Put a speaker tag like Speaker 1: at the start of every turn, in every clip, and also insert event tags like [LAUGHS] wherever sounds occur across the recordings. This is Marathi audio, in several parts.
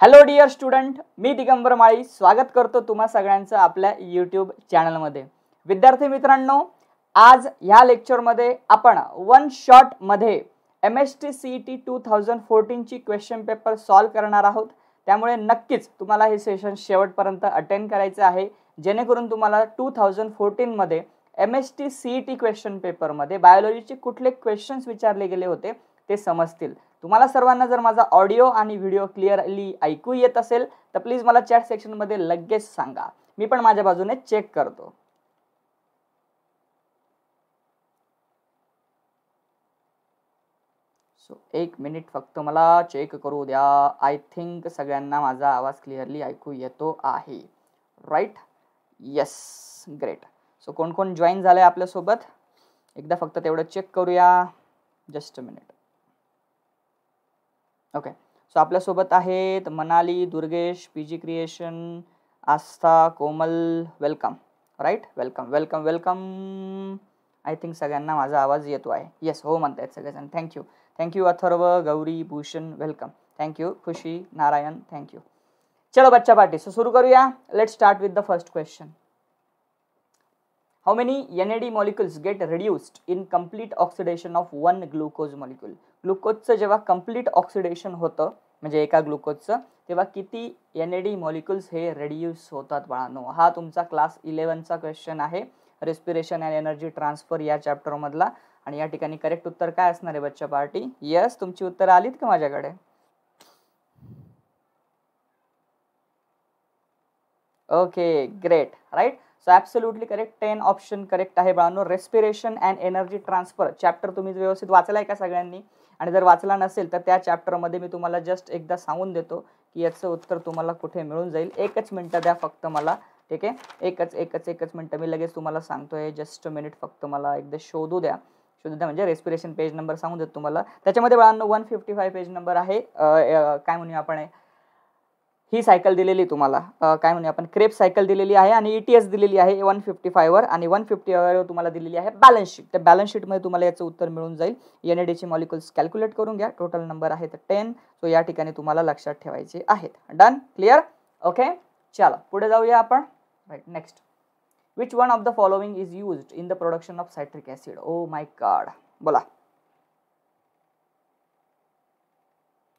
Speaker 1: हॅलो डिअर स्टुडंट मी दिगंबर माळी स्वागत करतो तुम्हा सगळ्यांचं आपल्या यूट्यूब चॅनलमध्ये विद्यार्थी मित्रांनो आज ह्या लेक्चरमध्ये आपण one शॉटमध्ये M S T C E T two thousand फोर्टीनची question paper solve करणार आहोत. त्यामुळे नक्कीच तुम्हाला हे सेशन शेवटपर्यंत अटेंड करायचं आहे. जेणेकरून तुम्हाला two thousand फोर्टीनमध्ये M S T C E T question पेपरमध्ये बायोलॉजीचे कुठले क्वेश्चन्स विचारले गेले होते ते समजतील. तुम्हाला सर्वांना जर माझा ऑडिओ आणि व्हिडिओ क्लिअरली ऐकू येत असेल तर प्लीज मला चॅट सेक्शनमध्ये लगेच सांगा. मी पण माझ्या बाजूने चेक करतो. सो एक मिनिट फक्त मला चेक करू द्या. आय थिंक सगळ्यांना माझा आवाज क्लिअरली ऐकू येतो आहे. राईट येस ग्रेट सो कोण कोण जॉईन झालं आहे आपल्यासोबत? एकदा फक्त तेवढं चेक करूया. Just a minute okay so आपल्यासोबत आहेत Manali Durgesh P G creation Aastha Komal welcome right welcome welcome welcome I think सगळ्यांना माझा आवाज येतो आहे. येस हो म्हणतायत सगळेजण. Thank you thank you Atharva Gauri Bhushan welcome thank you Khushi Narayan thank you चलो बच्चा पार्टी. सो सुरू करूया. Let start with the first question how many N A D molecules get reduced in complete oxidation of one glucose molecule ग्लुकोजचं जेव्हा कंप्लीट ऑक्सिडेशन होतं म्हणजे एका ग्लुकोजचं तेव्हा किती एन ए डी मॉलिक्युल्स हे रेड्यूस होतात बाळांनो? हा तुमचा क्लास इलेवनचा क्वेश्चन आहे. रेस्पिरेशन अँड एनर्जी ट्रान्सफर या चॅप्टरमधला आणि या ठिकाणी करेक्ट उत्तर काय असणार आहे बच्चा पार्टी? यस तुमची उत्तरं आलीत का माझ्याकडे? Okay great right so absolutely correct ten option correct आहे बाळांनो. Respiration and energy transfer chapter तुम्ही व्यवस्थित वाचला आहे का सगळ्यांनी? आणि जर वाचला नसेल तर त्या चॅप्टरमध्ये मी तुम्हाला जस्ट एकदा सांगून देतो की याचं उत्तर तुम्हाला कुठे मिळून जाईल. एकच मिनटं द्या फक्त मला ठीक आहे? एकच एकच एकच मिनटं मी लगेच तुम्हाला सांगतोय. जस्ट मिनिट फक्त मला एकदा शोधू द्या. शोधू द्या म्हणजे रेस्पिरेशन पेज नंबर सांगून देतो तुम्हाला. त्याच्यामध्ये बाळांनो one fifty five page number आहे काय म्हणूया आपण ही सायकल दिलेली तुम्हाला. काय म्हणूया आपण क्रेप सायकल दिलेली आहे आणि ई टी एस दिलेली आहे वन फिफ्टी फायवर आणि वन फिफ्टी फायवर तुम्हाला दिलेली आहे बॅलन्स शीट त्या बॅलन्स शीटमध्ये तुम्हाला याचं उत्तर मिळून जाईल. एन ए डीचे मॉलिक्युल्स कॅल्क्युलेट करून घ्या. टोटल नंबर आहे तर टेन सो या ठिकाणी तुम्हाला लक्षात ठेवायचे आहेत. डन क्लिअर ओके चला पुढे जाऊया आपण. Right next which one of the following is used in the production of citric acid oh my card बोला.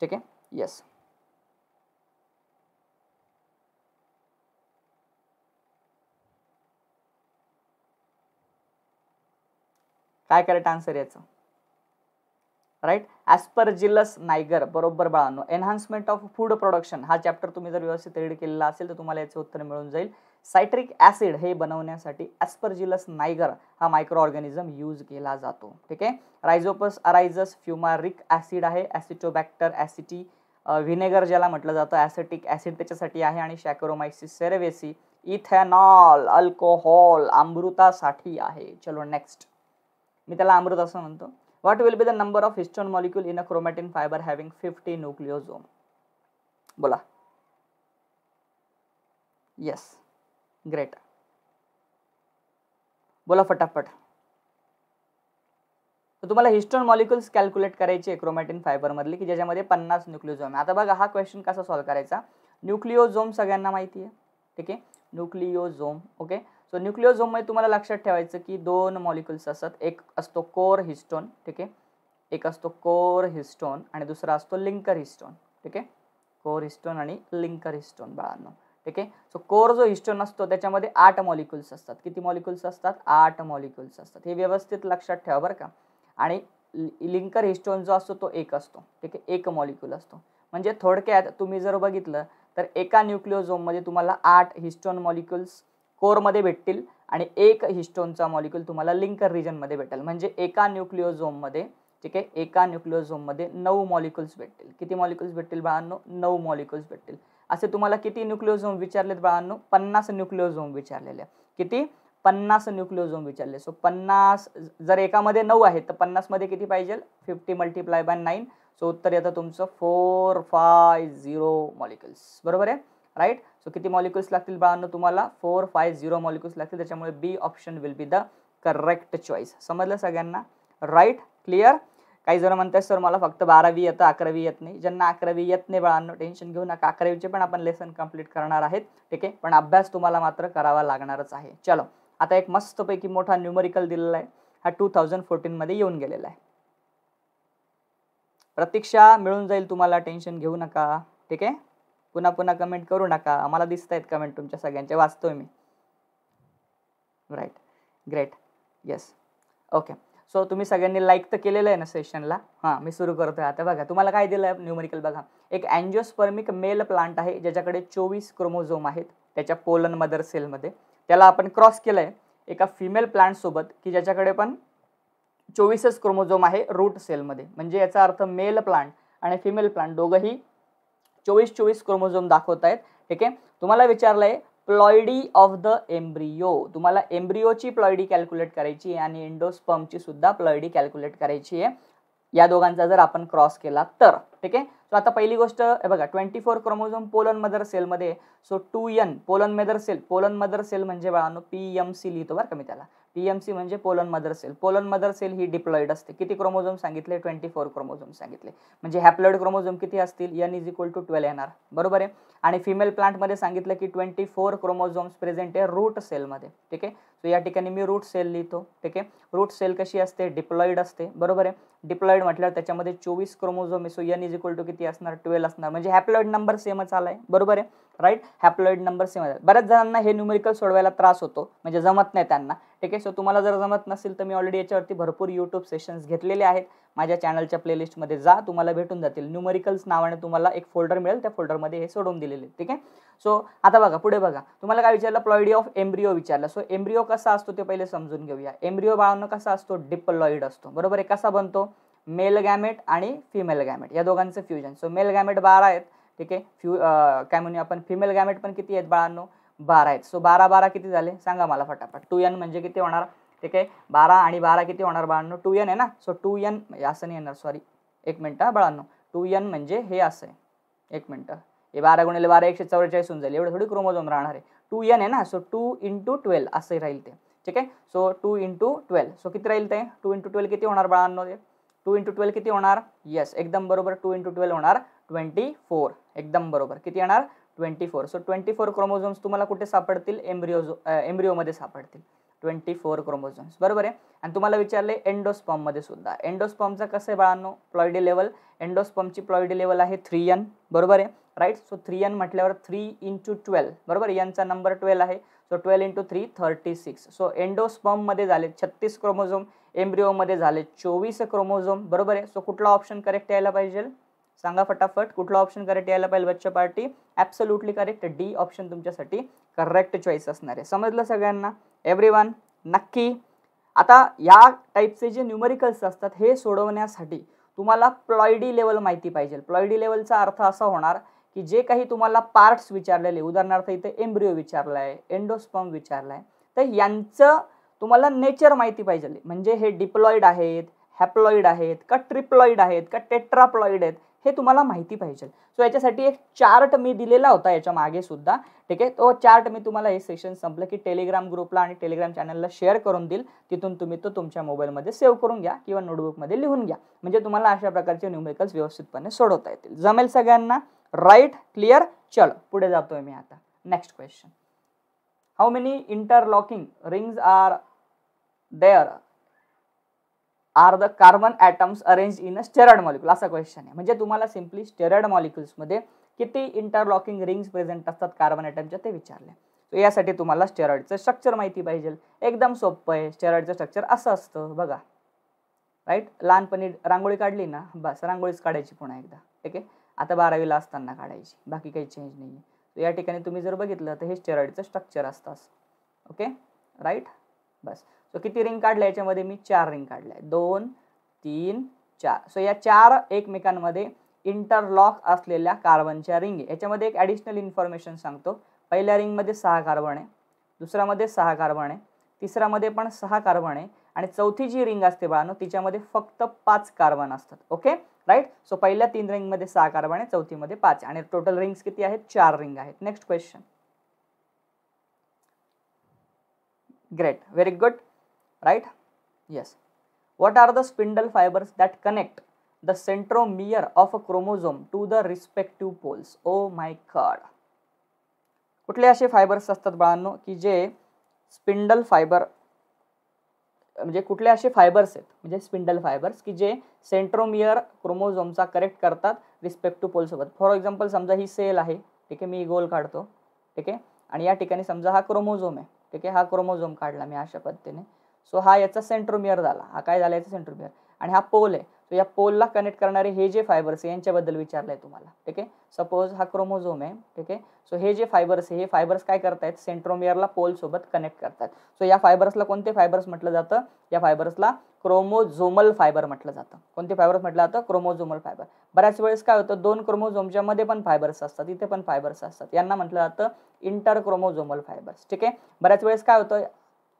Speaker 1: ठीक आहे? येस काय करेक्ट आन्सर याचं? राईट ॲस्परजिलस नायगर बरोबर बाळांनो. एन्हान्समेंट ऑफ फूड प्रोडक्शन हा चॅप्टर तुम्ही जर व्यवस्थित रीड केलेला असेल तर तुम्हाला याचं उत्तर मिळून जाईल. सायट्रिक ॲसिड हे बनवण्यासाठी ॲस्परजिलस नायगर हा मायक्रो ऑर्गॅनिझम यूज केला जातो. ठीक आहे? रायझोपस अरायझस फ्युमारिक ॲसिड आहे. ॲसिटोबॅक्टर ॲसिटी व्हिनेगर ज्याला म्हटलं जातं ॲसिटिक ॲसिड त्याच्यासाठी आहे. आणि शॅकरोमायसिस सेरेवेसी इथेनॉल अल्कोहॉल अमृतासाठी आहे. चलो नेक्स्ट मी त्याला अमृत असं म्हणतो. What will be the number of histone molecule in a chromatin fibre having fifty nucleosome बोला. येस ग्रेट बोला फटाफट. तर तुम्हाला हिस्टोन मॉलिक्युल्स कॅल्क्युलेट करायचे क्रोमॅटिन फायबरमधले की ज्याच्यामध्ये पन्नास न्यूक्लिओझोम आहे. आता बघा हा क्वेश्चन कसा सॉल्व्ह करायचा? न्यूक्लिओझोम सगळ्यांना माहिती आहे. ठीक आहे? न्यूक्लिओझोम ओके सो न्यूक्लिओझोममध्ये तुम्हाला लक्षात ठेवायचं की दोन मॉलिक्युल्स असतात. एक असतो कोर हिस्टोन ठीक आहे? एक असतो कोर हिस्टोन आणि दुसरा असतो लिंकर हिस्टोन ठीक आहे? कोर हिस्टोन आणि लिंकर हिस्टोन बाळांनो ठीक आहे? सो कोर जो हिस्टोन असतो त्याच्यामध्ये आठ मॉलिक्युल्स असतात. किती मॉलिक्युल्स असतात? आठ मॉलिक्युल्स असतात. हे व्यवस्थित लक्षात ठेवा बरं का. आणि लिंकर हिस्टोन जो असतो तो एक असतो ठीक आहे? एक मॉलिक्युल असतो. म्हणजे थोडक्यात तुम्ही जर बघितलं तर एका न्यूक्लिओझोममध्ये तुम्हाला आठ हिस्टोन मॉलिक्युल्स कोरमध्ये भेटतील आणि एक हिस्टोनचा मॉलिक्युल तुम्हाला लिंकर रिजनमध्ये भेटेल. म्हणजे एका न्यूक्लिओझोममध्ये ठीक आहे एका न्यूक्लिओझोममध्ये नऊ मॉलिक्युल्स भेटतील. किती मॉलिक्युल्स भेटतील बाळांनो? नऊ मॉलिक्युल्स भेटतील. असे तुम्हाला किती न्यूक्लिओझोम विचारलेत बाळांनो? पन्नास न्यूक्लिओझोम विचारलेले किती? पन्नास न्यूक्लिओझोम विचारले सो पन्नास जर एकामध्ये नऊ आहेत तर पन्नासमध्ये किती पाहिजे? Fifty multiply by nine. So उत्तर येतं तुमचं फोर फाय झिरो मॉलिक्युल्स. बरोबर आहे? राईट? सो किती मॉलिक्युल्स लागतील बाळांनो तुम्हाला? फोर फाय झिरो मॉलिक्युल्स लागतील. त्याच्यामुळे B option will be the correct choice समजलं सगळ्यांना? राईट क्लिअर काही जण म्हणतात सर मला फक्त बारावी येतं अकरावी येत नाही. ज्यांना अकरावी येत नाही बाळांनो टेन्शन घेऊ नका. अकरावीचे पण आपण लेसन कंप्लीट करणार आहेत. ठीक आहे? पण अभ्यास तुम्हाला मात्र करावा लागणारच आहे. चलो आता एक मस्तपैकी मोठा न्यूमरिकल दिलेला आहे. हा टू थाउजंड फोर्टीनमध्ये येऊन गेलेला आहे. प्रतीक्षा मिळून जाईल तुम्हाला टेन्शन घेऊ नका. ठीक आहे? पुन्हा पुन्हा कमेंट करू नका. आम्हाला दिसत आहेत कमेंट तुमच्या सगळ्यांचे. वाचतोय मी. Right great yes okay so तुम्ही सगळ्यांनी लाईक तर केलेलं आहे ना सेशनला हां मी सुरू करतो आहे आता. बघा तुम्हाला काय दिलं आहे न्यूमरिकल बघा. एक अँजिओस्पर्मिक मेल प्लांट आहे ज्याच्याकडे चोवीस क्रोमोझोम आहेत त्याच्या पोलन मदर सेलमध्ये त्याला आपण क्रॉस केलं आहे एका फिमेल प्लांटसोबत की ज्याच्याकडे पण चोवीसच क्रोमोझोम आहे रूट सेलमध्ये म्हणजे याचा अर्थ मेल प्लांट आणि फिमेल प्लांट दोघंही चोवीस चोवीस क्रोमोझोम दाखवत आहेत ठीक आहे? तुम्हाला विचारलं आहे प्लॉयडी ऑफ द एम्ब्रियो. तुम्हाला एम्ब्रियोची प्लॉइडी कॅल्क्युलेट करायची आहे आणि एंडोस्पर्मची सुद्धा प्लॉयडी कॅल्क्युलेट करायची आहे. या दोघांचा जर आपण क्रॉस केला तर. ठीक आहे? सो आता पहिली गोष्ट बघा twenty four chromosome pollen mother सेलमध्ये so two N pollen mother cell pollen mother cell म्हणजे बाळांनो पी एम सी लिहितो बरं का मी त्याला. पी एम सी म्हणजे pollen mother cell. Pollen mother cell ही डिप्लॉइड असते. किती क्रोमोझोम सांगितले? ट्वेंटी फोर क्रोमोझोम सांगितले. म्हणजे हॅप्लॉइड क्रोमोझोम किती असतील? N is equal to twelve येणार. बरोबर आहे? आणि फिमेल प्लांटमध्ये सांगितलं की ट्वेंटी फोर क्रोमोझोम्स प्रेझेंट आहे रूट सेलमध्ये ठीक आहे? सो या ठिकाणी मी रूट सेल लिहितो. ठीक आहे? रूट सेल कशी असते? डिप्लॉइड असते. बरोबर आहे? डिप्लॉइड म्हटल्यावर त्याच्यामध्ये चोवीस क्रोमोझोम आहे. So N is equal to किती असणार? ट्वेल्व असणार. म्हणजे हॅप्लॉइड नंबर सेमच आला आहे बरोबर आहे? राईट हॅप्लॉइड नंबर सेम आहे बऱ्याच जणांना हे न्यूमेरिकल सोडवायला त्रास होतो. म्हणजे जमत नाही त्यांना. ठीक आहे? सो तुम्हाला जर जमत नसेल तर मी ऑलरेडी याच्यावरती भरपूर यूट्यूब सेशन्स घेतलेले आहेत. माझ्या चॅनलच्या प्लेलिस्टमध्ये जा तुम्हाला भेटून जातील. न्यूमरिकल्स नावाने तुम्हाला एक फोल्डर मिळेल. त्या फोल्डरमध्ये हे सोडून दिलेले ठीक आहे? सो आता बघा पुढे बघा. तुम्हाला काय विचारलं? प्लॉइडी ऑफ एम्ब्रिओ विचारलं. सो एम्ब्रिओ कसा असतो ते पहिले समजून घेऊया. एम्ब्रिओ बाळांना कसा असतो? डिप्लॉइड असतो. बरोबर आहे? कसा बनतो? मेल गॅमेट आणि फिमेल गॅमेट या दोघांचं फ्युजन सो मेल गॅमेट बारा आहेत. ठीक आहे? फ्यू काय म्हणूया आपण? फिमेल गॅमेट पण किती आहेत बाळांनो? बारा आहेत. सो बारा बारा किती झाले? सांगा मला फटाफट. टू एन म्हणजे किती होणार? ठीक आहे? बारा आणि बारा किती होणार बाळांनो? टू एन आहे ना? सो टू एन असं नाही येणार सॉरी एक मिनटं बाळांनो. टू एन म्हणजे हे असं आहे. एक मिनटं. हे बारा गुणिले बारा एकशे चौवेचाळीस होऊन जाईल. एवढं थोडी क्रोमोझोम राहणार आहे. टू एन आहे ना? सो टू इंटू ट्वेल्व असं राहील ते. ठीक आहे? So two into twelve so किती राहील ते? टू इंटू ट्वेल्व किती होणार बाळांनो ते? टू इंटू ट्वेल्व किती होणार? येस एकदम बरोबर टू इंटू ट्वेल्व होणार ट्वेंटी फोर एकदम बरोबर. किती येणार? Twenty four. So twenty four chromosomes तुम्हाला कुठे सापडतील? एम्ब्रिओझो एम्ब्रिओमध्ये सापडतील. ट्वेंटी फोर क्रोमोझोम्स बरोबर आहे? आणि तुम्हाला विचारले एंडोस्पॉममध्ये सुद्धा. एंडोस्पॉमचं कसं आहे बाळांनो? प्लॉइडी लेवल एंडोस्पॉमची प्लॉइडी लेवल आहे थ्री एन बरोबर आहे? राईट सो थ्री एन म्हटल्यावर थ्री इंटू ट्वेल्व बरोबर? यांचा नंबर ट्वेल्व आहे. So twelve into three thirty six so एंडोस्पॉममध्ये झाले छत्तीस क्रोमोझोम एम्ब्रिओमध्ये झाले चोवीस क्रोमोझोम बरोबर आहे? सो कुठला ऑप्शन करेक्ट यायला पाहिजे? सांगा फटाफट कुठला ऑप्शन करेक्ट यायला पाहिजे बच्चा party? Absolutely correct D option तुमच्यासाठी करेक्ट चॉईस असणार आहे. समजलं सगळ्यांना? एव्हरी वन नक्की? आता या टाईपचे जे न्यूमरिकल्स असतात हे सोडवण्यासाठी तुम्हाला प्लॉयडी लेवल माहिती पाहिजे. प्लॉयडी लेवलचा अर्थ असा होणार की जे काही तुम्हाला पार्ट्स विचारलेले उदाहरणार्थ इथे एम्ब्रिओ विचारला आहे एंडोस्पम विचारला आहे तर यांचं तुम्हाला नेचर माहिती पाहिजे. म्हणजे हे डिप्लॉइड आहेत हॅप्लॉइड आहेत का ट्रिप्लॉइड आहेत का टेट्राप्लॉइड आहेत हे तुम्हाला माहिती पाहिजे. सो याच्यासाठी एक चार्ट मी दिलेला होता याच्या मागे सुद्धा. ठीक आहे? तो चार्ट मी तुम्हाला हे सेशन संपलं की टेलिग्राम ग्रुपला आणि टेलिग्राम चॅनलला शेअर करून देईल. तिथून तुम्ही तो तुमच्या मोबाईलमध्ये सेव्ह करून घ्या किंवा नोटबुकमध्ये लिहून घ्या. म्हणजे तुम्हाला अशा प्रकारचे न्यूमेरिकल्स व्यवस्थितपणे सोडवता येतील. जमेल सगळ्यांना? राईट क्लिअर चलो पुढे जातोय मी आता. Next question how many interlocking rings are there are the carbon atoms arrange in a steroid molecule? असा क्वेश्चन आहे. म्हणजे तुम्हाला सिम्पली स्टेरॉइड मॉलिक्युल्समध्ये किती इंटरलॉकिंग रिंग्स प्रेझेंट असतात कार्बन ॲटमच्या ते विचारले सो यासाठी तुम्हाला स्टेरॉइडचं स्ट्रक्चर माहिती पाहिजे. एकदम सोपं आहे. स्टेरॉइडचं स्ट्रक्चर असं असतं. बघा. राईट लहानपणी रांगोळी काढली ना? बस. रांगोळीच काढायची पुन्हा एकदा. ठीक आहे? आता बारावीला असताना काढायची. बाकी काही चेंज नाही आहे या ठिकाणी तुम्ही जर बघितलं तर हे स्टेरॉइडचं स्ट्रक्चर असतं ओके राईट बस. सो किती रिंग काढल्या याच्यामध्ये? मी चार रिंग काढल्या. दोन तीन चार. सो या चार एकमेकांमध्ये इंटरलॉक असलेल्या कार्बनच्या रिंग. आहे याच्यामध्ये एक ॲडिशनल इन्फॉर्मेशन सांगतो. पहिल्या रिंगमध्ये सहा कार्बन आहे. दुसऱ्यामध्ये सहा कार्बन आहे. तिसऱ्यामध्ये पण सहा कार्बन आहे. आणि चौथी जी रिंग असते बाळांनो तिच्यामध्ये फक्त पाच कार्बन असतात. ओके राईट सो पहिल्या तीन रिंगमध्ये सहा कार्बन आहे चौथीमध्ये पाच. आणि टोटल रिंग्स किती आहेत? चार रिंग आहेत. Next question great very good right yes. What are the spindle fibres that connect the centromere of a chromosome to the respective poles oh my god. कुठले असे फायबर्स असतात बाळांनो की जे स्पिंडल फायबर म्हणजे कुठले असे फायबर्स आहेत? म्हणजे स्पिंडल फायबर्स की जे सेंट्रोमियर क्रोमोझोमचा करेक्ट करतात रिस्पेक्ट टू पोलसोबत फॉर एक्झाम्पल समजा ही सेल आहे ठीक आहे मी गोल काढतो ठीक आहे? आणि या ठिकाणी समजा हा क्रोमोझोम आहे ठीक आहे? हा क्रोमोझोम काढला मी अशा पद्धतीने. सो हा याचा सेंट्रोमियर झाला. हा काय झाला याचा सेंट्रोमियर आणि हा पोल आहे. सो या पोलला कनेक्ट करणारे हे जे फायबर्स आहे यांच्याबद्दल विचारलं आहे तुम्हाला. ठीक आहे? सपोज हा क्रोमोझोम आहे. ठीक आहे? सो हे जे फायबर्स आहे हे फायबर्स काय करतायत? सेंट्रोमियरला पोलसोबत कनेक्ट करतात सो या फायबर्सला कोणते फायबर्स म्हटलं जातं? या फायबर्सला क्रोमोझोमल फायबर म्हटलं जातं. कोणते फायबर्स म्हटलं जातं? क्रोमोझोमल फायबर बऱ्याच वेळेस काय होतं? दोन क्रोमोझोमच्या मध्ये पण फायबर्स असतात. इथे पण फायबर्स असतात. यांना म्हटलं जातं इंटर क्रोमोझोमल फायबर्स ठीक आहे? बऱ्याच वेळेस काय होतं?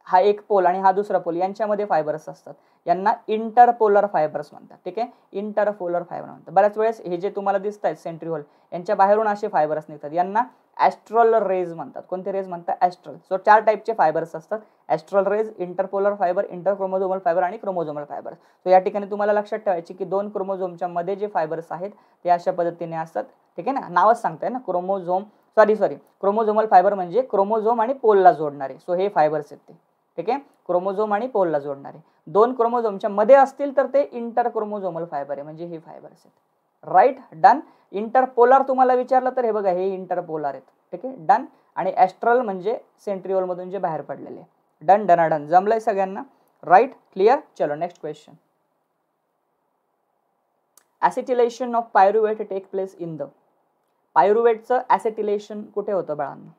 Speaker 1: हा एक पोल आणि हा दुसरा पोल यांच्यामध्ये फायबर्स असतात. यांना इंटरपोलर फायबर्स म्हणतात ठीक आहे? इंटरपोलर फायबर म्हणतात. बऱ्याच वेळेस हे जे तुम्हाला दिसत आहेत सेंट्रिहोल यांच्या बाहेरून असे फायबर्स निघतात. यांना ॲस्ट्रल रेज म्हणतात. कोणते रेज म्हणतात? ॲस्ट्रल सो चार टाईपचे फायबर्स असतात. Astral rays interpolar fibre interchromosomal fibre आणि क्रोमोझोमल फायबर सो या ठिकाणी तुम्हाला लक्षात ठेवायचे की दोन क्रोमोझोमच्या मध्ये जे फायबर्स आहेत ते अशा पद्धतीने असतात. ठीक आहे ना? नावच सांगताय ना? Chromosome sorry sorry chromosomal fibre म्हणजे क्रोमोझोम आणि पोलला जोडणारे. सो हे फायबर्स आहेत ते. ठीक आहे? क्रोमोझोम आणि पोलला जोडणारे. दोन क्रोमोझोमच्या मध्ये असतील तर ते इंटर क्रोमोझोमल फायबर आहे म्हणजे हे फायबर आहेत. राईट डन इंटरपोलार तुम्हाला विचारलं तर हे बघा हे इंटरपोलार आहेत. ठीक आहे? डन आणि ॲस्ट्रल म्हणजे सेंट्रिओलमधून जे बाहेर पडलेले डन डन डन जमलंय सगळ्यांना? राईट क्लिअर चलो next question acetylation of pyruvate take place in the पायरुवेटचं acetylation कुठे होतं बाळांना?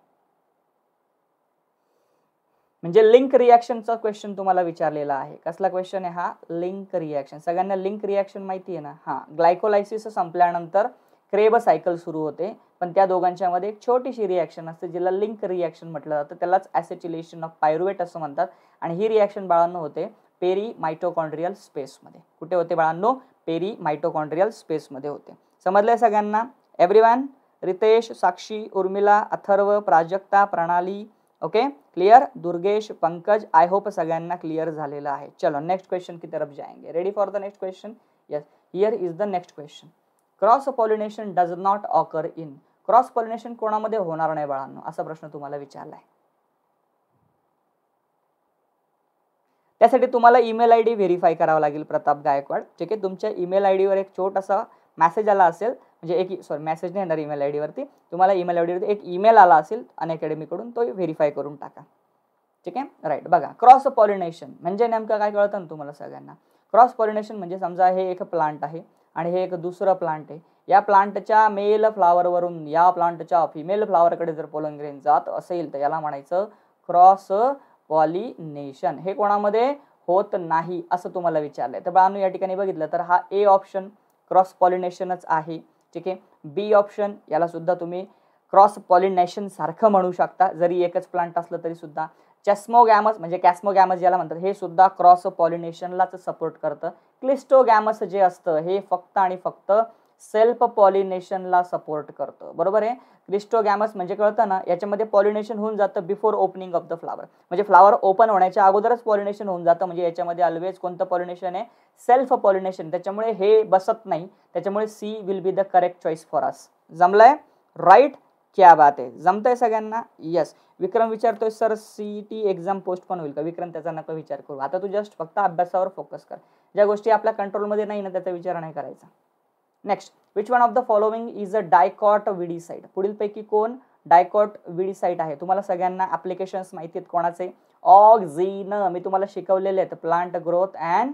Speaker 1: म्हणजे लिंक रिॲक्शनचा क्वेश्चन तुम्हाला विचारलेला आहे. कसला क्वेश्चन आहे हा? लिंक रिॲक्शन सगळ्यांना लिंक रिॲक्शन माहिती आहे ना? हा. ग्लायकोलायसिस संपल्यानंतर क्रेब सायकल सुरू होते. पण त्या दोघांच्या मध्ये एक छोटीशी रिॲक्शन असते जिला लिंक रिॲक्शन म्हटलं जातं. त्यालाच ॲसेटिलेशन ऑफ पायरुवेट असं म्हणतात. आणि ही रिॲक्शन बाळांनो होते पेरी मायटोकॉन्ड्रियल स्पेसमध्ये कुठे होते बाळांनो? पेरी मायटोकॉन्ड्रियल स्पेसमध्ये होते. समजलं सगळ्यांना? Everyone Ritesh Sakshi Urmila Atharva Prajakta Pranali okay clear Durgesh Pankaj I hope सगळ्यांना क्लिअर झालेलं आहे. चलो नेक्स्ट क्वेश्चन की तरफ जाएंगे ready for the next question yes here is the next question cross pollination does not occur in cross pollination कोणामध्ये होणार नाही बाळांनो? असा प्रश्न तुम्हाला विचारलाय. त्यासाठी तुम्हाला ईमेल आय डी व्हेरीफाय करावा लागेल प्रताप गायकवाड. ठीक आहे? तुमच्या ईमेल आय डीवर एक छोटासा मेसेज आला असेल. म्हणजे एक e- सॉरी मेसेज नाही येणार ईमेल आय डीवरती तुम्हाला ईमेल आय डीवरती एक ईमेल आला असेल अन अकॅडमीकडून तो व्हेरीफाय करून टाका. ठीक आहे? राईट बघा क्रॉस पॉलिनेशन म्हणजे नेमकं काय कळतं ना तुम्हाला सगळ्यांना? क्रॉस पॉलिनेशन म्हणजे समजा हे एक प्लांट आहे आणि हे एक दुसरं प्लांट आहे. या प्लांटच्या मेल फ्लावरवरून या प्लांटच्या फिमेल फ्लावरकडे जर पोलन ग्रेन जात असेल तर याला म्हणायचं क्रॉस पॉलिनेशन हे कोणामध्ये होत नाही असं तुम्हाला विचारलंय. तर बाळांनो या ठिकाणी बघितलं तर हा ए ऑप्शन क्रॉस पॉलिनेशनच आहे. ठीक आहे? बी ऑप्शन याला सुद्धा तुम्ही क्रॉस पॉलिनेशन सारखं म्हणू शकता. जरी एकच प्लांट असलं तरी सुद्धा. चॅस्मोगॅमस म्हणजे कॅस्मोगॅमस ज्याला म्हणतात हे सुद्धा क्रॉस पॉलिनेशनलाच सपोर्ट करतं. क्लिस्टोगॅमस जे असतं हे फक्त आणि फक्त सेल्फ पॉलिनेशनला सपोर्ट करतं. बरोबर आहे? क्रिस्टोगॅमस म्हणजे कळतं ना याच्यामध्ये पॉलिनेशन होऊन जातं before opening of the flower म्हणजे फ्लावर ओपन होण्याच्या अगोदरच पॉलिनेशन होऊन जातं. म्हणजे याच्यामध्ये ऑलवेज कोणतं पॉलिनेशन आहे? सेल्फ पॉलिनेशन त्याच्यामुळे हे बसत नाही. त्याच्यामुळे C will be the correct choice for us जमलंय? Right क्या बात आहे. जमतंय सगळ्यांना? यस विक्रम विचारतोय sir C T exam post पण होईल का? विक्रम त्याचा नको विचार करू. आता तू जस्ट फक्त अभ्यासावर फोकस कर. ज्या गोष्टी आपल्या कंट्रोलमध्ये नाही ना त्याचा विचार नाही करायचा. Next which one of the following is a dicot weedicide पुढीलपैकी कोण डायकॉट विडीसाईट आहे? तुम्हाला सगळ्यांना ॲप्लिकेशन्स माहिती आहेत कोणाचे? ऑक्झिन मी तुम्हाला शिकवलेले आहेत. Plant growth and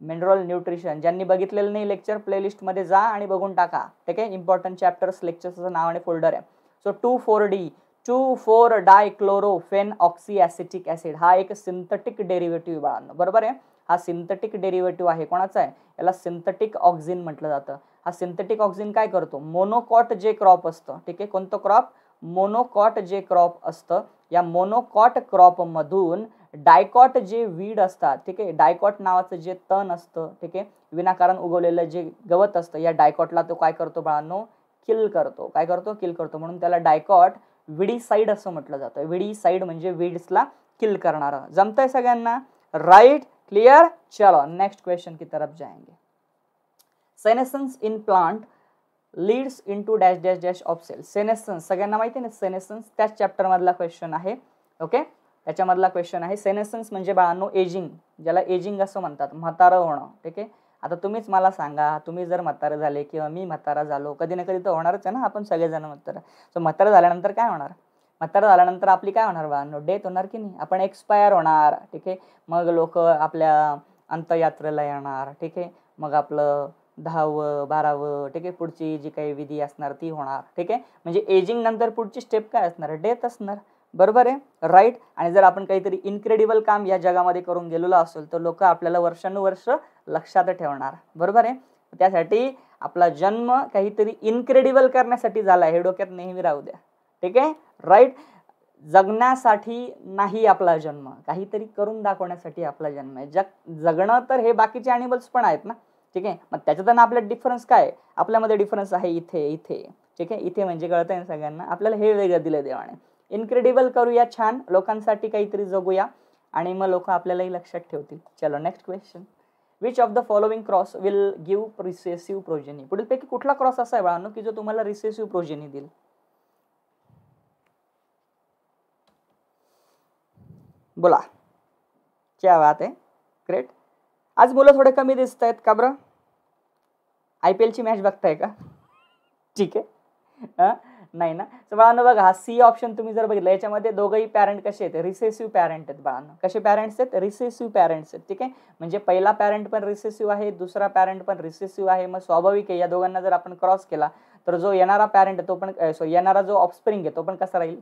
Speaker 1: mineral nutrition ज्यांनी बघितलेलं नाही लेक्चर प्लेलिस्टमध्ये जा आणि बघून टाका. ठीक आहे? इम्पॉर्टंट चॅप्टर्स लेक्चर्सचं नाव आणि फोल्डर आहे. So two four D two four dichlorophen oxy acetic acid हा एक सिंथेटिक डेरिव्हेटिव्ह बाळांनो. बरोबर आहे? हा सिंथेटिक डेरिव्हेटिव्ह आहे. कोणाचा आहे? याला सिंथेटिक ऑक्झिन म्हटलं जातं. हा सिंथेटिक ऑक्झिन काय करतो? मोनोकॉट जे क्रॉप असतं ठीक आहे? कोणतं क्रॉप मोनोकॉट जे क्रॉप असतं या मोनोकॉट क्रॉपमधून डायकॉट जे वीड असतात ठीक आहे? डायकॉट नावाचं जे तण असतं ठीक आहे? विनाकारण उगवलेलं जे गवत असतं या डायकॉटला तो काय करतो बाळांनो? किल करतो. काय करतो? किल करतो. म्हणून त्याला डायकॉट विडी साईड असं म्हटलं जातं. विडी साईड म्हणजे विड्सला किल करणारं. जमतंय सगळ्यांना? Right clear? चलो नेक्स्ट क्वेश्चन की तरफ जाएंगे। Senescence in plant leads into dash dash dash of cell senescence सगळ्यांना माहिती आहे ना? सेनेसन्स त्याच चॅप्टरमधला क्वेश्चन आहे. ओके त्याच्यामधला क्वेश्चन आहे. सेनेसन्स म्हणजे बाळांनो एजिंग ज्याला एजिंग असं म्हणतात म्हातारं होणं. ठीक आहे? आता तुम्हीच मला सांगा तुम्ही जर म्हातारं झाले किंवा मी म्हातारा झालो कधी ना कधी तर होणारच आहे ना? आपण सगळेजण म्हातारा. सो म्हातारा झाल्यानंतर काय होणार? म्हातारा झाल्यानंतर आपली काय होणार बा? डेथ होणार की नाही? आपण एक्सपायर होणार ठीक आहे? मग लोक आपल्या अंतयात्रेला येणार ठीक आहे? मग आपलं दहावं बारावं ठीक आहे? पुढची जी काही विधी असणार ती होणार ठीक आहे? म्हणजे एजिंग नंतर पुढची स्टेप काय असणार? डेथ असणार. बरोबर आहे? राईट आणि जर आपण काहीतरी इनक्रेडिबल काम या जगामध्ये करून गेलेलो असेल तर लोक आपल्याला वर्षानुवर्ष लक्षात ठेवणार. बरोबर आहे? त्यासाठी आपला जन्म काहीतरी इनक्रेडिबल करण्यासाठी झाला हे डोक्यात नेहमी राहू द्या. ठीक आहे? राईट जगण्यासाठी नाही आपला जन्म. काहीतरी करून दाखवण्यासाठी आपला जन्म आहे. जग जगणं तर हे बाकीचे अॅनिमल्स पण आहेत ना? ठीक आहे? मग त्याच्यातून आपल्या डिफरन्स काय? आपल्यामध्ये डिफरन्स आहे इथे इथे. ठीक आहे? इथे म्हणजे कळतंय आहे सगळ्यांना? आपल्याला हे वेगळं दिलं देवाने. इनक्रेडिबल करूया छान. लोकांसाठी काहीतरी जगूया. आणि मग लोक आपल्यालाही लक्षात ठेवतील. चलो next question which of the following cross will give recessive progeny पुढीलपैकी कुठला क्रॉस असा आहे बाळांनो की जो तुम्हाला रिसेसिव्ह प्रोजेनी देईल. बोला. क्या बात आहे ग्रेट आज मुलं थोडे कमी दिसत आहेत का बरं? आय पी एलची मॅच बघताय का? ठीक आहे. नाही ना. तर बाळांनो बघा हा सी ऑप्शन तुम्ही जर बघितलं याच्यामध्ये दोघंही पॅरेंट कसे आहेत? रिसेसिव्ह पॅरेंट आहेत बाळांनो. कसे पॅरेंट्स आहेत? रिसेसिव्ह पॅरेंट्स आहेत. ठीक आहे? म्हणजे पहिला पॅरेंट पण रिसेसिव्ह आहे दुसरा पॅरेंट पण रिसेसिव्ह आहे. मग स्वाभाविक आहे या दोघांना जर आपण क्रॉस केला तर जो येणारा पॅरेंट आहे तो पण सॉरी येणारा जो ऑफस्प्रिंग आहे तो पण कसा राहील?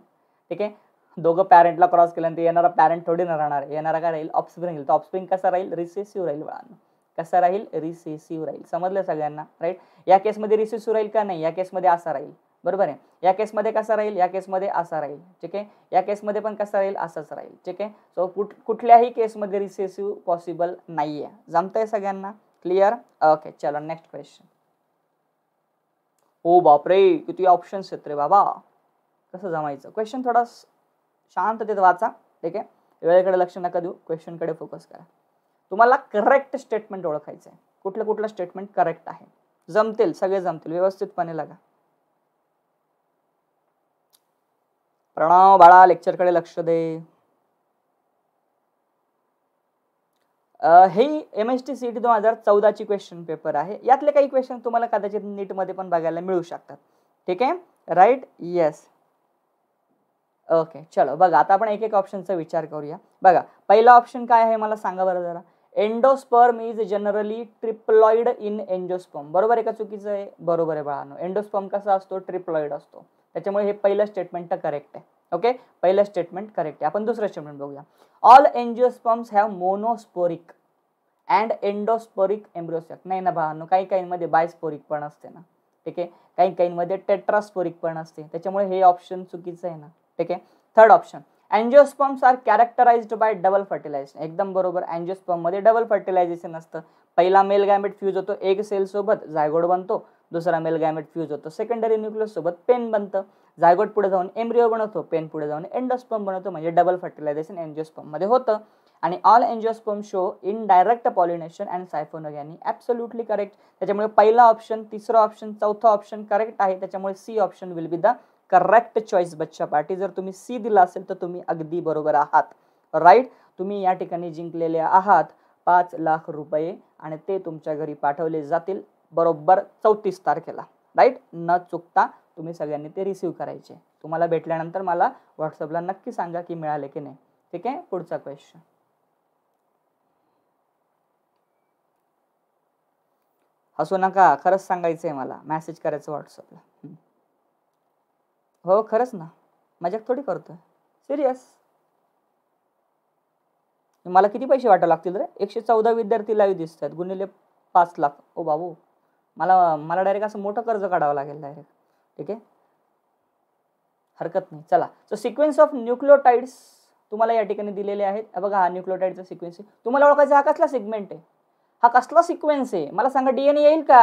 Speaker 1: ठीक आहे? दोघं पॅरेंटला क्रॉस केल्यानंतर येणारा पॅरेंट थोडी न राहणार. येणारा काय राहील? ऑफस्प्रिंग राहील तर ऑफस्प्रिंग कसा राहील? रिसेसिव्ह राहील बाळांनो. कसा राहील? रिसेसिव्ह राहील. समजलं सगळ्यांना? राईट या केसमध्ये रिसेसिव्ह राहील का नाही? या केसमध्ये असा राहील. बरोबर आहे? या केसमध्ये कसा राहील? या केसमध्ये असा राहील. ठीक आहे? या केसमध्ये पण कसा राहील? असाच राहील. ठीक आहे? सो कुठ कुठल्याही केसमध्ये रिसेसिव्ह पॉसिबल नाही आहे जमतंय सगळ्यांना? क्लिअर ओके चलो नेक्स्ट क्वेश्चन ओ बापरे! किती ऑप्शन्स आहेत रे बाबा! कसं जमायचं? क्वेश्चन थोडा शांततेत वाचा ठीक आहे? वेळेकडे लक्ष नका देऊ क्वेश्चनकडे फोकस करा. तुम्हाला करेक्ट स्टेटमेंट ओळखायचं आहे कुठलं कुठलं स्टेटमेंट करेक्ट आहे. जमतील सगळे जमतील. व्यवस्थितपणे लागा. प्रणव बाळा लेक्चरकडे लक्ष दे. हे M S T C T दोन हजार चौदाची क्वेश्चन पेपर आहे. यातले काही क्वेश्चन तुम्हाला कदाचित नीटमध्ये पण बघायला मिळू शकतात. ठीक आहे? राईट येस ओके चलो बघा आता आपण एक एक ऑप्शनचा विचार करूया. बघा पहिला ऑप्शन काय आहे मला सांगा बरं जरा. Endosperm is generally triploid in angiosperm बरोबर आहे का चुकीचं आहे बरोबर आहे बाळानो. एंडोस्पर्म कसा असतो? ट्रिप्लॉइड असतो. त्याच्यामुळे हे पहिलं स्टेटमेंट करेक्ट आहे. ओके पहिलं स्टेटमेंट करेक्ट आहे. आपण दुसरं स्टेटमेंट बघूया. All angiosperms have monosporic and endosporic embryo sac नाही ना भावांनो काही काहींमध्ये बायस्पोरिक पण असते ना. ठीक आहे? काही काहींमध्ये टेट्रास्पोरिक पण असते. त्याच्यामुळे हे ऑप्शन चुकीचं आहे ना. ठीक आहे? Third option angiosperms are characterized by double fertilization एकदम बरोबर अँजिओस्पर्ममध्ये डबल फर्टिलायझेशन असतं. पहिला मेल गॅमेट फ्यूज होतो एक सेलसोबत सोबत जायगोड बनतो दुसरा मेल गॅमेट फ्यूज होतो. सेकंडरी न्यूक्लियस सोबत पेन बनतं. जायगोट पुढे जाऊन एम्ब्रिओ बनवतो पेन पुढे जाऊन एंडोस्पर्म बनवतो म्हणजे डबल फर्टिलायझेशन एन्जिओस्पर्ममध्ये होतं. आणि all angiosperm show in direct pollination and siphonogamy absolutely correct त्याच्यामुळे पहिला ऑप्शन तिसरा ऑप्शन चौथा ऑप्शन करेक्ट आहे. त्याच्यामुळे C option will be the correct choice बच्चा पार्टी. जर तुम्ही सी दिला असेल तर तुम्ही अगदी बरोबर आहात. राईट तुम्ही या ठिकाणी जिंकलेले आहात. पाच लाख रुपये आणि ते तुमच्या घरी पाठवले जातील बरोबर चौतीस तारखेला. राईट न चुकता तुम्ही सगळ्यांनी ते रिसीव्ह करायचे. तुम्हाला भेटल्यानंतर मला व्हॉट्सअपला नक्की सांगा की मिळाले की नाही. ठीक आहे? पुढचा क्वेश्चन हसू नका. खरंच सांगायचं आहे मला. मॅसेज करायचं व्हॉट्सअपला हो खरंच ना. मजाक थोडी करतोय. सिरियस मला किती पैसे वाटावं लागतील रे? एकशे चौदा विद्यार्थी लाईव्ह दिसत आहेत गुणिले पाच लाख. ओ बाबू. मला मला डायरेक्ट असं मोठं कर्ज काढावं लागेल डायरेक्ट ठीक आहे? हरकत नाही. चला. सो सिक्वेन्स ऑफ न्यूक्लिओटाइड्स तुम्हाला या ठिकाणी दिलेले आहेत. बघा हा न्यूक्लिओटाईडचा सिक्वेन्स आहे. तुम्हाला ओळखायचा हा कसला सिगमेंट आहे? हा कसला सिक्वेन्स आहे? मला सांगा डीएनए येईल का?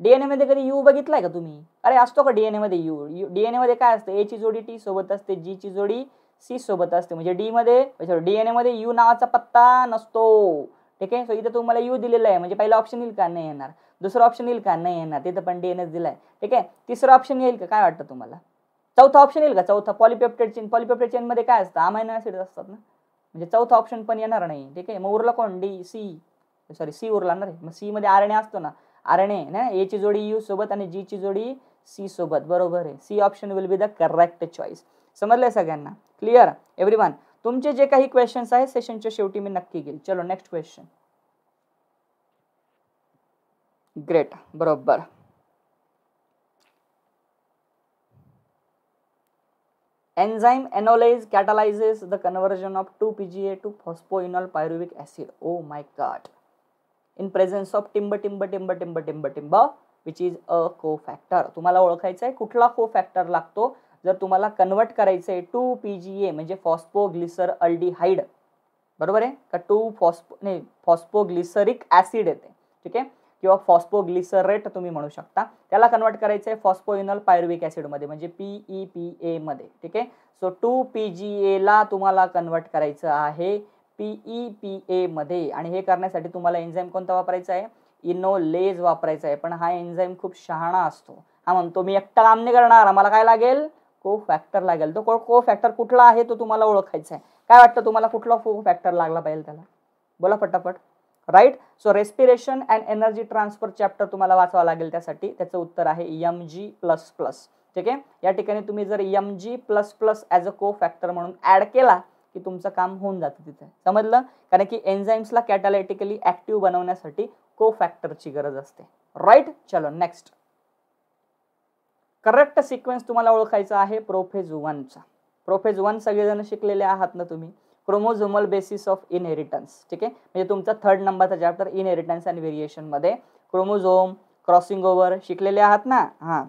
Speaker 1: डीएनए मध्ये कधी यू बघितलाय का तुम्ही? अरे असतो का डीएनए मध्ये यू डीएनए मध्ये काय असतं? ए ची जोडी टी सोबत असते जी ची जोडी सी सोबत असते. म्हणजे डी मध्ये डीएनए मध्ये यू नावाचा पत्ता नसतो. ठीक आहे? सो इथे तुम्हाला यू दिलेलं आहे. म्हणजे पहिला ऑप्शन येईल का? नाही येणार. दुसरं ऑप्शन येईल का? नाही येणार. तिथं पण डी दिलाय. ठीक आहे? तिसरं ऑप्शन येईल का? काय वाटतं तुम्हाला? चौथा ऑप्शन येईल का? चौथा? पॉलिपेप्टेड चेन पॉलिपेप्टेड चेन मध्ये काय असतं? अमायनो ऍसिड असतात ना? म्हणजे चौथा ऑप्शन पण येणार नाही. ठीक आहे? मग उरला कोण? डी सी सॉरी सी उरला ना रे. मग सी मध्ये आर एन असतो ना. आर एन ए ना? ए ची जोडी यू सोबत आणि जी ची जोडी सी सोबत. बरोबर आहे. C option will be the correct choice समजलंय सगळ्यांना? क्लिअर एव्हरी वन तुमचे जे काही क्वेश्चन्स आहेत सेशनच्या शेवटी मी नक्की घेईल. चलो नेक्स्ट क्वेश्चन ग्रेट बरोबर. Enzyme enolase catalyzes the conversion of 2pga to pyruvic acid oh my god in presence of टिंब टिंब टिंब टिंब टिंब टिंब which is a cofactor तुम्हाला ओळखायचं आहे कुठला कोफॅक्टर लागतो? जर तुम्हाला कन्वर्ट करायचं आहे टू पी जी ए म्हणजे फॉस्फोग्लिसर अल्डिहाइड बरोबर आहे? का टू फॉस्पो नाही फॉस्पोग्लिसरिक ॲसिड येते. ठीक आहे? किंवा फॉस्फोग्लिसरेट तुम्ही म्हणू शकता. त्याला कन्वर्ट म्हणजे करायचं आहे फॉस्पोइनल पायरुविक ॲसिडमध्ये म्हणजे पी ई पी एमध्ये ठीक आहे? सो टू पी जी एला तुम्हाला कन्वर्ट करायचं आहे पीई पी एमध्ये आणि हे करण्यासाठी तुम्हाला एन्झाईम कोणता वापरायचा आहे? इनोलेज वापरायचा आहे. पण हा एन्झाईम खूप शहाणा असतो. हा म्हणतो मी एकटा काम नाही करणार. मला काय लागेल? को फॅक्टर लागेल. तो को फॅक्टर कुठला आहे तो तुम्हाला ओळखायचा आहे. काय वाटतं तुम्हाला? कुठला को फॅक्टर लागला पाहिजे त्याला? बोला पटापट. Right so respiration and energy transfer chapter तुम्हाला वाचावं लागेल त्यासाठी. त्याचं उत्तर आहे यम जी प्लस प्लस ठीक आहे? या ठिकाणी तुम्ही जर M G plus plus as a cofactor म्हणून ॲड केला की तुमचं काम होऊन जातं तिथे. समजलं? कारण की एन्झाईम्सला कॅटालायटिकली ऍक्टिव्ह बनवण्यासाठी को फॅक्टरची गरज असते. राईट चलो नेक्स्ट करेक्ट सिक्वेन्स तुम्हाला ओळखायचा आहे प्रोफेज वनचा प्रोफेज वन सगळेजण शिकलेले आहात ना तुम्ही? क्रोमोझोमल बेसिस ऑफ इनहेरिटन्स ठीक आहे? म्हणजे तुमचा थर्ड नंबरचा चॅप्टर इनहेरिटन्स अँड व्हेरिएशनमध्ये क्रोमोझोम क्रॉसिंग ओव्हर शिकलेले आहात ना? हा.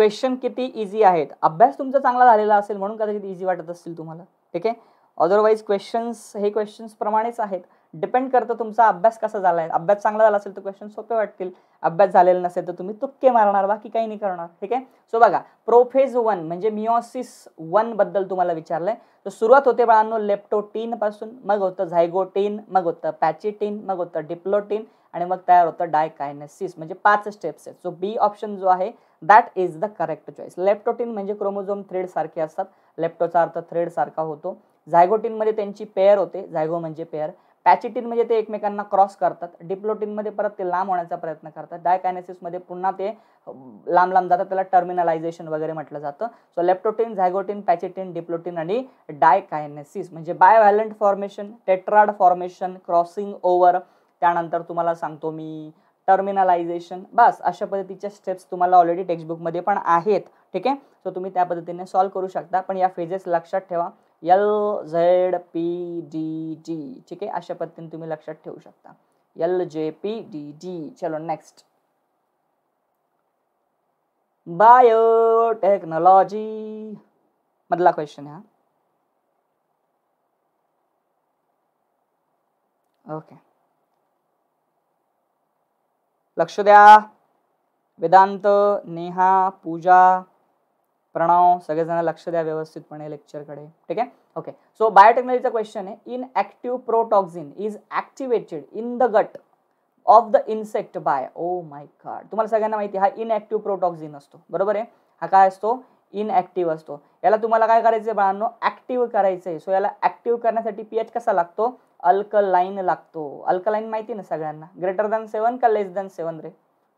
Speaker 1: क्वेश्चन किती इझी आहेत? अभ्यास तुमचा चांगला झालेला असेल म्हणून कदाचित इझी वाटत असतील तुम्हाला. ठीक आहे? अदरवाईज क्वेश्चन्स हे क्वेश्चन्स प्रमाणेच आहेत. डिपेंड करतं तुमचा अभ्यास कसा झाला आहे अभ्यास चांगला झाला असेल तर क्वेश्चन सोपे वाटतील. अभ्यास झालेला नसेल तर तुम्ही तुक्के मारणार बाकी काही नाही करणार. ठीक आहे? सो बघा प्रोफेज वन म्हणजे मिओसिस वनबद्दल तुम्हाला विचारलंय. तर सुरुवात होते बाळांनो लेप्टोटीन पासून. मग होतं झायगोटीन मग होतं पॅचिटीन मग होतं डिप्लोटीन आणि मग तयार होतं डायकायनेसिस म्हणजे पाच स्टेप्स आहेत. सो बी ऑप्शन जो आहे that is the correct choice leptotene म्हणजे क्रोमोझोम थ्रेड सारखे असतात. लेप्टोचा अर्थ थ्रेड सारखा होतो. झायगोटीनमध्ये त्यांची पेअर होते. झायगो म्हणजे पेअर पॅचिटीन म्हणजे ते एकमेकांना क्रॉस करतात. डिप्लोटीनमध्ये परत ते लांब होण्याचा प्रयत्न करतात. डायकायनेसिसमध्ये पुन्हा ते लांब लांब जातात. त्याला टर्मिनलायझेशन वगैरे म्हटलं जातं. So leptotene zygotene pachytene diplotene आणि डायकायनेसिस म्हणजे bivalent formation tetrad formation crossing over त्यानंतर तुम्हाला सांगतो मी टर्मिनलायझेशन. बस अशा पद्धतीच्या स्टेप्स तुम्हाला ऑलरेडी टेक्स्टबुकमध्ये पण आहेत. ठीक आहे? सो तुम्ही त्या पद्धतीने सॉल्व्ह करू शकता. पण या फेजेस लक्षात ठेवा. L Z P D D ठीक आहे? अशा पद्धतीने तुम्ही लक्षात ठेवू शकता. L J P D D चलो नेक्स्ट बायोटेक्नॉलॉजी मधला क्वेश्चन आहे हा. ओके लक्ष द्या वेदांत नेहा पूजा प्रणव सगळेजण लक्ष द्या व्यवस्थितपणे लेक्चरकडे ठीक आहे? ओके सो बायोटेक्नॉलॉजीचा क्वेश्चन आहे. Inactive protoxin is activated in the gut of the insect by oh my God तुम्हाला सगळ्यांना माहिती हा इनॲक्टिव्ह प्रोटॉक्झिन असतो. बरोबर आहे? हा काय असतो? इनॲक्टिव्ह असतो. याला तुम्हाला काय करायचं आहे बाळांनो? करायचं आहे सो याला ॲक्टिव्ह करण्यासाठी पीएच कसा लागतो? अल्कलाईन लागतो. अल्कलाईन माहिती ना सगळ्यांना? ग्रेटर दॅन सेवन का लेस दॅन सेवन रे?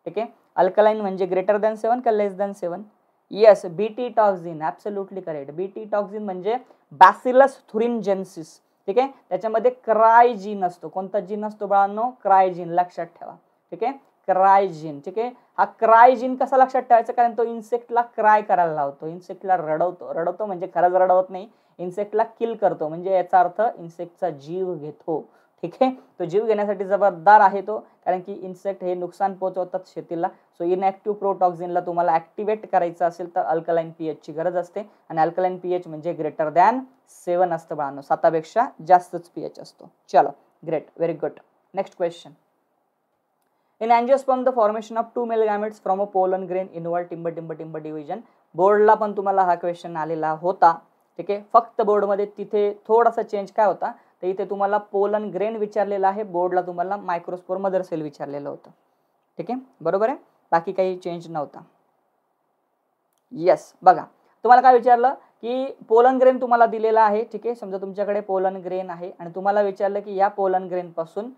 Speaker 1: ठीक आहे? अल्कलाईन म्हणजे ग्रेटर दॅन सेवन का less than seven yes BT toxin absolutely correct B T toxin म्हणजे बॅसिलस थुरिनजेन्सिस ठीक आहे? त्याच्यामध्ये क्रायजीन असतो. कोणता जीन असतो बाळांनो? क्रायजीन लक्षात ठेवा. ठीक आहे? क्रायजिन ठीक आहे? हा क्रायजिन कसा लक्षात ठेवायचा? कारण तो इन्सेक्टला क्राय करायला लावतो. इन्सेक्टला रडवतो. रडवतो म्हणजे खरंच रडवत नाही. इन्सेक्टला किल करतो. म्हणजे याचा अर्थ इन्सेक्टचा जीव घेतो. ठीक आहे? तो जीव घेण्यासाठी जबाबदार आहे तो. कारण की इन्सेक्ट हे नुकसान पोहोचवतात शेतीला. सो इनॅक्टिव्ह प्रोटॉक्झिनला तुम्हाला ऍक्टिवेट करायचं असेल तर अल्कलाईन पीएच ची गरज असते. आणि अल्कलाईन पीएच म्हणजे ग्रेटर दॅन सेवन असतं बाळांनो. सातापेक्षा जास्तच पीएच असतो. चलो. Great very good next question in angiosperm, the formation of two male gametes from a pollen grain involved timber टिंब टिंब division. बोर्डला पण तुम्हाला हा क्वेश्चन आलेला होता. ठीक आहे? फक्त बोर्डमध्ये तिथे थोडासा चेंज काय होता? तर इथे तुम्हाला पोलन ग्रेन विचारलेला आहे. बोर्डला तुम्हाला मायक्रोस्पोर मदर सेल विचारलेलं होतं. ठीक आहे? बरोबर आहे? बाकी काही चेंज नव्हता. येस बघा. तुम्हाला काय विचारलं? की पोलन ग्रेन तुम्हाला दिलेला आहे. ठीक आहे? समजा तुमच्याकडे पोलन ग्रेन आहे. आणि तुम्हाला विचारलं की या पोलन ग्रेनपासून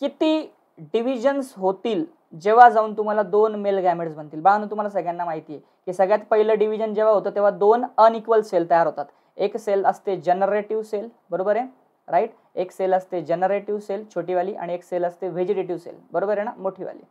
Speaker 1: किती डिव्हिजन्स होतील जेव्हा जाऊन तुम्हाला दोन मेल गॅमेट्स बनतील. बाळांनो तुम्हाला सगळ्यांना माहिती आहे की सगळ्यात पहिलं डिव्हिजन जेव्हा होतं तेव्हा दोन अनइक्वल सेल तयार होतात. एक सेल असते जनरेटिव्ह सेल बरोबर आहे? राईट एक सेल असते जनरेटिव्ह सेल छोटीवाली आणि एक सेल असते व्हेजिटेटिव्ह सेल बरोबर आहे ना? मोठीवाली.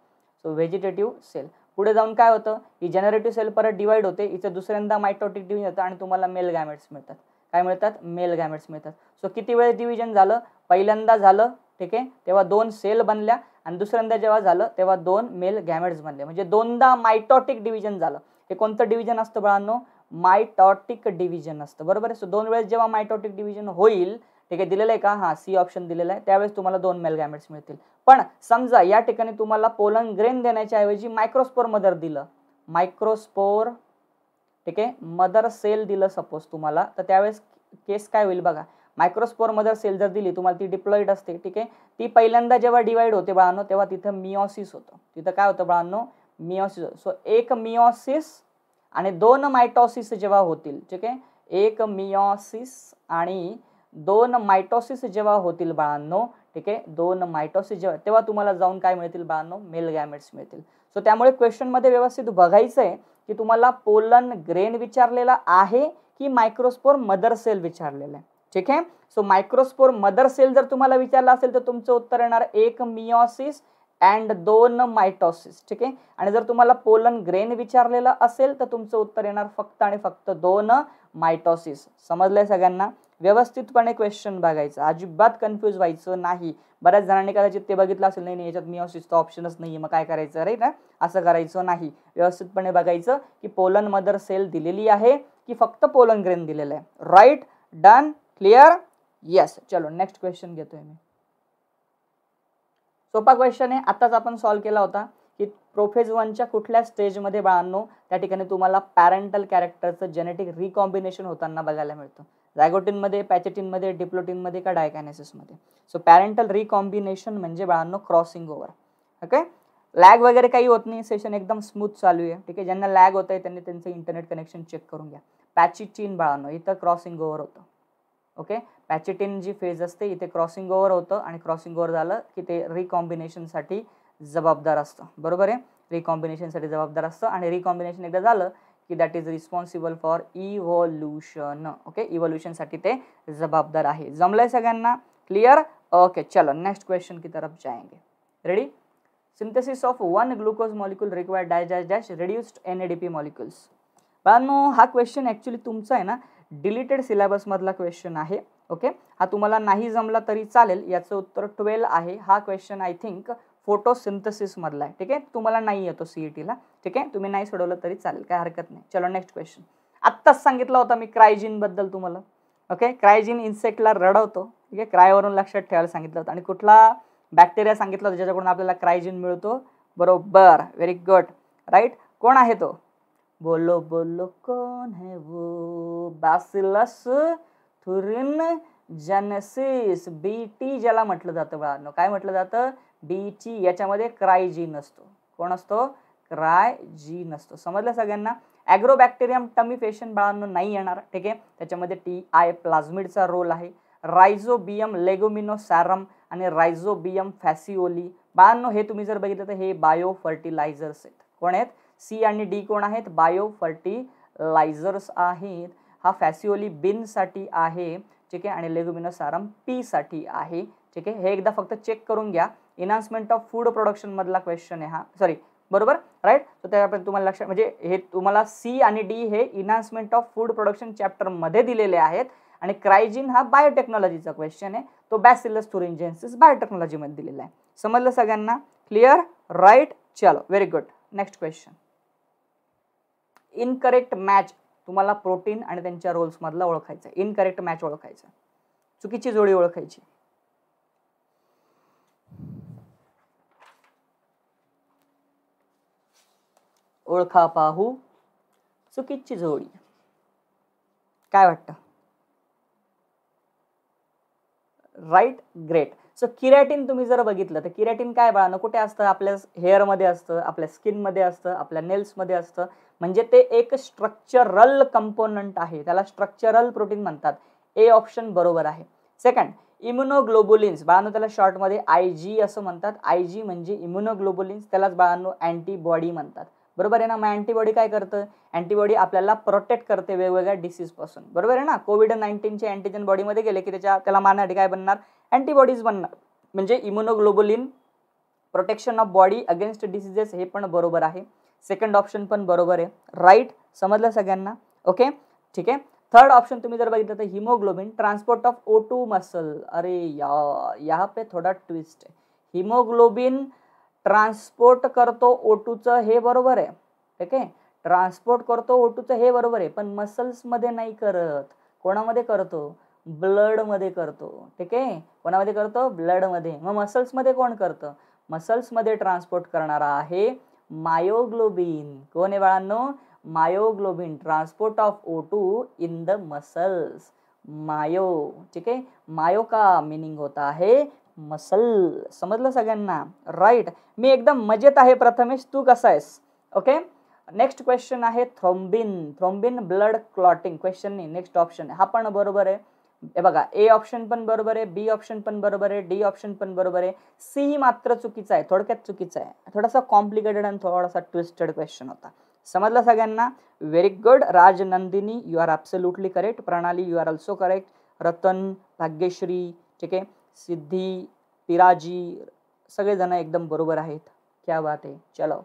Speaker 1: सो व्हेजिटेटिव्ह सेल पुढे जाऊन काय होतं? ही जनरेटिव्ह सेल परत डिवाइड होते इथं दुसऱ्यांदा मायटोटिक डिव्हिजन होतं आणि तुम्हाला मेल गॅमेट्स मिळतात. काय मिळतात? मेल गॅमेट्स मिळतात. सो किती वेळेस डिव्हिजन झालं? पहिल्यांदा झालं ठीक आहे? तेव्हा दोन सेल बनल्या आणि दुसऱ्यांदा जेव्हा झालं तेव्हा दोन मेल गॅमेट्स बनले. म्हणजे दोनदा मायटॉटिक डिव्हिजन झालं. हे कोणतं डिव्हिजन असतं बाळांनो? मायटॉटिक डिव्हिजन असतं. बरोबर आहे? सो दोन वेळेस जेव्हा मायटॉटिक डिव्हिजन होईल ठीक आहे दिलेलं आहे का? हा सी ऑप्शन दिलेलं आहे. त्यावेळेस तुम्हाला दोन मेल गॅमेट्स मिळतील. पण समजा या ठिकाणी तुम्हाला पोलन ग्रेन देण्याच्या ऐवजी मायक्रोस्पोर मदर दिलं. मायक्रोस्पोर ठीक आहे मदर सेल दिलं सपोज तुम्हाला. तर त्यावेळेस केस काय होईल बघा. मायक्रोस्पोरमध्ये मदर सेल जर दिली तुम्हाला ती डिप्लॉईड असते ठीक आहे? ती पहिल्यांदा जेव्हा डिवाइड होते बाळांनो तेव्हा तिथं मिओसिस होतं. तिथं काय होतं बाळांनो? मिओसिस सो एक मिओसिस आणि दोन मायटॉसिस जेव्हा होतील ठीक आहे? एक मिओसिस आणि दोन मायटॉसिस जेव्हा होतील बाळांनो ठीक आहे? दोन मायटॉसिस जेव्हा तेव्हा तुम्हाला जाऊन काय मिळतील बाळांनो? मेल गॅमेट्स मिळतील. सो त्यामुळे क्वेश्चनमध्ये व्यवस्थित बघायचं आहे की तुम्हाला पोलन ग्रेन विचारलेला आहे की मायक्रोस्पोर मदर सेल विचारलेला आहे. ठीक आहे? सो मायक्रोस्पोर मदर सेल जर तुम्हाला विचारला असेल तर तुमचं उत्तर येणार एक मिओसिस अँड दोन मायटॉसिस ठीक आहे? आणि जर तुम्हाला पोलन ग्रेन विचारलेलं असेल तर तुमचं उत्तर येणार फक्त आणि फक्त दोन मायटॉसिस समजलंय सगळ्यांना? व्यवस्थितपणे क्वेश्चन बघायचं. अजिबात कन्फ्यूज व्हायचं नाही. बऱ्याच जणांनी कदाचित ते बघितलं असेल नाही याच्यात मिओसिसचा ऑप्शनच नाही मग काय करायचं? रे ना असं करायचं नाही. व्यवस्थितपणे बघायचं की पोलन मदर सेल दिलेली आहे की फक्त पोलन ग्रेन दिलेलं आहे. राईट डन क्लिअर येस चलो नेक्स्ट क्वेश्चन घेतोय मी. सोपा क्वेश्चन आहे. आताच आपण सॉल्व्ह केला होता की प्रोफेज वनच्या कुठल्या स्टेजमध्ये बाळांनो त्या ठिकाणी तुम्हाला पॅरेंटल कॅरेक्टरचं जेनेटिक रिकॉम्बिनेशन होताना बघायला मिळतं. रायगोटीनमध्ये पॅचेटिनमध्ये डिप्लोटीनमध्ये का डायकॅनेसिसमध्ये सो पॅरेंटल रिकॉम्बिनेशन म्हणजे बाळांनो क्रॉसिंग ओव्हर ओके लॅग वगैरे काही होत नाही. सेशन एकदम स्मूथ चालू आहे. ठीक आहे? ज्यांना लॅग होत आहे त्यांनी त्यांचं इंटरनेट कनेक्शन चेक करून घ्या. पॅचिटिन बाळांनो इथं क्रॉसिंग ओव्हर होतं. ओके? पॅचेटिन जी फेज असते इथे क्रॉसिंग ओव्हर होतं आणि क्रॉसिंग ओव्हर झालं की ते रिकॉम्बिनेशनसाठी जबाबदार असतं. बरोबर आहे? रिकॉम्बिनेशनसाठी जबाबदार असतं आणि रिकॉम्बिनेशन एकदा झालं की that is responsible for evolution okay? इव्होल्युशनसाठी ते जबाबदार आहे. जमलंय सगळ्यांना? क्लिअर ओके चलो नेक्स्ट क्वेश्चन की तरफ जाएंगे ready synthesis of one glucose molecule required dash dash dash reduced N A D P molecules बाळांनो हा क्वेश्चन ॲक्च्युली तुमचा आहे ना डिलीटेड सिलेबसमधला क्वेश्चन आहे ओके हा तुम्हाला नाही जमला तरी चालेल याचं उत्तर ट्वेल्व आहे. हा क्वेश्चन आय थिंक फोटोसिंथसिसमधला आहे ठीक आहे? तुम्हाला नाही येतो सी ई टीला ठीक आहे? तुम्ही नाही सोडवलं तरी चालेल काय हरकत नाही. चलो नेक्स्ट क्वेश्चन आत्ताच सांगितलं होतं मी क्रायजिनबद्दल तुम्हाला ओके क्रायजिन इन्सेक्टला रडवतो ठीक आहे? क्रायवरून लक्षात ठेवायला सांगितलं होतं. आणि कुठला बॅक्टेरिया सांगितलं होतं ज्याच्याकडून आपल्याला क्रायजिन मिळतो? बरोबर व्हेरी गुड राईट कोण आहे तो? बोलो बोलो कोण है वो? Bacillus thuringiensis B T ज्याला म्हटलं जातं बाळांनो. काय म्हटलं जातं? बी टी याच्यामध्ये क्रायजीन असतो. कोण असतो? क्रायजीन असतो. समजलं सगळ्यांना? ॲग्रोबॅक्टेरियम टमीफेशन बाळांनो नाही येणार ठीक आहे? त्याच्यामध्ये टी आय प्लाझमिडचा रोल आहे. रायझोबियम लेगोमिनो सॅरम आणि रायझोबियम फॅसिओली बाळांनो हे तुम्ही जर बघितलं तर हे बायो फर्टिलायझर्स आहेत. कोण आहेत? सी आणि डी कोण आहेत? बायो फर्टिलायझर्स आहेत. हा फॅसिओली बिनसाठी आहे ठीक आहे? आणि लेगुमिनो सारम पीसाठी आहे ठीक आहे? हे एकदा फक्त चेक करून घ्या. इनान्समेंट ऑफ फूड प्रोडक्शन मधला क्वेश्चन आहे हा. सॉरी बरोबर? राईट तर त्यापर्यंत तुम्हाला लक्षात म्हणजे हे तुम्हाला सी आणि डी हे इनान्समेंट ऑफ फूड प्रोडक्शन चॅप्टरमध्ये दिलेले आहेत. आणि क्रायजिन हा बायोटेक्नॉलॉजीचा क्वेश्चन आहे. तो बॅसिलस थुरिंजेन्सिस बायोटेक्नॉलॉजीमध्ये दिलेला आहे. समजलं सगळ्यांना? क्लिअर राईट चलो very good next question incorrect match तुम्हाला प्रोटीन आणि त्यांच्या रोल्समधला ओळखायचा इनकरेक्ट मॅच ओळखायचा. चुकीची जोडी ओळखायची. ओळखा पाहू. चुकीची जोडी. काय वाटतं? राईट ग्रेट सो किरॅटिन तुम्ही जर बघितलं तर किरॅटिन काय बाळानं कुठे असतं? आपल्या हेअरमध्ये असतं आपल्या स्किनमध्ये असतं आपल्या नेल्समध्ये असतं. म्हणजे ते एक स्ट्रक्चरल कंपोनंट आहे. त्याला स्ट्रक्चरल प्रोटीन म्हणतात. ए ऑप्शन बरोबर आहे. सेकंड इम्युनोग्लोबुलिन्स बाळांनो त्याला शॉर्टमध्ये आय जी असं म्हणतात. आय जी म्हणजे इम्युनोग्लोबुलिन्स त्यालाच बाळांनो अँटीबॉडी म्हणतात. बरोबर आहे ना? मग अँटीबॉडी काय करतं? अँटीबॉडी आपल्याला प्रोटेक्ट करते वेगवेगळ्या डिसीजपासून बरोबर आहे ना? कोविड नाईन्टीनचे अँटीजन बॉडीमध्ये गेले की त्याच्या त्याला मारण्यासाठी काय बनणार? अँटीबॉडीज बनणार. म्हणजे immunoglobulin protection of body against diseases हे पण बरोबर आहे. सेकंड ऑप्शन पण बरोबर आहे. राईट समजलं सगळ्यांना? ओके ठीक आहे? थर्ड ऑप्शन तुम्ही जर बघितलं तर haemoglobin transport of O two muscle अरे या पे थोडा ट्विस्ट आहे. हिमोग्लोबिन ट्रान्सपोर्ट करतो ओ टूचं हे बरोबर आहे. ठीक आहे ट्रान्सपोर्ट करतो ओ टूचं हे बरोबर आहे. पण मसल्समध्ये नाही करत. कोणामध्ये करतो? ब्लडमध्ये करतो. ठीक आहे? कोणामध्ये करतो? ब्लडमध्ये मग मसल्समध्ये कोण करतं? मसल्समध्ये ट्रान्सपोर्ट करणारा आहे मायोग्लोबिन. कोण आहे बाळांनो? Myoglobin transport of O two in the muscles myo ठीक आहे? मायो का मिनिंग होता आहे? मसल समजलं सगळ्यांना? राईट मी एकदम मजेत आहे प्रथमेश. तू कसा आहेस? ओके नेक्स्ट क्वेश्चन आहे thrombin thrombin blood clotting question नाही. नेक्स्ट ऑप्शन हा पण बरोबर आहे. हे बघा ए ऑप्शन पण बरोबर आहे बी ऑप्शन पण बरोबर आहे डी ऑप्शन पण बरोबर आहे. सी मात्र चुकीचा आहे थोडक्यात चुकीचा आहे. थोडासा कॉम्प्लिकेटेड आणि थोडासा ट्विस्टेड क्वेश्चन होता. समजलं सगळ्यांना? Very good Raj Nandini you are absolutely correct Pranali you are also correct Ratan Bhagyashree ठीक आहे? सिद्धी पिराजी सगळेजण एकदम बरोबर आहेत. क्या बात आहे. चलो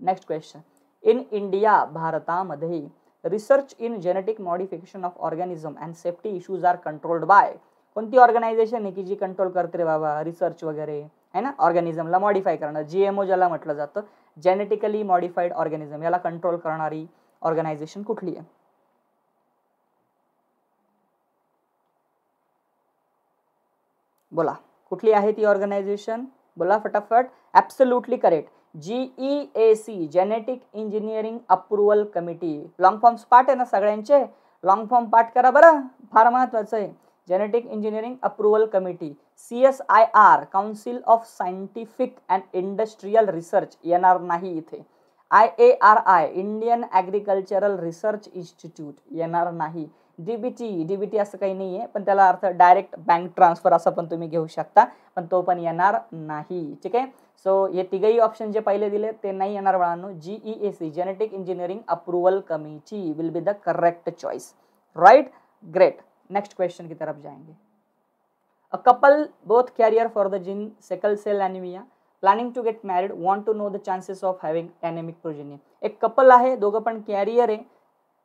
Speaker 1: नेक्स्ट क्वेश्चन इन इंडिया भारतामध्ये research in genetic modification of organism and safety issues are controlled by कोणती ऑर्गनायझेशन आहे की जी कंट्रोल करते रे बाबा? रिसर्च वगैरे. आहे ना? ऑर्गॅनिझमला मॉडिफाय करणं जी एम ओ ज्याला म्हटलं जातं जेनेटिकली मॉडिफाईड ऑर्गॅनिझम याला कंट्रोल करणारी ऑर्गनायझेशन कुठली आहे? बोला. कुठली आहे ती ऑर्गनायझेशन बोला फटाफट. Absolutely correct G E A C genetic engineering approval committee long forms पाठ आहे ना सगळ्यांचे? लॉंग फॉर्म पाठ करा बरं. फार महत्त्वाचं आहे. Genetic engineering approval committee C S I R council of scientific and industrial research येणार नाही इथे. I A R I Indian agricultural research institute येणार नाही. डीबीटी डीबीटी असं काही नाही आहे पण त्याला अर्थ डायरेक्ट बँक ट्रान्सफर असं पण तुम्ही घेऊ शकता पण तो पण येणार नाही ठीक आहे? सो हे तिघही ऑप्शन जे पहिले दिले ते नाही येणार बाळांनो. G E A C genetic engineering approval committee will be the correct choice right great next question की तरफ जाएंगे. A couple both carrier for the gene sickle cell anaemia planning to get married want to know the chances of having anaemic progeny एक कपल आहे दोघं पण कॅरियर आहे.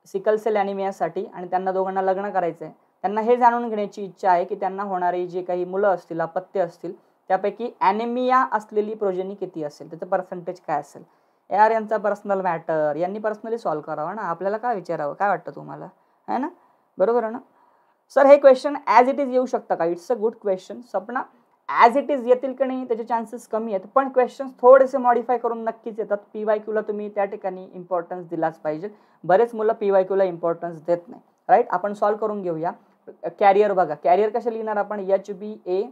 Speaker 1: सिकल सेल ॲनिमियासाठी आणि त्यांना दोघांना लग्न करायचं आहे त्यांना हे जाणून घेण्याची इच्छा आहे की त्यांना होणारी जे काही मुलं असतील अपत्य असतील त्यापैकी ॲनिमिया असलेली प्रोजेनी किती असेल? त्याचं पर्सेंटेज काय असेल? यार यांचा पर्सनल मॅटर यांनी पर्सनली सॉल्व करावा ना? आपल्याला काय विचारावं? काय वाटतं तुम्हाला? है ना? बरोबर आहे ना? सर हे क्वेश्चन ॲज इट इज येऊ शकतं का? It's a good question Sapna as it is येतील की नाही त्याचे चान्सेस कमी आहेत. पण क्वेश्चन्स थोडेसे मॉडिफाय करून नक्कीच येतात. पी वाय क्यूला तुम्ही त्या ठिकाणी इम्पॉर्टन्स दिलाच पाहिजे. बरेच मुलं पी वाय क्यूला इम्पॉर्टन्स देत नाही. राईट आपण सॉल्व्ह करून घेऊया. कॅरियर बघा. कॅरियर कशा लिहिणार आपण? H B A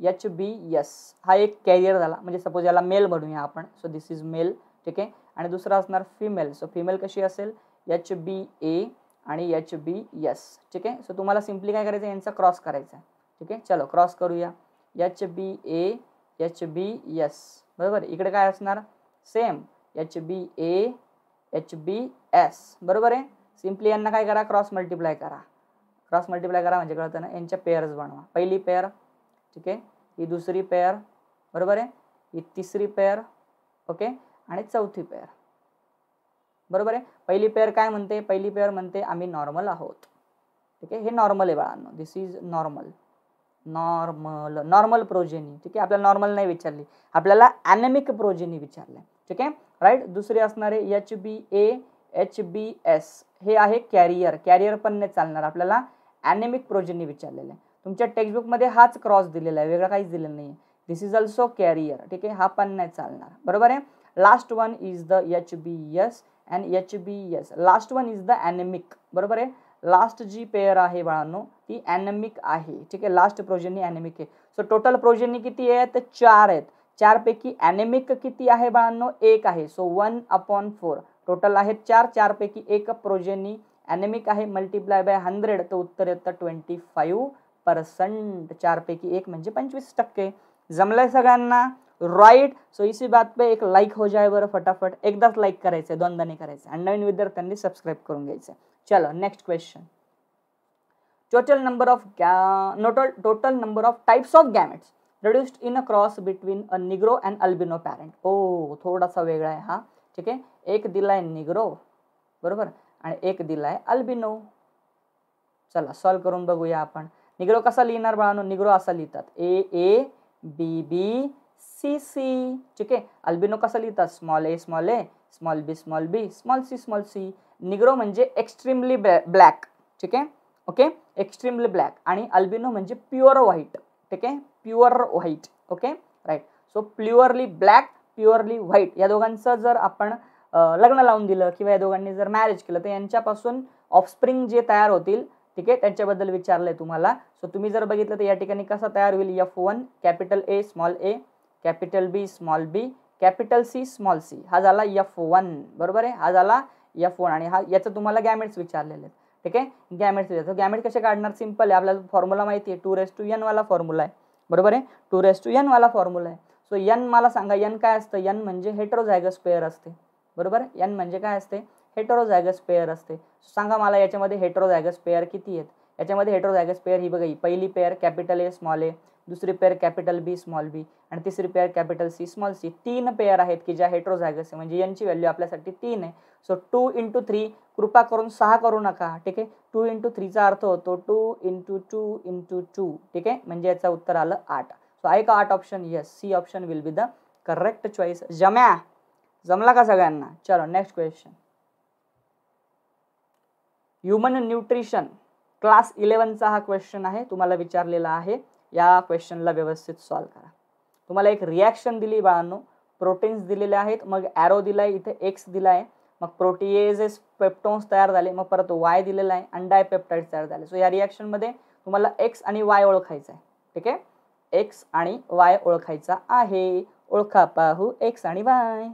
Speaker 1: H B S हा एक कॅरियर झाला. म्हणजे सपोज याला मेल म्हणूया आपण. सो दिस इज मेल ठीक आहे? आणि दुसरा असणार फिमेल सो फिमेल कशी असेल? एच बी ए आणि एच बी एस ठीक आहे? सो तुम्हाला सिम्पली काय करायचं यांचा क्रॉस करायचा आहे ठीक आहे? चलो क्रॉस करूया. H B A H B S बरोबर? इकडे काय असणार? Same H B A H B S बरोबर आहे? सिम्पली यांना काय करा? क्रॉस मल्टिप्लाय करा. क्रॉस मल्टिप्लाय करा म्हणजे कळतं ना? यांच्या पेअर्स बनवा. पहिली पेअर ठीक आहे? ही दुसरी पेअर बरोबर आहे? ही तिसरी पेअर ओके आणि चौथी पेअर बरोबर आहे? पहिली पेअर काय म्हणते? पहिली पेअर म्हणते आम्ही नॉर्मल आहोत. ठीक आहे? हे नॉर्मल आहे बाळांनो. This is normal normal normal progeny ठीक आहे? आपल्याला नॉर्मल नाही विचारली. आपल्याला ॲनेमिक प्रोजेनी विचारलं ठीक आहे? राईट दुसरी असणारे H B A H B S हे आहे कॅरियर कॅरियर पण नाही चालणार. आपल्याला ॲनेमिक प्रोजेनी विचारलेलं आहे. तुमच्या टेक्स्टबुकमध्ये हाच क्रॉस दिलेला आहे. वेगळं काहीच दिलेलं नाही दिस इज ऑल्सो कॅरियर ठीक आहे? हा पण नाही चालणार. बरोबर आहे? Last one is the H B S and H B S last one is the anaemic बरोबर आहे? लास्ट जी पेअर आहे बाळांनो ती ॲनेमिक आहे. ठीक आहे? लास्ट प्रोजेनी ॲनेमिक आहे. सो टोटल प्रोजेनी किती आहेत? तर चार आहेत. चारपैकी ॲनेमिक किती आहे बाळांनो? एक आहे. So one upon four total आहेत चार. चारपैकी एक प्रोजेनी ॲनेमिक आहे. मल्टिप्लाय बाय हंड्रेड तर उत्तर येतं ट्वेंटी फाईव्ह पर्सेंट चारपैकी एक म्हणजे पंचवीस टक्के. जमलंय सगळ्यांना? राईट सो इसी बात पे एक लाईक हो जाए बरं फटाफट. एकदाच लाईक करायचं आहे दोनदा नाही करायचं आणि नवीन विद्यार्थ्यांनी सबस्क्राईब करून घ्यायचं चलो next question total number of total total number of types of gametes produced in a cross between a negro and albino parent oh थोडा सा वेगळा आहे हा ठीक आहे एक दिलाय निग्रो बरोबर? आणि एक दिलाय अल्बिनो चला सॉल्व करून बघूया आपण. निग्रो कसा लिहिणार बाळांनो? निग्रो असा लिहितात. ए A B B C C ठीक आहे? अल्बिनो कसा लिहितात? Small A small A small B small B small C small C negro म्हणजे एक्स्ट्रीमली ब्लॅक ठीक आहे? ओके? एक्स्ट्रीमली ब्लॅक आणि अल्बिनो म्हणजे प्युअर व्हाईट ठीक आहे? Pure white okay? Right so purely black purely white या दोघांचं जर आपण लग्न लावून दिलं किंवा या दोघांनी जर मॅरेज केलं तर यांच्यापासून ऑफस्प्रिंग जे तयार होतील ठीक आहे? त्यांच्याबद्दल विचारलंय तुम्हाला. सो तुम्ही जर बघितलं तर या ठिकाणी कसा तयार होईल? F one capital A small A capital B small B capital C small C हा झाला एफ वन बरोबर आहे? हा झाला एफ वन आणि हा याचं तुम्हाला गॅमेट्स विचारलेले आहेत. ठीक आहे? गॅमेट्स विचारतो गॅमेट कसे काढणार? सिंपल आहे. आपल्याला फॉर्म्युला माहिती आहे. टू रेस टू एनवाला फॉर्म्युला आहे. बरोबर आहे? टू रेस टू एन वाला फॉर्म्युला आहे. सो एन मला सांगा एन काय असतं? एन म्हणजे हेट्रोझायगस पेअर असते. बरोबर एन म्हणजे काय असते? हेट्रोझायगस पेअर असते. सांगा मला याच्यामध्ये हेट्रोझायगस पेअर किती आहेत? याच्यामध्ये हेट्रोझायगस पेअर ही बघा ही पहिली pair capital A small A दुसरी pair capital B small B आणि तिसरी pair capital C small C तीन पेअर आहेत की ज्या हेट्रोझायगस म्हणजे यांची व्हॅल्यू आपल्यासाठी तीन आहे. सो टू इंटू थ्री कृपा करून सहा करू नका ठीक आहे? टू इंटू थ्रीचा अर्थ होतो two into two into two ठीक आहे? म्हणजे याचं उत्तर आलं आठ. सो आहे का आठ option yes C option will be the correct choice जम्या? जमला का सगळ्यांना? चलो next question human nutrition class इलेवनचा हा क्वेश्चन आहे. तुम्हाला विचारलेला आहे. या क्वेश्चनला व्यवस्थित सॉल्व करा. तुम्हाला एक रिॲक्शन दिली बाळांनो. प्रोटीन्स दिलेले आहेत. मग ॲरो दिलाय इथे एक्स दिला आहे मग प्रोटीएजेस पेप्टॉन्स तयार झाले. मग परत वाय दिलेला आहे. अंडाय पेप्टाईड तयार झाले. सो या रिॲक्शनमध्ये तुम्हाला एक्स आणि वाय ओळखायचा आहे. ठीक आहे? एक्स आणि वाय ओळखायचा आहे. ओळखा पाहू एक्स आणि वाय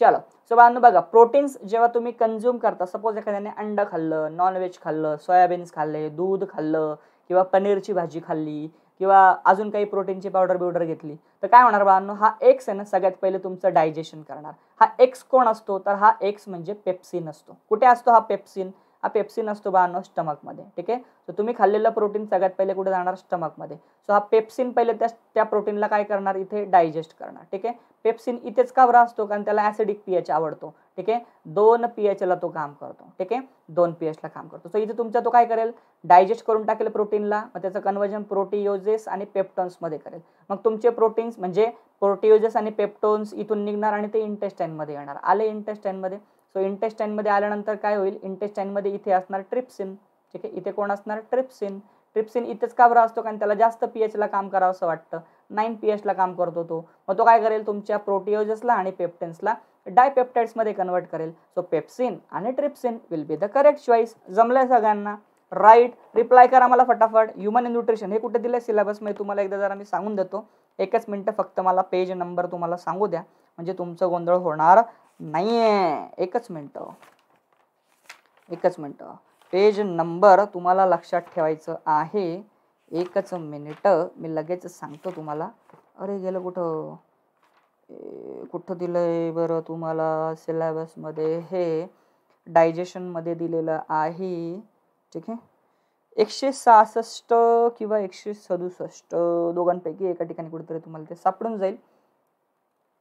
Speaker 1: चलो. सो बाळांनो बघा प्रोटीन्स जेव्हा तुम्ही कन्झ्युम करता सपोज एखाद्याने अंडा खाल्लं नॉनव्हेज खाल्लं सोयाबीन्स खाल्ले दूध खाल्लं किंवा पनीरची भाजी खाल्ली किंवा अजून काही प्रोटीनची पावडर बिवडर घेतली तर काय होणार बाळांनो? हा एक्स आहे ना सगळ्यात पहिले तुमचं डायजेशन करणार. हा एक्स कोण असतो? तर हा एक्स म्हणजे पेप्सिन असतो. कुठे असतो हा पेप्सिन हा पेप्सिन असतो बाळांनो स्टमकमध्ये ठीक आहे? सो तुम्ही खाल्लेलं प्रोटीन सगळ्यात पहिले कुठे जाणार? स्टमकमध्ये. सो हा पेप्सिन पहिले त्या त्या प्रोटीनला काय करणार? इथे डायजेस्ट करणार ठीक आहे? पेप्सिन इथेच का बरा असतो? कारण त्याला ॲसिडिक पी एच आवडतो ठीक आहे? दोन पी एचला तो काम करतो ठीक आहे? दोन पी एचला काम करतो. सो इथे तुमचा तो काय करेल? डायजेस्ट करून टाकेल प्रोटीनला मग त्याचं कन्वर्जन प्रोटिओजेस आणि पेप्टॉन्समध्ये करेल. मग तुमचे प्रोटीन्स म्हणजे प्रोटिओजेस आणि पेप्टोन्स इथून निघणार आणि ते इंटेस्टाईनमध्ये येणार. आले इंटेस्टाईनमध्ये सो इंटेस्टाईनमध्ये आल्यानंतर काय होईल? इंटेस्टाईनमध्ये इथे असणार ट्रिप्सिन ठीक आहे? इथे कोण असणार? ट्रिप्सिन ट्रिप्सिन इथेच का बरं असतो? कारण त्याला जास्त पी एचला काम करावं असं वाटतं. नाईन पी एचला काम करतो तो. मग तो काय करेल? तुमच्या प्रोटिओजसला आणि पेप्टेन्सला डायपेप्टाइड्समध्ये कन्वर्ट करेल. So pepsin and trypsin will be the correct choice जमलंय सगळ्यांना? राईट रिप्लाय करा मला फटाफट. ह्युमन न्यूट्रिशन हे कुठे दिलं सिलेबसमध्ये तुम्हाला एकदा जरा मी सांगून देतो. एकच मिनटं फक्त मला पेज नंबर तुम्हाला सांगू द्या. म्हणजे तुमचं गोंधळ होणार नाही आहे एकच मिनटं. एकच मिनटं. पेज नंबर तुम्हाला लक्षात ठेवायचं आहे. एकच मिनिटं. मी लगेच सांगतो तुम्हाला. अरे गेलं कुठं? कुठं दिलं आहे बरं तुम्हाला सिलेबसमध्ये हे डायजेशनमध्ये दिलेलं आहे. ठीक आहे? एकशे सहासष्ट किंवा एकशे सदुसष्ट दोघांपैकी एका ठिकाणी कुठेतरी तुम्हाला ते सापडून जाईल.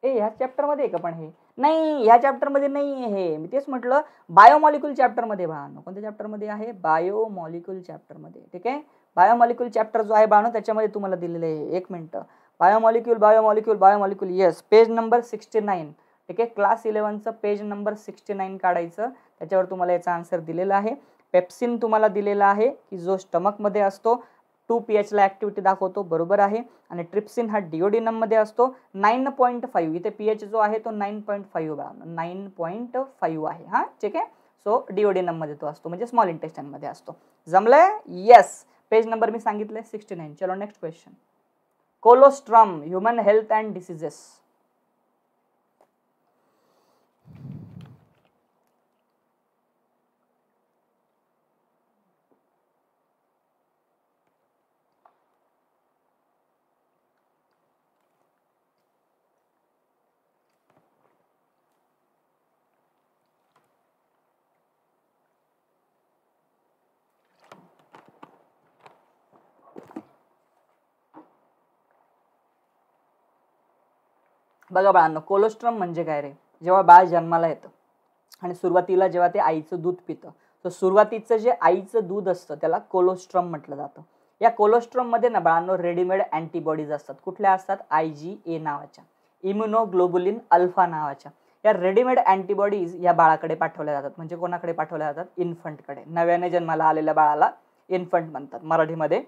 Speaker 1: ए ह्या चॅप्टरमध्ये का पण हे? नाही ह्या चॅप्टरमध्ये नाही हे. मी तेच म्हटलं बायोमॉलिक्युल चॅप्टरमध्ये बाळांनो कोणत्या चॅप्टरमध्ये आहे? बायोमॉलिक्युल चॅप्टरमध्ये ठीक आहे? बायोमॉलिक्युल चॅप्टर जो आहे बाळांनो त्याच्यामध्ये तुम्हाला दिलेलं आहे. एक मिनटं. Biomolecule biomolecule biomolecule yes page number sixty nine ठीक आहे? क्लास इलेवनचं पेज नंबर सिक्स्टी नाईन काढायचं. त्याच्यावर तुम्हाला याचा आन्सर दिलेला आहे. पेप्सिन तुम्हाला दिलेला आहे की जो स्टमकमध्ये असतो टू पी एचला ॲक्टिव्हिटी दाखवतो बरोबर आहे. आणि ट्रिप्सिन हा डिओडिनममध्ये असतो. नाईन पॉईंट फाईव्ह इथे पी एच जो आहे तो nine point five nine point five आहे हां ठीक आहे? सो डिओडिनममध्ये तो असतो म्हणजे स्मॉल इंटेस्टाईनमध्ये असतो. जमलंय? येस पेज नंबर मी सांगितले सिक्स्टी नाईन चलो next question colostrum human health and diseases बघा बाळांनो कोलोस्ट्रम म्हणजे काय रे? जेव्हा बाळ जन्माला येतं आणि सुरुवातीला जेव्हा ते आईचं दूध पितं तर सुरुवातीचं जे आईचं दूध असतं त्याला कोलोस्ट्रम म्हटलं जातं. या कोलोस्ट्रममध्ये ना बाळांनो रेडीमेड अँटीबॉडीज असतात. कुठल्या असतात? आय जी ए नावाच्या. इम्युनोग्लोबुलिन अल्फा नावाच्या. या रेडीमेड अँटीबॉडीज या बाळाकडे पाठवल्या जातात. म्हणजे कोणाकडे पाठवल्या जातात? इन्फंटकडे नव्याने जन्माला आलेल्या बाळाला इन्फंट म्हणतात. मराठीमध्ये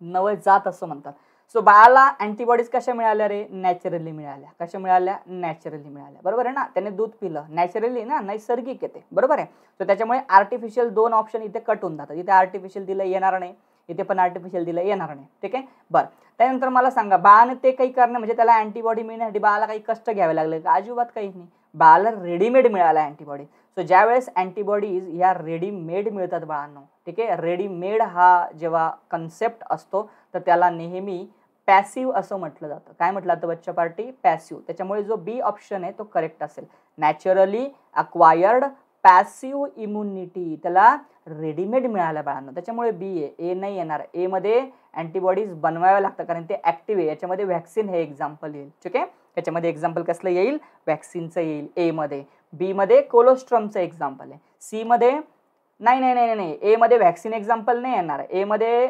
Speaker 1: नवजात असं म्हणतात. सो बाळाला अँटीबॉडीज कशा मिळाल्या रे? नॅचरली मिळाल्या. कशा मिळाल्या? नॅचरली मिळाल्या. बरोबर आहे ना? त्याने दूध पिलं. नॅचरली ना? नैसर्गिक येते बरोबर आहे? सो त्याच्यामुळे आर्टिफिशियल दोन ऑप्शन इथे कट होऊन जातात. इथे आर्टिफिशियल दिलं येणार नाही. इथे पण आर्टिफिशियल दिलं येणार नाही. ठीक आहे? बरं. त्यानंतर मला सांगा बाळाने ते काही करणं म्हणजे त्याला अँटीबॉडी मिळण्यासाठी बाळाला काही कष्ट घ्यावे लागले का? अजिबात काही नाही. बाळाला रेडीमेड मिळाला अँटीबॉडी सो ज्यावेळेस अँटीबॉडीज या रेडीमेड मिळतात बाळांना ठीक आहे? रेडीमेड हा जेव्हा कन्सेप्ट असतो तर त्याला नेहमी पॅसिव्ह असं म्हटलं जातं. काय म्हटलं जातं बच्चा पार्टी? पॅसिव्ह त्याच्यामुळे जो बी ऑप्शन आहे तो करेक्ट असेल. नॅचरली अक्वायर्ड पॅसिव्ह इम्युनिटी त्याला रेडीमेड मिळाल्या बाळांना. त्याच्यामुळे बी आहे. ए नाही येणार. एमध्ये अँटीबॉडीज बनवाव्या लागतात. कारण ते ॲक्टिव्ह आहे. याच्यामध्ये व्हॅक्सिन हे एक्झाम्पल येईल. ठीक आहे? याच्यामध्ये एक्झाम्पल कसलं येईल? व्हॅक्सिनचं येईल. एमध्ये बीमध्ये कोलोस्ट्रमचं एक्झाम्पल आहे. सीमध्ये नाही नाही नाही नाही. ए मध्ये व्हॅक्सिन एक्झाम्पल नाही येणार. ए मध्ये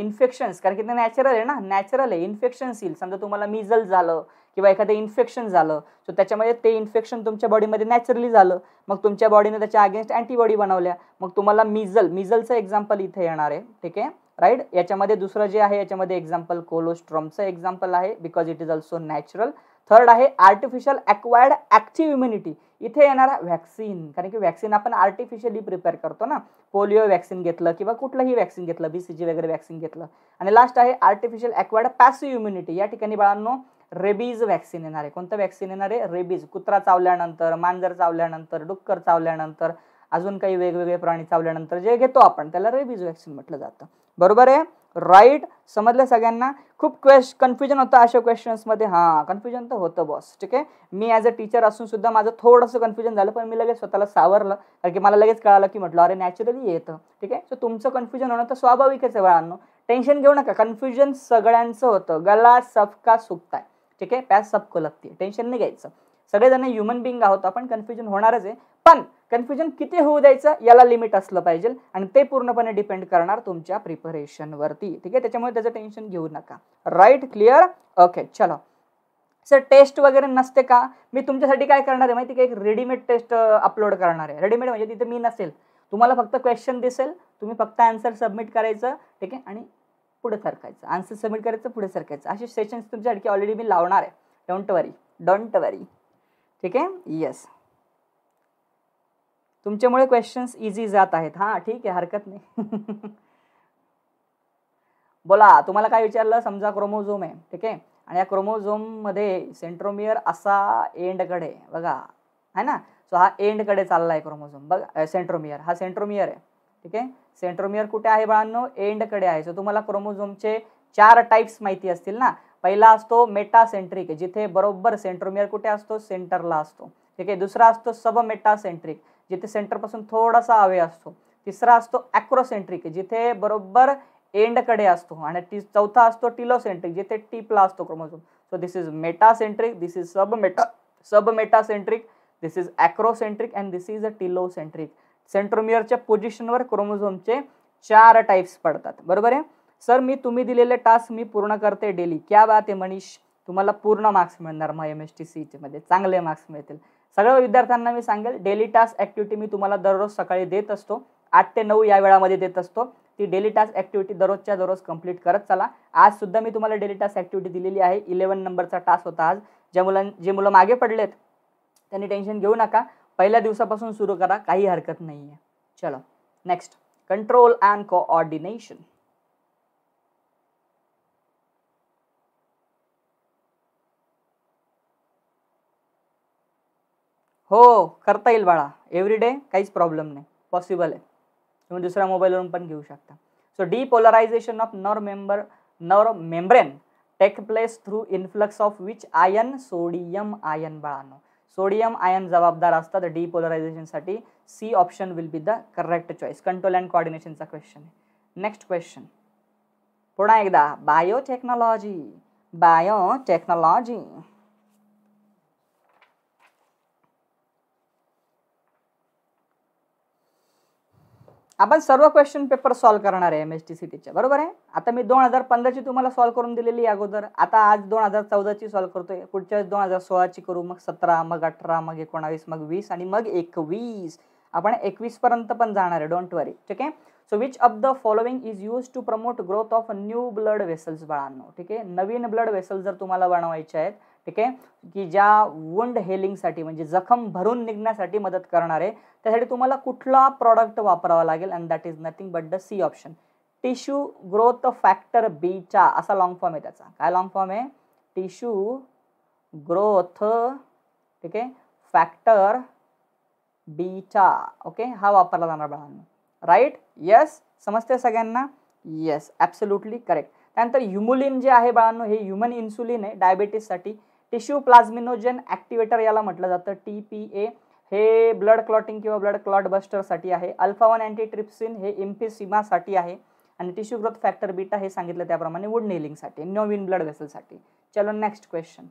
Speaker 1: इन्फेक्शन्स कारण की ते नॅचरल आहे ना? नॅचरल आहे. इन्फेक्शन्स येईल. समजा तुम्हाला मिझल झालं किंवा एखादं इन्फेक्शन झालं सो त्याच्यामध्ये ते इन्फेक्शन तुमच्या बॉडीमध्ये नॅचरली झालं. मग तुमच्या बॉडीने त्याच्या अगेन्स्ट अँटीबॉडी बनवल्या. मग तुम्हाला मिझल मिझलचं एक्झाम्पल इथे येणार आहे. ठीक आहे? राईट याच्यामध्ये दुसरं जे आहे याच्यामध्ये एक्झाम्पल कोलोस्ट्रॉमचं एक्झाम्पल आहे because it is also natural third आहे आर्टिफिशियल ॲक्वायर्ड ॲक्टिव्ह इम्युनिटी इथे येणारा व्हॅक्सिन कारण की व्हॅक्सिन आपण आर्टिफिशियली प्रिपेअर करतो ना. पोलिओ व्हॅक्सिन घेतलं किंवा कुठलंही व्हॅक्सिन घेतलं बी सी जी वगैरे व्हॅक्सिन घेतलं. आणि लास्ट आहे आर्टिफिशियल ॲक्वायर्ड पॅसिव्ह इम्युनिटी या ठिकाणी बाळांनो रेबीज व्हॅक्सिन येणार आहे. कोणतं व्हॅक्सिन येणार आहे? रेबीज कुत्रा चावल्यानंतर मांजर चावल्यानंतर डुक्कर चावल्यानंतर अजून काही वेगवेगळे प्राणी चावल्यानंतर जे घेतो आपण त्याला रेबीज व्हॅक्सिन म्हटलं जातं. बरोबर आहे? राईट? समजलं सगळ्यांना? खूप क्वेश्च कन्फ्युजन होतं अशा क्वेश्चन्समध्ये हां कन्फ्युजन तर होतं बॉस ठीक आहे? मी ॲज अ टीचर असून सुद्धा माझं थोडंसं कन्फ्युजन झालं पण मी लगेच स्वतःला सावरलं. कारण की मला लगेच कळालं की म्हटलं अरे नॅचरली येतं. ठीक आहे? सो तुमचं कन्फ्युजन होणं तर स्वाभाविकच आहे बाळांनो. टेन्शन घेऊ नका. कन्फ्युजन सगळ्यांचं होतं. गला सबका सुकता आहे ठीक आहे? पॅस सबको लगती टेन्शन नाही घ्यायचं. सगळेजण ह्युमन बिंग आहोत. आपण कन्फ्युजन होणारच आहे. पण कन्फ्युजन किती होऊ द्यायचं याला लिमिट असलं पाहिजे आणि ते पूर्णपणे डिपेंड करणार तुमच्या प्रिपरेशनवरती ठीक आहे? त्याच्यामुळे त्याचं टेन्शन घेऊ नका. राईट क्लिअर ओके चलो. सर टेस्ट वगैरे नसते का? मी तुमच्यासाठी काय करणार आहे माहिती का? एक रेडीमेड टेस्ट अपलोड करणार आहे. रेडीमेड म्हणजे तिथे मी नसेल. तुम्हाला फक्त क्वेश्चन दिसेल. तुम्ही फक्त आन्सर सबमिट करायचं. ठीक आहे? आणि पुढे सरकायचं. आन्सर सबमिट करायचं पुढे सरकायचं. असे सेशन्स तुमच्यासाठी ऑलरेडी मी लावणार आहे. डोंट वरी डोंट वरी ठीक आहे? येस तुमच्यामुळे क्वेश्चन्स इझी जात आहेत. हां ठीक आहे हरकत नाही. [LAUGHS] बोला तुम्हाला काय विचारलं? समजा क्रोमोझोम आहे ठीक आहे? आणि या क्रोमोझोममध्ये सेंट्रोमियर असा एंडकडे बघा आहे ना? सो हा एंडकडे चालला आहे क्रोमोझोम बघा सेंट्रोमियर हा सेंट्रोमियर आहे ठीक आहे? सेंट्रोमियर कुठे आहे बाळांनो? एंडकडे आहे. सो तुम्हाला क्रोमोझोमचे चार टाईप्स माहिती असतील ना? पहिला असतो मेटासेंट्रिक जिथे बरोबर सेंट्रोमियर कुठे असतो? सेंटरला असतो. ठीक आहे? दुसरा असतो सबमेटासेंट्रिक जिथे सेंटरपासून थोडासा अवे असतो. तिसरा असतो ॲक्रोसेंट्रिक जिथे बरोबर एंडकडे असतो. आणि टी चौथा असतो टिलोसेंट्रिक जिथे टीपला असतो chromosome so this is metacentric this is sub meta sub metacentric this is acrocentric and this is a telocentric सेंट्रोमियरच्या पोझिशनवर क्रोमोझोमचे चार टाईप्स पडतात. बरोबर आहे? सर मी तुम्ही दिलेले टास्क मी पूर्ण करते डेली क्या बात आहे मनीष. तुम्हाला पूर्ण मार्क्स मिळणार. मग एम एस टी सी मध्ये चांगले मार्क्स मिळतील. सगळ्या विद्यार्थ्यांना मी सांगेल डेली टास्क ॲक्टिव्हिटी मी तुम्हाला दररोज सकाळी देत असतो. आठ ते नऊ या वेळामध्ये देत असतो. ती डेली टास्क ॲक्टिव्हिटी दररोजच्या दररोज कंप्लीट करत चला. आज सुद्धा मी तुम्हाला डेली टास्क ॲक्टिव्हिटी दिलेली आहे. इलेवन नंबरचा टास्क होता आज. ज्या मुलां जे मुलं मागे पडलेत त्यांनी टेन्शन घेऊ नका. पहिल्या दिवसापासून सुरू करा. काही हरकत नाही आहे चलो. नेक्स्ट कंट्रोल अँड कोऑर्डिनेशन हो करता येईल बाळा. एव्हरी डे काहीच प्रॉब्लेम नाही. पॉसिबल आहे. तुम्ही दुसऱ्या मोबाईलवरून पण घेऊ शकता. So depolarisation of nerve member nerve membrane take place through influx of which ion sodium ion बाळानो. Sodium ion जबाबदार असतात. डीपोलरायझेशनसाठी C option will be the correct choice control and कॉर्डिनेशनचा question आहे. नेक्स्ट क्वेश्चन पुन्हा एकदा. बायोटेक्नॉलॉजी बायोटेक्नॉलॉजी आपण सर्व क्वेश्चन पेपर सॉल्व्ह करणार आहे एम एस टी सी टीच्या बरोबर आहे? आता मी दोन हजार पंधराची तुम्हाला सॉल्व्ह करून दिलेली अगोदर. आता आज दोन हजार चौदाची सॉल्व्ह करतोय. पुढच्या वेळेस दोन हजार सोळाची करू मग सतरा मग अठरा मग एकोणावीस मग वीस आणि मग एकवीस. आपण एकवीसपर्यंत पण जाणार आहे. डोंट वरी ठीक आहे? So which of the following is use to promote growth of new blood vessels बाळांनो? ठीक आहे? नवीन ब्लड वेसल्स जर तुम्हाला बनवायचे आहेत ठीक आहे? की ज्या वुंड हेलिंगसाठी म्हणजे जखम भरून निघण्यासाठी मदत करणार आहे त्यासाठी तुम्हाला कुठला प्रॉडक्ट वापरावा लागेल? And that is nothing but the C option tissue growth factor बीचा असा लॉंग फॉर्म आहे त्याचा. काय लॉंग फॉर्म आहे? टिश्यू ग्रोथ ठीक आहे? फॅक्टर बीचा ओके हा वापरला जाणार बाळांना. राईट येस समजते सगळ्यांना? येस ॲब्सोल्युटली करेक्ट त्यानंतर ह्युमुलिन जे आहे बाळांनो हे ह्युमन इन्सुलिन आहे. डायबेटीससाठी टिश्यू प्लाझ्मिनोजन ॲक्टिवेटर याला म्हटलं जातं टी पी ए हे ब्लड क्लॉटिंग किंवा ब्लड क्लॉट बस्टरसाठी आहे. अल्फा वन अँटी ट्रिप्सिन हे इम्फिसिमासाठी आहे. आणि टिश्यू ग्रोथ फॅक्टर बीटा हे सांगितलं त्याप्रमाणे वुड नेलिंगसाठी नवीन ब्लड वेसलसाठी चलो नेक्स्ट क्वेश्चन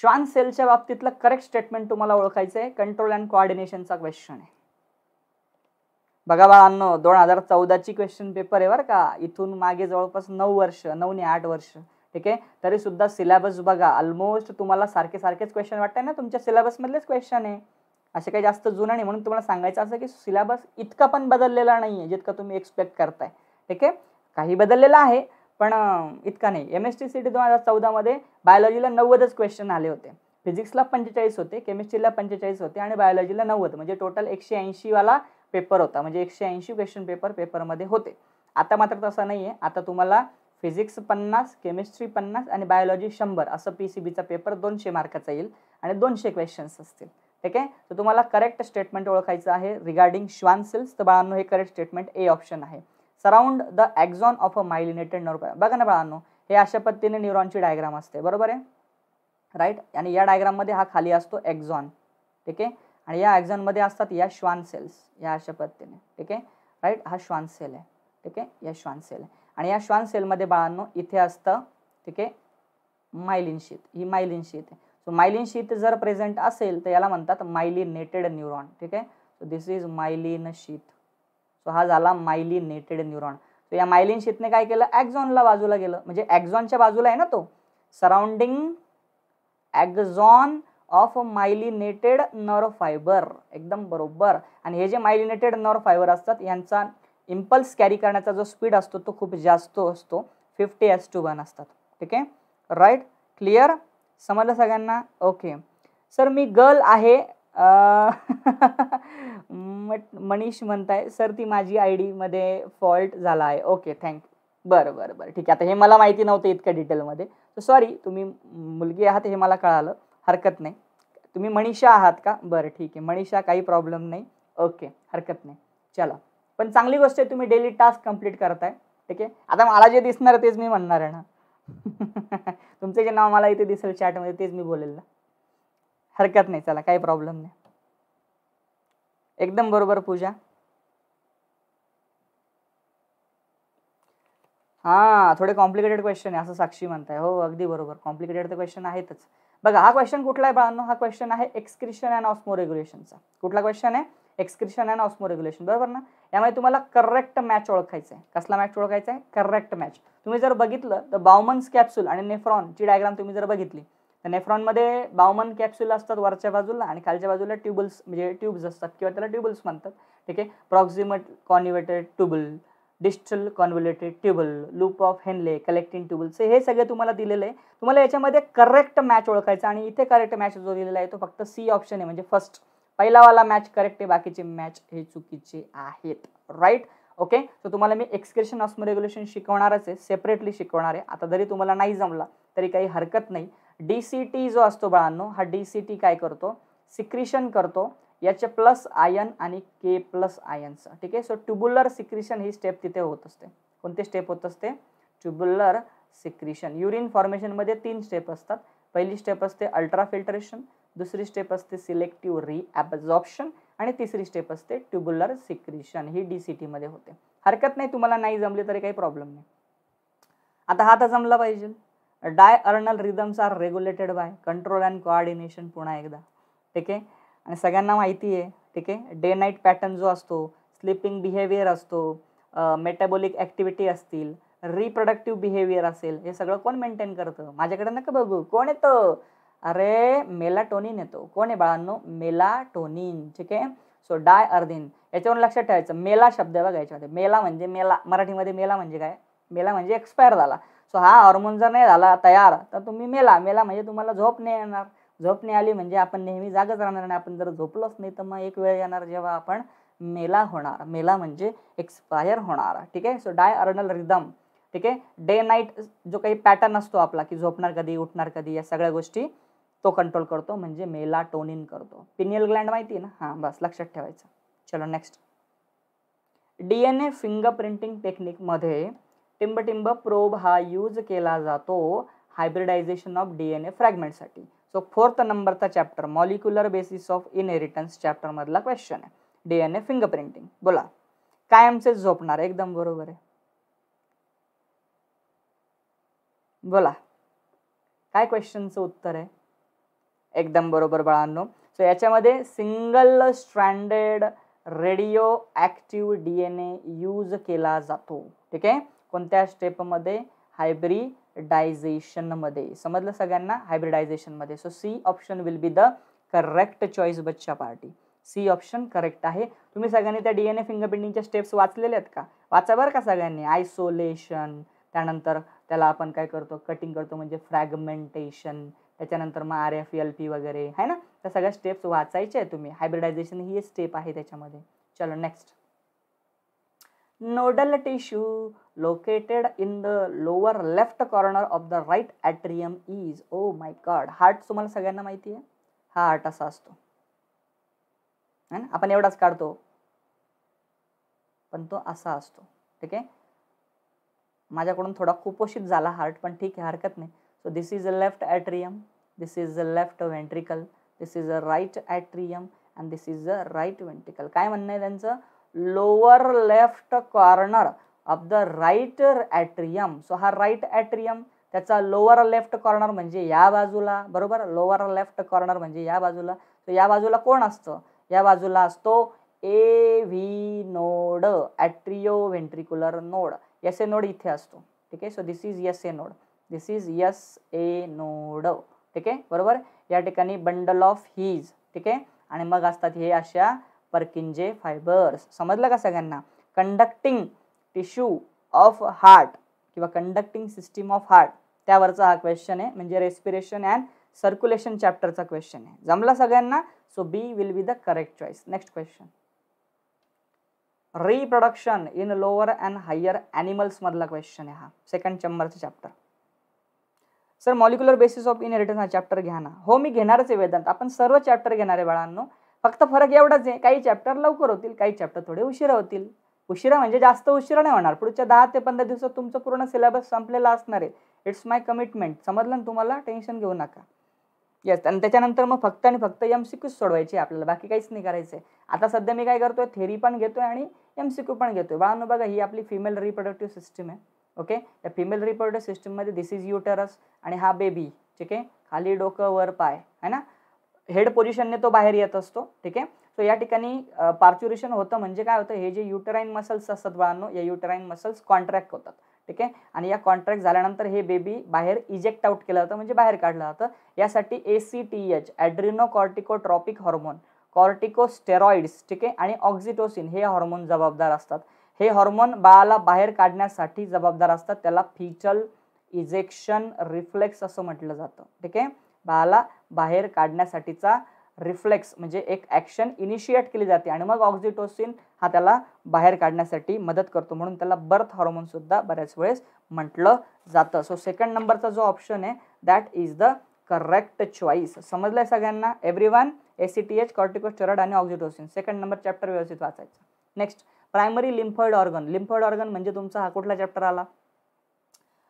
Speaker 1: श्वान सेलच्या बाबतीतलं करेक्ट स्टेटमेंट तुम्हाला ओळखायचं आहे. कंट्रोल अँड कोऑर्डिनेशनचा क्वेश्चन आहे. बघा बाळांनो दोन हजार चौदाची क्वेश्चन पेपर आहे बरं का. इथून मागे जवळपास नऊ वर्ष नऊ ने आठ वर्ष. ठीक आहे? तरी सुद्धा सिलेबस बघा. ऑलमोस्ट तुम्हाला सारखे सारखेच क्वेश्चन वाटतंय ना? तुमच्या सिलेबसमधलेच क्वेश्चन आहे. असे काही जास्त जुनं नाही. म्हणून तुम्हाला सांगायचं असं की सिलेबस इतका पण बदललेला नाही आहे जितका तुम्ही एक्सपेक्ट करताय. ठीक आहे? काही बदललेला आहे पण इतका नाही. M S T C T दोन हजार चौदामध्ये बायोलॉजीला नव्वदच क्वेश्चन आले होते. फिजिक्सला पंचेचाळीस होते केमिस्ट्रीला पंचेचाळीस होते आणि बायोलॉजीला नव्वद. म्हणजे टोटल एकशे ऐंशीवाला पेपर होता. म्हणजे एकशे ऐंशी क्वेश्चन पेपर पेपरमध्ये होते. आता मात्र तसं नाही आहे आता तुम्हाला फिजिक्स पन्नास केमिस्ट्री पन्नास आणि बायोलॉजी शंभर असं पी सी बीचा पेपर दोनशे मार्काचा येईल आणि दोनशे क्वेश्चन्स असतील. ठीक आहे? तर तुम्हाला करेक्ट स्टेटमेंट ओळखायचं आहे. रिगार्डिंग श्वान सेल्स तर बाळांनो हे करेक्ट स्टेटमेंट ए ऑप्शन आहे. Surround the axon of a myelinated nerve बघा ना बाळांनो हे अशा पद्धतीने न्यूरॉनची डायग्राम असते. बरोबर आहे? राईट आणि या डायग्राममध्ये हा खाली असतो एक्झॉन ठीक आहे? आणि या ॲक्झॉनमध्ये असतात या श्वान सेल्स या अशा पद्धतीने. ठीक आहे? राईट हा श्वान सेल आहे. ठीक आहे? या श्वान सेल आहे. आणि या श्वान सेलमध्ये बाळांनो इथे असतं ठीक आहे मायलिन शीत ही मायलिन शीत आहे. सो मायलिन शीत जर प्रेझेंट असेल तर याला म्हणतात मायलिनेटेड न्यूरॉन ठीक आहे? So this is myelin sheath so हा झाला मायलिनेटेड न्यूरॉन सो या मायलिन शीतने काय केलं? ॲक्झॉनला बाजूला गेलं. म्हणजे ॲक्झॉनच्या बाजूला आहे ना तो? Surrounding axon of myelinated nerve fibre एकदम बरोबर. आणि हे जे मायलिनेटेड नर्व फायबर असतात यांचा इम्पल्स कॅरी करण्याचा जो स्पीड असतो तो खूप जास्त असतो. फिफ्टी एस टू वन असतात. ठीक आहे? राईट क्लिअर समजलं सगळ्यांना? ओके सर मी गर्ल आहे. [LAUGHS] मनीष म्हणताय सर ती माझी आय डीमध्ये फॉल्ट झाला आहे. ओके थँक बरं बरं बरं. ठीक आहे. आता हे मला माहिती नव्हतं इतक्या डिटेलमध्ये तर सॉरी तुम्ही मुलगी आहात हे मला कळालं. हरकत नाही. तुम्ही मनीषा आहात का? बरं ठीक आहे. मनीषा काही प्रॉब्लेम नाही. ओके हरकत नाही. चला. पण चांगली गोष्ट आहे तुम्ही डेली टास्क कंप्लीट करताय. ठीक आहे? आता मला जे दिसणार तेच मी म्हणणार आहे ना. [LAUGHS] तुमचे जे नाव मला इथे दिसेल चॅटमध्ये तेच मी बोलेल ना. हरकत नाही चला काही प्रॉब्लेम नाही. एकदम बरोबर पूजा. हा थोडे कॉम्प्लिकेटेड क्वेश्चन आहे असं साक्षी म्हणताय. हो अगदी बरोबर. कॉम्प्लिकेटेड तर क्वेश्चन आहेतच. बघा हा क्वेश्चन कुठला आहे बाळांनो? हा क्वेश्चन आहे एक्सक्रिशन अँड ऑस्मो रेग्युलेशनचा कुठला क्वेश्चन आहे? एक्सक्रिशन अँड ऑस्मो रेग्युलेशन बरोबर ना? यामध्ये तुम्हाला करेक्ट मॅच ओळखायचा आहे कसला मॅच ओळखायचा आहे करेक्ट मॅच तुम्ही जर बघितलं तर बाउमन्स कॅप्सूल आणि नेफ्रॉनची डायग्राम तुम्ही जर बघितली तर नेफ्रॉनमध्ये बाउमन कॅप्सूल असतात वरच्या बाजूला आणि खालच्या बाजूला ट्युबल्स म्हणजे ट्यूब्स असतात किंवा त्याला ट्युबल्स म्हणतात. ठीक आहे? Proximal convoluted tubule distal convoluted tubule loop of Henle collecting tubules हे सगळे तुम्हाला दिलेलं आहे. तुम्हाला याच्यामध्ये करेक्ट मॅच ओळखायचा आणि इथे करेक्ट मॅच जो दिलेला आहे तो फक्त सी ऑप्शन आहे म्हणजे फर्स्ट पहिलावाला मॅच करेक्ट आहे बाकीचे मॅच हे चुकीचे आहेत. राईट ओके सो तुम्हाला मी एक्सक्रेशन ऑस्मो रेग्युलेशन शिकवणारच आहे सेपरेटली शिकवणार आहे. आता जरी तुम्हाला नाही जमला तरी काही हरकत नाही. डी सी टी जो असतो बाळांनो हा डी सी टी काय करतो? सिक्रिशन करतो. याचे प्लस आयन आणि के प्लस आयनचं ठीक आहे? सो ट्युब्युलर सिक्रिशन ही स्टेप तिथे होत असते. कोणते स्टेप होत असते? ट्युब्युलर सिक्रिशन युरिन फॉर्मेशनमध्ये तीन स्टेप असतात. पहिली स्टेप असते अल्ट्रा फिल्टरेशन दुसरी स्टेप असते सिलेक्टिव्ह रिॲब्झॉर्प्शन आणि तिसरी स्टेप असते ट्युब्युलर सिक्रिशन ही डी सी टीमध्ये होते. हरकत नाही तुम्हाला नाही जमली तरी काही प्रॉब्लेम नाही. आता हा तर जमला पाहिजे. Diurnal rhythms are regulated by control and coordination पुन्हा एकदा. ठीक आहे? आणि सगळ्यांना माहिती आहे. ठीक आहे? डे नाईट पॅटर्न जो असतो स्लिपिंग बिहेवियर असतो मेटाबॉलिक ॲक्टिव्हिटी असतील रिप्रोडक्टिव्ह बिहेवियर असेल हे सगळं कोण मेंटेन करतं? माझ्याकडे नका बघू. कोण येतं? अरे मेलाटोनिन येतो. कोण आहे बाळांनो? मेलाटोनिन ठीक आहे? सो डाय अर्धिन याच्यावरून लक्षात ठेवायचं. मेला शब्द बघा याच्यामध्ये. मेला म्हणजे मेला. मराठीमध्ये मेला म्हणजे काय? मेला म्हणजे एक्सपायर झाला. सो हा हॉर्मोन जर नाही झाला तयार तर तुम्ही मेला. मेला म्हणजे तुम्हाला झोप नाही येणार. झोप नाही आली म्हणजे आपण नेहमी जागच राहणार नाही आपण जर झोपलोच नाही तर मग एक वेळ येणार जेव्हा आपण मेला होणार. मेला म्हणजे एक्सपायर होणार. ठीक आहे? सो डाय अर्नल रिदम ठीक आहे? डे नाईट जो काही पॅटर्न असतो आपला की झोपणार कधी उठणार कधी या सगळ्या गोष्टी तो कंट्रोल करतो म्हणजे मेलाटोनिन करतो. पिनियल ग्लँड माहिती आहे ना? हां बस लक्षात ठेवायचं. चलो next D N A fingerprinting टेक्निकमध्ये टिंब प्रोब हा यूज केला जातो hybridisation of D N A फ्रॅगमेंटसाठी so fourth नंबरचा chapter molecular basis of inheritance चॅप्टरमधला question आहे. डी एन ए फिंगरप्रिंटिंग बोला कायमचे झोपणार? एकदम बरोबर आहे. बोला. काय क्वेश्चनचं उत्तर आहे? एकदम बरोबर बाळांनो. सो याच्यामध्ये single stranded radioactive D N A use केला जातो. ठीक आहे? कोणत्या स्टेपमध्ये हायब्रिडायझेशनमध्ये समजलं सगळ्यांना? हायब्रिडायझेशनमध्ये so C option will be the correct choice बच्चा पार्टी. सी ऑप्शन करेक्ट आहे. तुम्ही सगळ्यांनी त्या डी एन ए फिंगरप्रिंटिंगच्या स्टेप्स वाचलेले आहेत का? वाचा बरं का सगळ्यांनी. आयसोलेशन त्यानंतर त्याला आपण काय करतो? कटिंग करतो म्हणजे फ्रॅगमेंटेशन त्याच्यानंतर मग आर एफ एल पी वगैरे है ना? त्या सगळ्या स्टेप्स वाचायचे आहे तुम्ही. हायब्रिडायझेशन ही एक स्टेप आहे त्याच्यामध्ये. चलो next nodal tissue located in the lower left corner of the right atrium is oh my god heart तुम्हाला सगळ्यांना माहिती आहे? हा हार्ट असा असतो. है ना? आपण एवढाच काढतो. पण तो असा असतो. ठीक आहे? माझ्याकडून थोडा कुपोषित झाला हार्ट पण ठीक आहे हरकत नाही. So this is a left atrium this is a left ventricle this is a right atrium and this is a right ventricle काय म्हणणं आहे त्यांचं? Lower left corner of the right atrium so हा राईट ॲट्रियम त्याचा लोअर लेफ्ट कॉर्नर म्हणजे या बाजूला बरोबर? लोअर लेफ्ट कॉर्नर म्हणजे या बाजूला. सो या बाजूला कोण असतं? या बाजूला असतो A V node atrioventricular node S A node इथे असतो. ठीक आहे? So this is S A node this is S A node ठीक आहे? बरोबर? या ठिकाणी बंडल ऑफ हीज ठीक आहे? आणि मग असतात हे अशा परकिंजे फायबर्स समजलं का सगळ्यांना? कंडक्टिंग टिश्यू ऑफ हार्ट किंवा कंडक्टिंग सिस्टीम ऑफ हार्ट त्यावरचा हा क्वेश्चन आहे. म्हणजे रेस्पिरेशन अँड सर्क्युलेशन चॅप्टरचा क्वेश्चन आहे. जमला सगळ्यांना? So B will be the correct choice next question reproduction in lower and higher ॲनिमल्समधला question आहे हा. Second चंबरचा chapter sir molecular basis of inheritance हा चॅप्टर घ्या ना. हो मी घेणारच आहे वेदांत. आपण सर्व चॅप्टर घेणार आहे बाळांनो. फक्त फरक एवढाच आहे काही चॅप्टर लवकर होतील काही चॅप्टर थोडे उशिरा होतील. उशिरा म्हणजे जास्त उशिरा नाही होणार. पुढच्या दहा ते पंधरा दिवसात तुमचं पूर्ण सिलेबस संपलेला असणार आहे. इट्स माय कमिटमेंट समजलं ना तुम्हाला? टेन्शन घेऊ नका. येस आणि त्याच्यानंतर मग फक्त आणि फक्त एम सी क्यूच सोडवायची आपल्याला. बाकी काहीच नाही करायचं आहे आता सध्या मी काय करतोय? थेरी पण घेतोय आणि एम सी क्यू पण घेतोय. बाळांनो बघा ही आपली फिमेल रिप्रोडक्टिव्ह सिस्टीम आहे. ओके? या फिमेल रिप्रोडक्टिव्ह सिस्टीममध्ये दिस इज युटरस आणि हा बेबी ठीक आहे? खाली डोकं वर पाय है ना? हेड पोझिशनने तो बाहेर येत असतो ठीक आहे? सो या ठिकाणी पार्च्युरेशन होतं म्हणजे काय होतं? हे जे युटराईन मसल्स असतात बाळांनो या युटराईन मसल्स कॉन्ट्रॅक्ट होतात ठीक आहे? आणि या कॉन्ट्रॅक्ट झाल्यानंतर हे बेबी बाहेर इजेक्ट आउट केलं जातं म्हणजे बाहेर काढलं जातं. यासाठी A C T H adrenocorticotropic hormone corticosteroids ठीक आहे? आणि ऑक्झिटोसिन हे हॉर्मोन जबाबदार असतात. हे हॉर्मोन बाळाला बाहेर काढण्यासाठी जबाबदार असतात. त्याला फिचल इजेक्शन रिफ्लेक्स असं म्हटलं जातं. ठीक आहे? बाळाला बाहेर काढण्यासाठीचा रिफ्लेक्स म्हणजे एक ॲक्शन इनिशिएट केली जाते आणि मग ऑक्झिटोसिन हा त्याला बाहेर काढण्यासाठी मदत करतो म्हणून त्याला बर्थ हॉर्मोनसुद्धा बऱ्याच वेळेस म्हटलं जातं. सो सेकंड नंबरचा जो ऑप्शन आहे that is the correct choice आहे सगळ्यांना? Every one A C T H corticosteroid आणि ऑक्झिटोसिन सेकंड नंबर चॅप्टर व्यवस्थित वाचायचं. Next primary lymphoid organ lymphoid organ म्हणजे तुमचा हा कुठला चॅप्टर आला?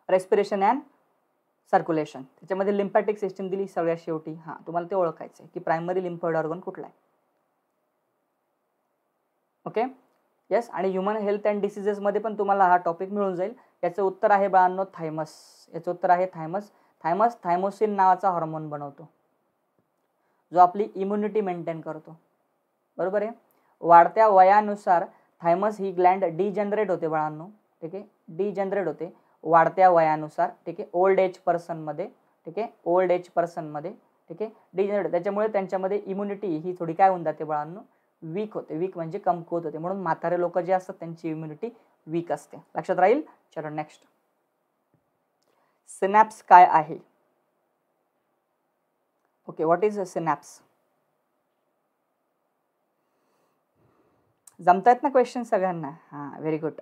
Speaker 1: रेस्पिरेशन अँड सर्क्युलेशन त्याच्यामध्ये लिम्फॅटिक सिस्टीम दिली सगळ्या शेवटी. हां तुम्हाला ते ओळखायचं आहे की प्रायमरी लिम्फॉइड ऑर्गन कुठला आहे. ओके येस आणि ह्युमन हेल्थ अँड डिसिजेसमध्ये पण तुम्हाला हा टॉपिक मिळून जाईल. याचं उत्तर आहे बाळांनो थायमस याचं उत्तर आहे थायमस थायमस थायमोसिन नावाचा हॉर्मोन बनवतो. जो आपली इम्युनिटी मेंटेन करतो. बरोबर आहे? वाढत्या वयानुसार थायमस ही ग्लँड डिजनरेट होते बाळांनो ठीक आहे? डिजनरेट होते वाढत्या वयानुसार ठीक आहे? ओल्ड एज पर्सनमध्ये ठीक आहे? ओल्ड एज पर्सनमध्ये ठीक आहे? डिजनरेट त्याच्यामुळे त्यांच्यामध्ये इम्युनिटी ही थोडी काय होऊन जाते बाळांनो? वीक होते. वीक म्हणजे कमकुवत होते. म्हणून म्हातारे लोक जे असतात त्यांची इम्युनिटी वीक असते. लक्षात राहील? चलो नेक्स्ट सिनॅप्स काय आहे? Okay what is a synapse जमतायत ना क्वेश्चन सगळ्यांना? हां व्हेरी गुड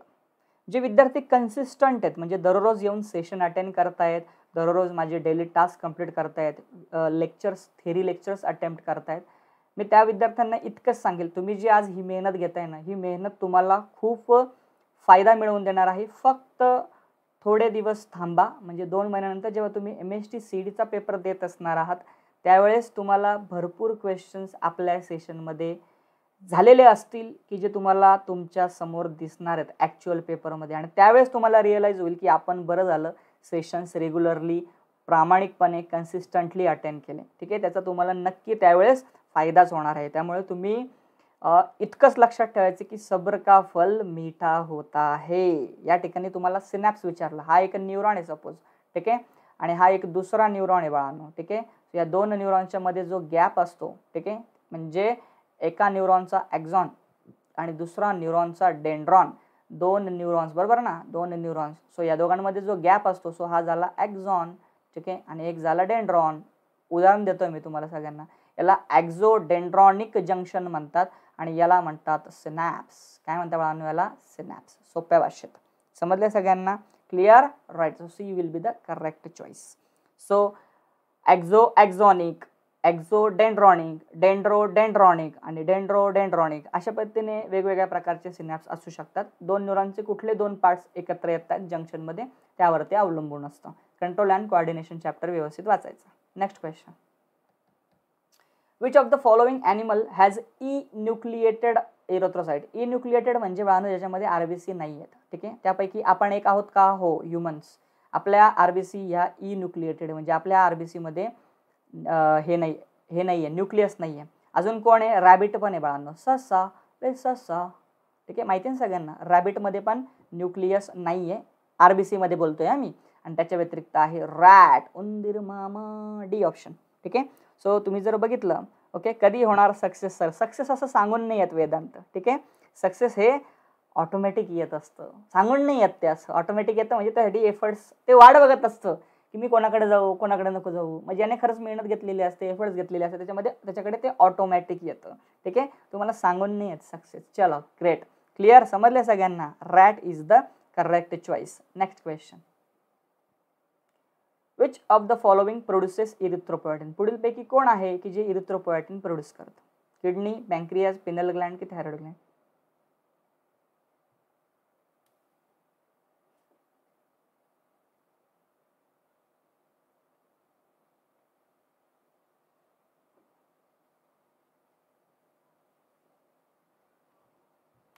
Speaker 1: जे विद्यार्थी कन्सिस्टंट आहेत म्हणजे दररोज येऊन सेशन अटेंड करतायत दररोज माझे डेली टास्क कंप्लीट करतायत लेक्चर्स थेरी लेक्चर्स अटेम्प्ट करतायत मी त्या विद्यार्थ्यांना इतकंच सांगेल तुम्ही जी आज ही मेहनत घेताय ना ही मेहनत तुम्हाला खूप फायदा मिळवून देणार आहे. फक्त थोडे दिवस थांबा म्हणजे दोन महिन्यानंतर जेव्हा तुम्ही एम एस टी सी डीचा पेपर देत असणार आहात त्यावेळेस तुम्हाला भरपूर क्वेश्चन्स आपल्या सेशनमध्ये झालेले असतील की जे तुम्हाला तुमच्यासमोर दिसणार आहेत ॲक्च्युअल पेपरमध्ये आणि त्यावेळेस तुम्हाला रिअलाईज होईल की आपण बरं झालं सेशन्स रेग्युलरली प्रामाणिकपणे कन्सिस्टंटली अटेंड केले. ठीक आहे? त्याचा तुम्हाला नक्की त्यावेळेस फायदाच होणार आहे. त्यामुळे तुम्ही इतकंच लक्षात ठेवायचं की सब्र का फल मीठा होता आहे. या ठिकाणी तुम्हाला सिनॅप्स विचारला. हा एक न्यूरॉन आहे सपोज ठीक आहे? आणि हा एक दुसरा न्यूरॉन आहे बाळांनो. ठीक आहे? या दोन न्यूरॉनच्या मध्ये जो गॅप असतो ठीक आहे? म्हणजे एका न्यूरॉनचा ॲक्झॉन आणि दुसरा न्यूरॉनचा डेंड्रॉन. दोन न्यूरॉन्स बरोबर ना? दोन न्यूरॉन्स. सो या दोघांमध्ये जो गॅप असतो सो हा झाला ॲक्झॉन ठीक आहे? आणि एक झाला डेंड्रॉन. उदाहरण देतोय मी तुम्हाला सगळ्यांना. याला ॲक्झोडेंड्रॉनिक जंक्शन म्हणतात आणि याला म्हणतात सिनॅप्स काय म्हणतात बाळांनो याला? सिनॅप्स सोप्या भाषेत. समजले सगळ्यांना? Clear right so C will be the correct choice so axo axonic axodendritic dendrodendritic आणि डेंड्रोडेंड्रॉनिक अशा पद्धतीने वेगवेगळ्या प्रकारचे सिनॅप्स असू शकतात. दोन न्यूरॉनचे कुठले दोन पार्ट्स एकत्र येतात जंक्शनमध्ये त्यावरती अवलंबून असतं. कंट्रोल अँड कोऑर्डिनेशन चॅप्टर व्यवस्थित वाचायचं. Next question which of the following animal has enucleated erythrocyte enucleated म्हणजे बाळांनो ज्याच्यामध्ये आर बी सी नाही आहेत ठीक आहे? त्यापैकी आपण एक आहोत का? हो ह्युमन्स आपल्या आर बी सी ह्या ई न्यूक्लिएटेड म्हणजे आपल्या आर बी सीमध्ये हे नाही हे नाही आहे न्यूक्लियस नाही आहे अजून कोण आहे? रॅबिट पण आहे बाळांनो. ससा रे ससा. ठीक आहे माहिती आहे सगळ्यांना? रॅबिटमध्ये पण न्यूक्लियस नाही आहे आर बी सीमध्ये बोलतो आहे आम्ही. आणि त्याच्या व्यतिरिक्त आहे रॅट उंदीर मामा डी ऑप्शन. ठीक आहे? सो तुम्ही जर बघितलं ओके कधी होणार सक्सेस सर सक्सेस असं सांगून नाही येत वेदांत. ठीक आहे? सक्सेस हे ऑटोमॅटिक येत असतं. सांगून नाही येत ते असं. ऑटोमॅटिक येतं म्हणजे त्यासाठी एफर्ट्स ते वाढ बघत असतं. की मी कोणाकडे जाऊ कोणाकडे नको जाऊ. म्हणजे याने खरंच मेहनत घेतलेली असते एफर्ट्स घेतलेले असते. त्याच्यामध्ये त्याच्याकडे ते ऑटोमॅटिक येतं. ठीक आहे? तुम्हाला सांगून नाही येत सक्सेस चलो ग्रेट क्लिअर समजले सगळ्यांना? Rat is the correct choice next question which of the following produces erythropoietin पुढीलपैकी कोण आहे की जे इरिथ्रोपोएटिन प्रोड्यूस करतं? किडनी बँक्रियाज पिनल ग्लँड की थायरॉइड ग्लँड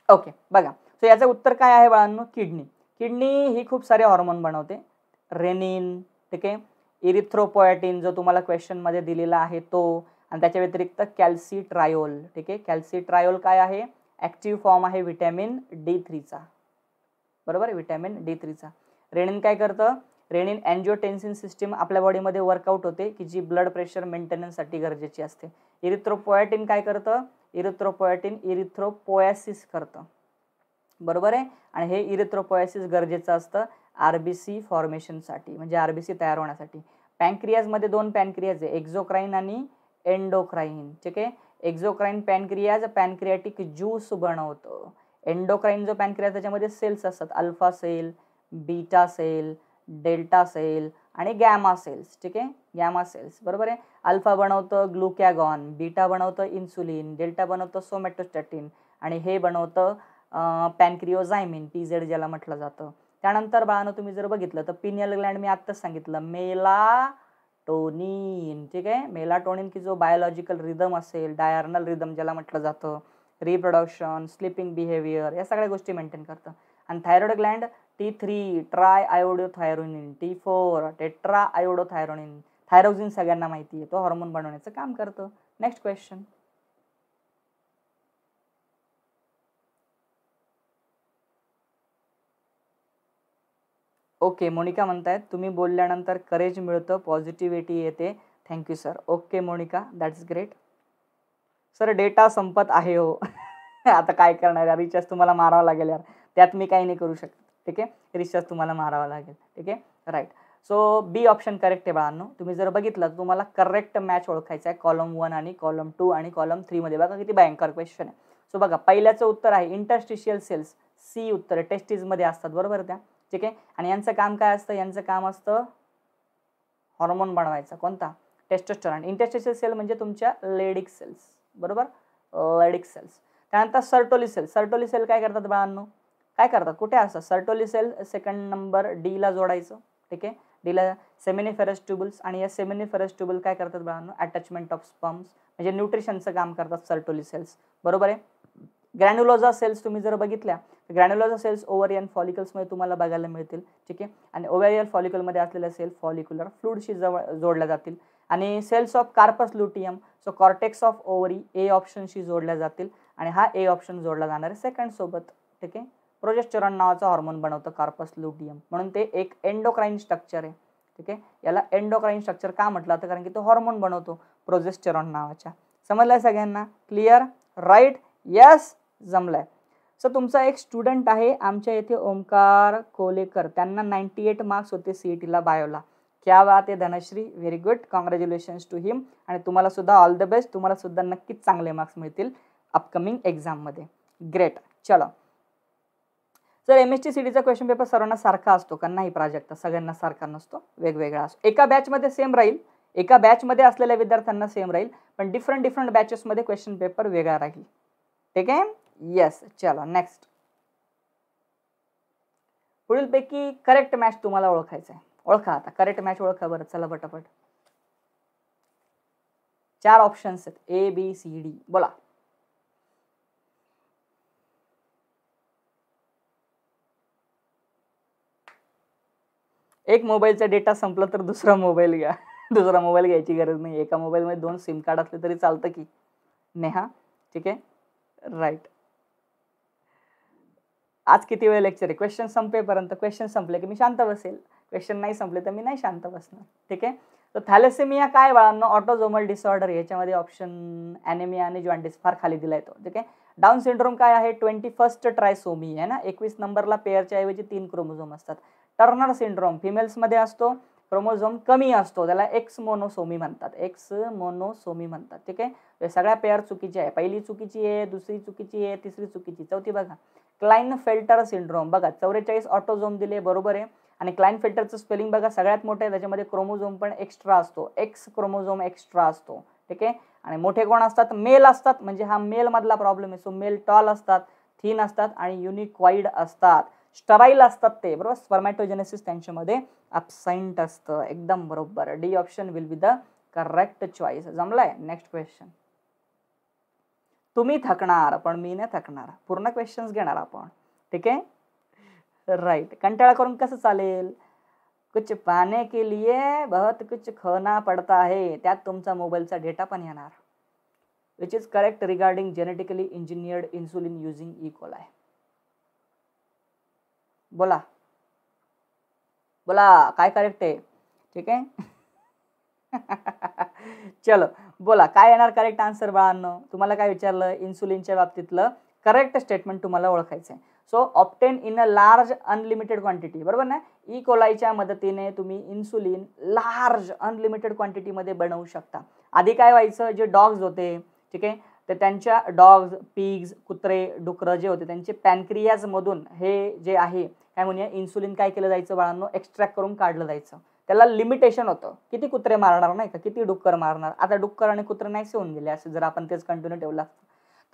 Speaker 1: ओके बघा. सो याचं उत्तर काय आहे बाळांनो? किडनी. किडनी ही खूप सारे हॉर्मोन बनवते. रेनिन ठीक आहे? इरिथ्रोपोएटिन जो तुम्हाला क्वेश्चनमध्ये दिलेला आहे तो आणि त्याच्या व्यतिरिक्त कॅल्सीट्रायोल ठीक आहे? कॅल्सी ट्रायोल काय आहे? ॲक्टिव्ह फॉर्म आहे व्हिटॅमिन डी थ्रीचा बरोबर? व्हिटॅमिन डी थ्रीचा रेणीन काय करतं? रेनिन अँजिओटेन्सिन सिस्टीम आपल्या बॉडीमध्ये वर्कआउट होते की जी ब्लड प्रेशर मेंटेनन्ससाठी गरजेची असते. इरिथ्रोपोएटिन काय करतं? इरिथ्रोपोएटिन इरिथ्रोपोयासिस करतं. बरोबर आहे? आणि हे इरिथ्रोपोयासिस गरजेचं असतं आरबीसी फॉर्मेशनसाठी म्हणजे आरबीसी तयार होण्यासाठी. पॅनक्रियाजमध्ये दोन पॅनक्रियाज आहे एक्झोक्राईन आणि एंडोक्राईन ठीक आहे? एक्झोक्राईन पॅनक्रियाज पॅनक्रियाटिक ज्यूस बनवतं. एंडोक्राईन जो पॅनक्रियाज त्याच्यामध्ये सेल्स असतात alpha cell beta cell delta cell आणि गॅमा सेल्स ठीक आहे? गॅमा सेल्स बरोबर आहे? अल्फा बनवतं ग्लुकॅगॉन बीटा बनवतं इन्सुलिन डेल्टा बनवतं सोमॅटोस्टॅटिन आणि हे बनवतं पॅनक्रिओझायमिन पी झेड ज्याला म्हटलं जातं. त्यानंतर बाळानं तुम्ही जर बघितलं तर पिनियल ग्लँड मी आत्ताच सांगितलं मेला टोनिन ठीक आहे? मेलाटोनिन की जो बायोलॉजिकल रिदम असेल डायर्नल रिदम ज्याला म्हटलं जातं रिप्रोडक्शन स्लिपिंग बिहेवियर या सगळ्या गोष्टी मेंटेन करतं. आणि thyroid gland T three triiodothyronine T four tetraiodothyronine thyroxine सगळ्यांना माहिती आहे. तो हॉर्मोन बनवण्याचं काम करतो. नेक्स्ट क्वेश्चन ओके मोनिका म्हणतायत तुम्ही बोलल्यानंतर करेज मिळतं पॉझिटिव्हिटी येते. Thank you sir okay Monica that is great sir data संपत आहे हो. [LAUGHS] आता काय करणार यार? रिचार्ज तुम्हाला मारावा लागेल यार. त्यात मी काही नाही करू शकत. ठीक आहे? रिचार्ज तुम्हाला मारावा लागेल. ठीक आहे? Right so B option correct आहे बाळांनो. तुम्ही जर बघितलं तर तुम्हाला करेक्ट मॅच ओळखायचा आहे कॉलम वन आणि कॉलम टू आणि कॉलम थ्रीमध्ये बघा किती भयंकर क्वेश्चन आहे. सो बघा पहिल्याचं उत्तर आहे इंटरस्टिशियल सेल्स सी उत्तर टेस्टीजमध्ये असतात. बरोबर त्या? ठीक आहे? आणि यांचं काम काय असतं? यांचं काम असतं हॉर्मोन बनवायचा. कोणता? टेस्टोस्टरॉन इंटरस्टिशियल सेल म्हणजे तुमच्या लेडिक सेल्स बरोबर? लेडिक सेल्स त्यानंतर सर्टोली सेल सर्टोली सेल काय करतात बाळांनो? काय करतात? कुठे असतात? सर्टोली सेल सेकंड नंबर डीला जोडायचं ठीक आहे? डीला सेमिनिफेरस ट्युबल्स आणि या सेमिनिफेरस ट्युबल काय करतात बाळांनो? अटॅचमेंट ऑफ स्पम्स म्हणजे न्यूट्रिशनचं काम करतात सर्टोली सेल्स बरोबर आहे? ग्रॅन्युलोजा सेल्स तुम्ही जर बघितल्या तर ग्रॅन्युलोजा सेल्स ओव्हरियन फॉलिकल्समध्ये तुम्हाला बघायला मिळतील ठीक आहे? आणि ओव्हरियन फॉलिकलमध्ये असलेल्या सेल फॉलिक्युलर फ्लूडशी जवळ जोडल्या जातील. आणि cells of corpus luteum so cortex of ovary A ऑप्शनशी जोडल्या जातील. आणि हा ए ऑप्शन जोडला जाणार आहे सेकंड सोबत ठीक आहे? प्रोजेस्टरॉन नावाचं हॉर्मोन बनवतं कार्पस लुटियम म्हणून ते एक एंडोक्राईन स्ट्रक्चर आहे. ठीक आहे? याला एंडोक्राईन स्ट्रक्चर का म्हटलं तर कारण की तो हॉर्मोन बनवतो प्रोजेस्टरॉन नावाच्या. समजलंय सगळ्यांना? क्लिअर राईट यस जमलाय. सो तुमचा एक स्टुडंट आहे आमच्या येथे ओमकार कोलेकर. त्यांना नाईन्टी एट मार्क्स होते सी ई टीला बायोला क्या वा ते Dhanashree. Very good congratulations to him आणि तुम्हाला सुद्धा ऑल द बेस्ट तुम्हाला सुद्धा नक्कीच चांगले मार्क्स मिळतील अपकमिंग एक्झाममध्ये ग्रेट चलो. Sir M S T C डीचा क्वेश्चन पेपर सर्वांना सारखा असतो का? नाही प्राजक्ता सगळ्यांना सारखा नसतो. वेगवेगळा असतो. एका बॅचमध्ये सेम राहील. एका बॅचमध्ये असलेल्या विद्यार्थ्यांना सेम राहील. पण डिफरंट डिफरंट बॅचेसमध्ये क्वेश्चन पेपर वेगळा राहील. ठीक आहे? येस चला नेक्स्ट पुढीलपैकी करेक्ट मॅच तुम्हाला ओळखायचा आहे ओळखा आता. करेक्ट मॅच ओळखा बरं. चला पटापट. चार ऑप्शन्स आहेत. ए बी सी डी बोला. एक मोबाईलचा डेटा संपला तर दुसरा मोबाईल घ्या. [LAUGHS] दुसरा मोबाईल घ्यायची गरज नाही. एका मोबाईलमध्ये दोन सिम कार्ड असले तरी चालतं की. नेहा ठीक आहे? राईट आज किती वेळ लेक्चर आहे? क्वेश्चन संपेपर्यंत क्वेश्चन संपले की मी शांत बसेल. क्वेश्चन नाही संपले तर मी नाही शांत बसणार. ठीक आहे? तर थॅलेसेमिया काय बाळांना? ऑटोझोमल डिसऑर्डर याच्यामध्ये ऑप्शन ॲनेमिया आणि जॉन्डिस फार खाली दिला येतो ठीक आहे? डाऊन सिंड्रोम काय आहे? ट्वेंटी फर्स्ट ट्रायसोमी आहे ना? एकवीस नंबरला पेअरच्या ऐवजी तीन क्रोमोझोम असतात. टर्नर सिंड्रोम फिमेल्समध्ये असतो क्रोमोझोम कमी असतो त्याला एक्स मोनोसोमी म्हणतात. एक्स मोनोसोमी म्हणतात ठीक आहे? सगळ्या पेअर चुकीची आहे. पहिली चुकीची आहे दुसरी चुकीची आहे तिसरी चुकीची. चौथी बघा. क्लाइन फेल्टर सिंड्रोम बघा चौवेचाळीस ऑटोझोम दिले बरोबर आहे? आणि क्लाइन फिल्टरचं स्पेलिंग बघा सगळ्यात मोठं आहे त्याच्यामध्ये क्रोमोझोम पण एक्स्ट्रा असतो. एक्स क्रोमोझोम एक्स्ट्रा असतो ठीक आहे? आणि मोठे कोण असतात? मेल असतात. म्हणजे हा मेलमधला प्रॉब्लेम आहे. सो मेल टॉल असतात थीन असतात आणि युनिक्वाईड असतात. स्टराईल असतात ते बरोबर? स्पर्मॅटोजेनेसिस त्यांच्यामध्ये अपसेंट असतं एकदम बरोबर. D option will be the correct choice जमलाय? Next question तुम्ही थकणार पण मी नाही थकणार. पूर्ण क्वेश्चन्स घेणार आपण. ठीक आहे? राईट कंटाळा करून कसं चालेल? कुछ पाने के लिए बहुत कुछ खोना पडता आहे त्यात तुमचा मोबाईलचा डेटा पण येणार. Which is correct regarding genetically engineered insulin using E coli आहे बोला. बोला काय करेक्ट आहे? ठीक आहे? [LAUGHS] चलो बोला काय येणार करेक्ट आन्सर बाळांनो? तुम्हाला काय विचारलं? इन्सुलिनच्या बाबतीतलं करेक्ट स्टेटमेंट तुम्हाला ओळखायचं आहे so obtain in a large unlimited quantity बरोबर ना? E. ई कोलाईच्या मदतीने तुम्ही इन्सुलिन लार्ज अनलिमिटेड क्वांटिटीमध्ये बनवू शकता. आधी काय व्हायचं? जे डॉग्स होते ठीक आहे? तर त्यांच्या डॉग्स पिग्स कुत्रे डुकरं जे होते त्यांचे पॅनक्रियाजमधून हे जे आहे काय म्हणूया इन्सुलिन काय केलं जायचं बाळांनो? एक्स्ट्रॅक्ट करून काढलं जायचं. त्याला लिमिटेशन होतं. किती कुत्रे मारणार नाही का? किती डुक्कर मारणार? आता डुक्कर आणि कुत्रे नाहीसे होऊन गेले असे जर आपण तेच कंटिन्यू ठेवलं असतं.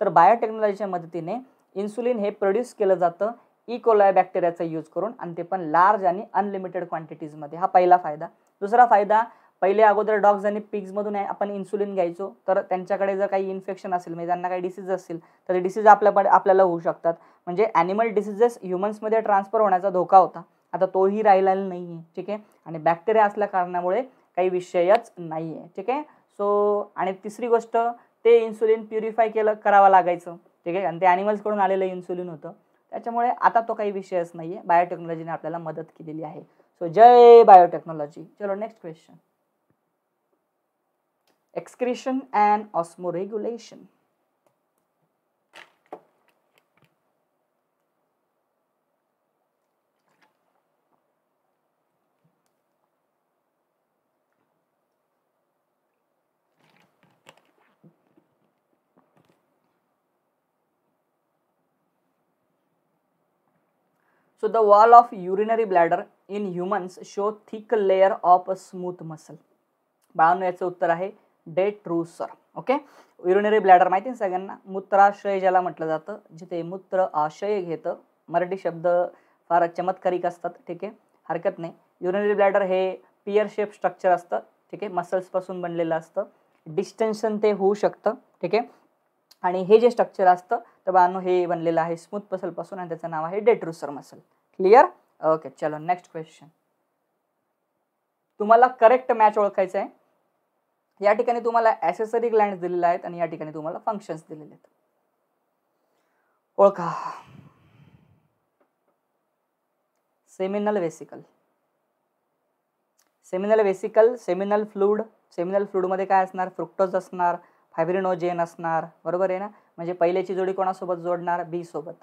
Speaker 1: तर बायोटेक्नॉलॉजीच्या मदतीने इन्सुलिन हे प्रोड्यूस केलं जातं इकोलाय बॅक्टेरियाचा यूज करून आणि ते पण लार्ज आणि अनलिमिटेड क्वांटिटीजमध्ये हा पहिला फायदा. दुसरा फायदा पहिले अगोदर डॉग्स आणि पिग्समधून आपण इन्सुलिन घ्यायचो. तर त्यांच्याकडे जर काही इन्फेक्शन असेल म्हणजे त्यांना काही डिसीज असतील तर ते डिसीज आपल्याकडे आपल्याला होऊ शकतात. म्हणजे ॲनिमल डिसीजेस ह्युमन्समध्ये ट्रान्सफर होण्याचा धोका होता. आता तोही राहिलेला नाही आहे ठीक आहे? आणि बॅक्टेरिया असल्या कारणामुळे काही विषयच नाही आहे ठीक आहे? सो आणि तिसरी गोष्ट ते इन्सुलिन प्युरिफाय केलं करावं लागायचं ठीक आहे? आणि ते ॲनिमल्सकडून आलेलं इन्सुलिन होतं. त्याच्यामुळे आता तो काही विषयच नाही आहे बायोटेक्नॉलॉजीने आपल्याला मदत केलेली आहे. सो जय बायोटेक्नॉलॉजी चलो next question excretion and osmoregulation. So the wall of urinary bladder in humans show thick layer of a smooth muscle. बाळांनो याचं उत्तर आहे detrusor. Okay? Urinary bladder माहिती ना सगळ्यांना? मूत्राशय ज्याला म्हटलं जातं जिथे मूत्र आशय घेतं. मराठी शब्द फार चमत्कारिक असतात ठीक आहे? हरकत नाही. युरिनरी ब्लॅडर हे पियर शेप स्ट्रक्चर असतं ठीक आहे? मसल्सपासून बनलेलं असतं. डिस्टेन्शन ते होऊ शकतं ठीक आहे? आणि हे जे स्ट्रक्चर असतं तर बानो हे बनलेलं आहे स्मूथ मसलपासून आणि त्याचं नाव आहे डेट्रुसर मसल. क्लिअर? ओके चलो नेक्स्ट क्वेश्चन. तुम्हाला करेक्ट मॅच ओळखायचं आहे. या ठिकाणी तुम्हाला ॲसेसरी ग्लँड दिलेले आहेत आणि या ठिकाणी तुम्हाला फंक्शन्स दिलेले आहेत. ओळखा. Seminal vesicle seminal vesicle seminal fluid seminal फ्लूडमध्ये काय असणार? फ्रुक्टोज असणार फायब्रिनोजेन असणार. बरोबर आहे ना? म्हणजे पहिल्याची जोडी कोणासोबत जोडणार? बी सोबत.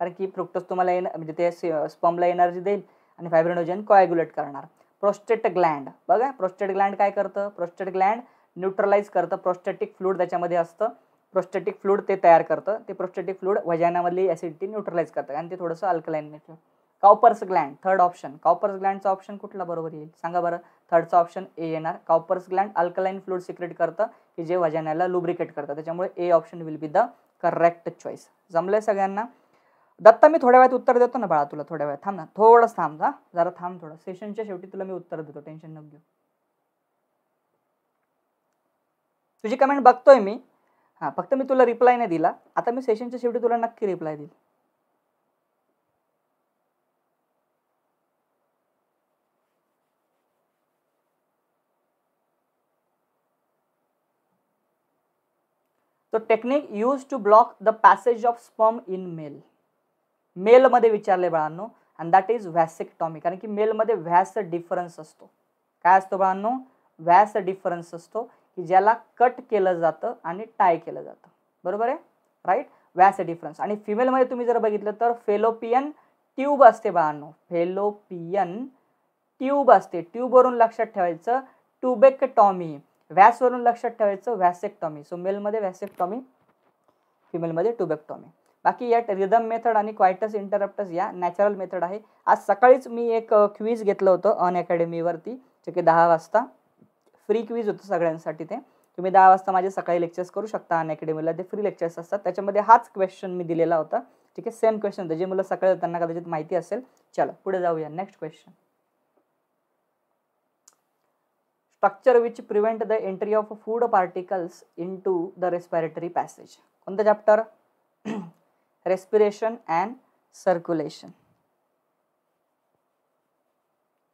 Speaker 1: कारण की फ्रुक्टोज तुम्हाला एन म्हणजे ते स्पॉमला एनर्जी देईल आणि फायब्रिनोजेन कॉयग्युलेट करणार. प्रोस्टेट ग्लँड बघा प्रोस्टेट ग्लँड काय करतं? प्रोस्टेट ग्लँड न्यूट्रलाइज करतं प्रोस्टेटिक फ्लूड त्याच्यामध्ये असतं. प्रोस्टेटिक फ्लूड ते तयार करतं. ते प्रोस्टेटिक फ्लूड वजानामधली ॲसिडिटी न्यूट्रलाइज करतं आणि ते थोडंसं alkaline nature Cowper's gland third option Cowper's ग्लँडचा option कुठला बरोबर येईल? सांगा बरं. थर्डचा ऑप्शन ए येणार. Cowper's gland alkaline fluid secrete करतं की जे वजानाला लुब्रिकेट करतं. त्याच्यामुळे A option will be the correct choice जमलंय सगळ्यांना? दत्ता मी थोड्या वेळात उत्तर देतो ना बाळा तुला? थोड्या वेळात. थांब ना. थोडंच थांब हा जरा थांब थोडं. सेशनच्या शेवटी तुला मी उत्तर देतो. टेन्शन नको घेऊ. तुझी कमेंट बघतोय मी. हां फक्त मी तुला रिप्लाय नाही दिला. आता मी सेशनच्या शेवटी तुला नक्की रिप्लाय देईल तो technique use to block the passage of sperm in male मेलमध्ये विचारले बाळांनो अँड दॅट इज व्हॅसेक्टॉमी कारण की मेलमध्ये व्हॅस डिफरन्स असतो. काय असतो बाळांनो? व्हॅस डिफरन्स असतो. की ज्याला कट केलं जातं आणि टाय केलं जातं. बरोबर आहे? राईट व्यास डिफरन्स आणि फिमेलमध्ये तुम्ही जर बघितलं तर फेलोपियन ट्यूब असते बाळांनो. फेलोपियन ट्यूब असते. ट्यूबवरून लक्षात ठेवायचं ट्युबेक्टॉमी व्यासवरून लक्षात ठेवायचं व्हॅसेक्टॉमी सो मेलमध्ये व्हॅसेक्टॉमी फिमेलमध्ये ट्युबेक्टॉमी बाकी यात रिदम मेथड आणि क्वायटस इंटरप्टस या नॅचरल मेथड आहे. आज सकाळीच मी एक क्वीज घेतलं होतं अन अकॅडमीवरती जे की दहा वाजता. फ्री क्वीज होतं सगळ्यांसाठी ते. तुम्ही दहा वाजता माझे सकाळी लेक्चर्स करू शकता अन अकॅडमीला ते फ्री लेक्चर्स असतात. त्याच्यामध्ये हाच क्वेश्चन मी दिलेला होता. ठीक आहे सेम क्वेश्चन होतं. जे मुलं सकाळी त्यांना कदाचित माहिती असेल. चला पुढे जाऊया. Next question structure which prevent the entry of food particles into the respiratory passage कोणतं chapter respiration and circulation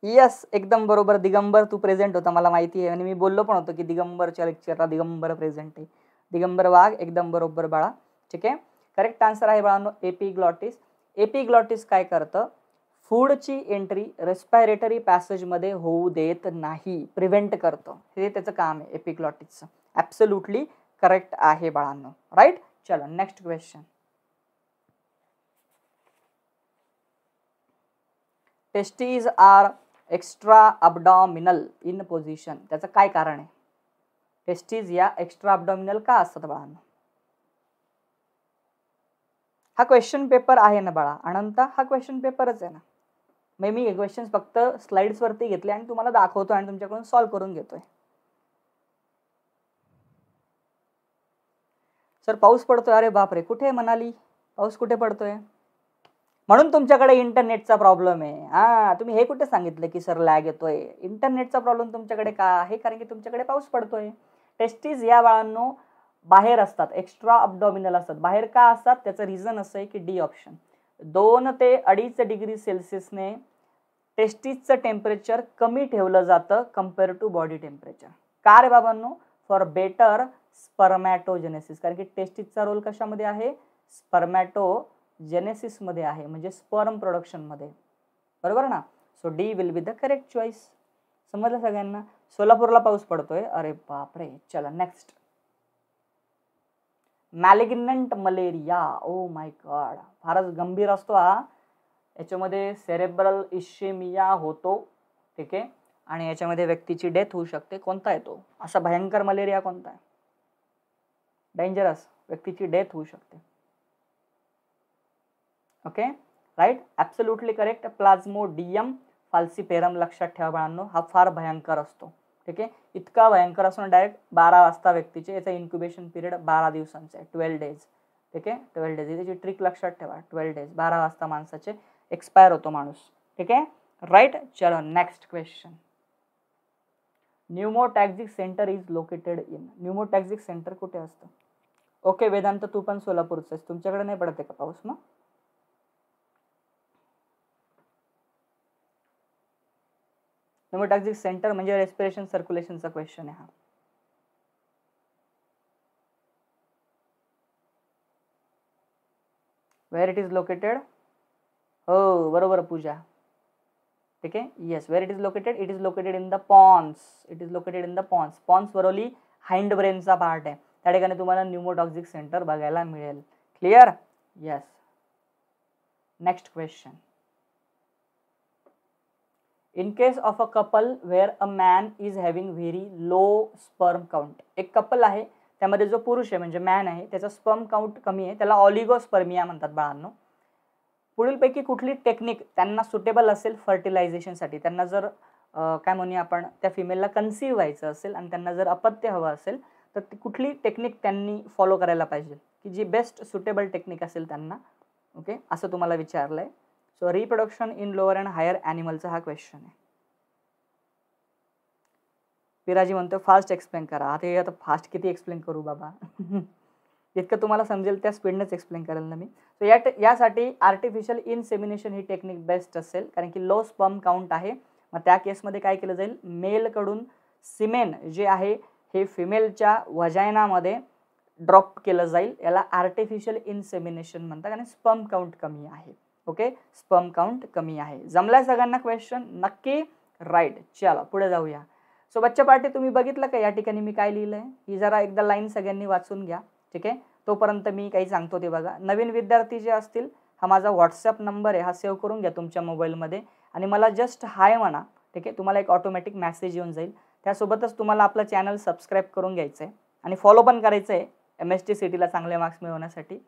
Speaker 1: yes एकदम बरोबर. दिगंबर तू प्रेझेंट होता मला माहिती आहे आणि मी बोललो पण होतो की दिगंबरच्या लेक्चरला दिगंबर प्रेझेंट आहे. दिगंबर वाघ एकदम बरोबर बाळा. ठीक आहे? करेक्ट आन्सर आहे बाळांनो एपिग्लॉटिस. एपिग्लॉटिस काय करतं? फूडची एंट्री रेस्पायरेटरी पॅसेजमध्ये होऊ देत नाही. प्रिव्हेंट करतं. हे त्याचं काम आहे एपिग्लॉटिसचं. ॲब्सोल्युटली करेक्ट आहे बाळांनो. राईट चलो next question testes are extra abdominal in position त्याचं काय कारण आहे? टेस्टीज या एक्स्ट्रा अबडॉमिनल का असतात बाळांना? हा क्वेश्चन पेपर आहे ना बाळा. अनंत हा क्वेश्चन पेपरच आहे ना. मग मी क्वेश्चन फक्त स्लाइड्सवरती घेतले आणि तुम्हाला दाखवतो आणि तुमच्याकडून सॉल्व्ह करून घेतोय. सर पाऊस पडतोय. अरे बापरे कुठे म्हणाली पाऊस कुठे पडतोय? म्हणून तुमच्याकडे इंटरनेटचा प्रॉब्लेम आहे. हां तुम्ही हे कुठे सांगितलं की सर लॅग येतोय? इंटरनेटचा प्रॉब्लेम तुमच्याकडे का आहे? कारण की तुमच्याकडे पाऊस पडतोय. टेस्टीज या बाळांनो बाहेर असतात. एक्स्ट्रा अबडॉमिनल असतात. बाहेर का असतात? त्याचं रिझन असं आहे की डी ऑप्शन दोन ते अडीच डिग्री सेल्सिअसने टेस्टीजचं टेम्परेचर कमी ठेवलं जातं कंपेअर टू बॉडी टेम्परेचर का रे बाबांनो? फॉर बेटर स्पर्मॅटोजेनेसिस कारण की टेस्टीजचा रोल कशामध्ये आहे? स्पर्मॅटो जेनेसिसमध्ये आहे म्हणजे स्पर्म प्रोडक्शनमध्ये बरोबर ना? So D will be the correct choice समजलं सगळ्यांना? सोलापूरला पाऊस पडतोय. अरे बापरे! चला next malignant malaria oh my god फारच गंभीर असतो हा. याच्यामध्ये सेरेब्रल इशेमिया होतो ठीक आहे? आणि याच्यामध्ये व्यक्तीची डेथ होऊ शकते. कोणता येतो असा भयंकर मलेरिया कोणता आहे? डेंजरस व्यक्तीची डेथ होऊ शकते. Okay right absolutely correct Plasmodium falciparum लक्षात ठेवा बाळांनो. हा फार भयंकर असतो. ठीक आहे इतका भयंकर असून डायरेक्ट बारा वाजता व्यक्तीचे याचा इन्क्युबेशन पिरियड बारा दिवसांचा आहे. ट्वेल्व डेज ठीक आहे ट्वेल्व डेज त्याची ट्रिक लक्षात ठेवा. ट्वेल्व डेज बारा वाजता माणसाचे एक्सपायर होतो माणूस. ठीक आहे राईट चलो next question pneumotaxic centre is located in pneumotaxic centre कुठे असतं? ओके वेदांत तू पण सोलापूरचं आहेस. तुमच्याकडे नाही पडते का पाऊस मग? न्यूमोटॅक्झिक सेंटर म्हणजे रेस्पिरेशन सर्क्युलेशनचा क्वेश्चन आहे हा. वेअर इट इज लोकेटेड हो बरोबर पूजा. ठीक आहे? Yes where it is located it is located in the pons it is located in the pons pons varolii hind ब्रेनचा part आहे. त्या ठिकाणी तुम्हाला न्यूमोटॉक्झिक सेंटर बघायला मिळेल. Clear yes next question in case of a couple where a man is having very low sperm count एक कपल आहे त्यामध्ये जो पुरुष आहे म्हणजे मॅन आहे त्याचा स्पर्म काउंट कमी आहे त्याला ऑलिगोस्पर्मिया म्हणतात बाळांनो. पुढीलपैकी कुठली टेक्निक त्यांना सुटेबल असेल फर्टिलायझेशनसाठी त्यांना जर काय म्हणूया आपण त्या फिमेलला कन्सिव्ह व्हायचं असेल आणि त्यांना जर अपत्य हवं असेल तर ती कुठली टेक्निक त्यांनी फॉलो करायला पाहिजे? की जी बेस्ट सुटेबल टेक्निक असेल त्यांना? ओके असं तुम्हाला विचारलं आहे so reproduction in lower and higher ॲनिमलचा हा क्वेश्चन आहे. पिराजी म्हणतो फास्ट एक्सप्लेन करा. आता हे आता फास्ट किती एक्सप्लेन करू बाबा? [LAUGHS] जितकं तुम्हाला समजेल त्या स्पीडनेच एक्सप्लेन करेल ना मी. सो या यासाठी आर्टिफिशियल इनसेमिनेशन ही टेक्निक बेस्ट असेल. कारण की लो स्पम काउंट आहे. मग त्या केसमध्ये काय केलं जाईल? मेलकडून सिमेन जे आहे हे फिमेलच्या वजायनामध्ये ड्रॉप केलं जाईल. याला आर्टिफिशियल इनसेमिनेशन म्हणतात. आणि स्पम काउंट कमी आहे. ओके? स्पम काउंट कमी आहे. जमलाय सगळ्यांना क्वेश्चन नक्की राईट चला पुढे जाऊया. सो बच्चा पार्टी तुम्ही बघितलं का? या ठिकाणी मी काय लिहिलं आहे ही जरा एकदा लाईन सगळ्यांनी वाचून घ्या. ठीक आहे? तोपर्यंत मी काही सांगतो ते बघा. नवीन विद्यार्थी जे असतील हा माझा व्हॉट्सअप नंबर आहे. हा सेव्ह करून घ्या तुमच्या मोबाईलमध्ये आणि मला जस्ट हाय म्हणा. ठीक आहे? तुम्हाला एक ऑटोमॅटिक मॅसेज येऊन जाईल. त्यासोबतच तुम्हाला आपलं चॅनल सबस्क्राईब करून घ्यायचं आहे आणि फॉलो पण करायचं आहे एम एस टी सी टीला चांगले मार्क्स मिळवण्यासाठी.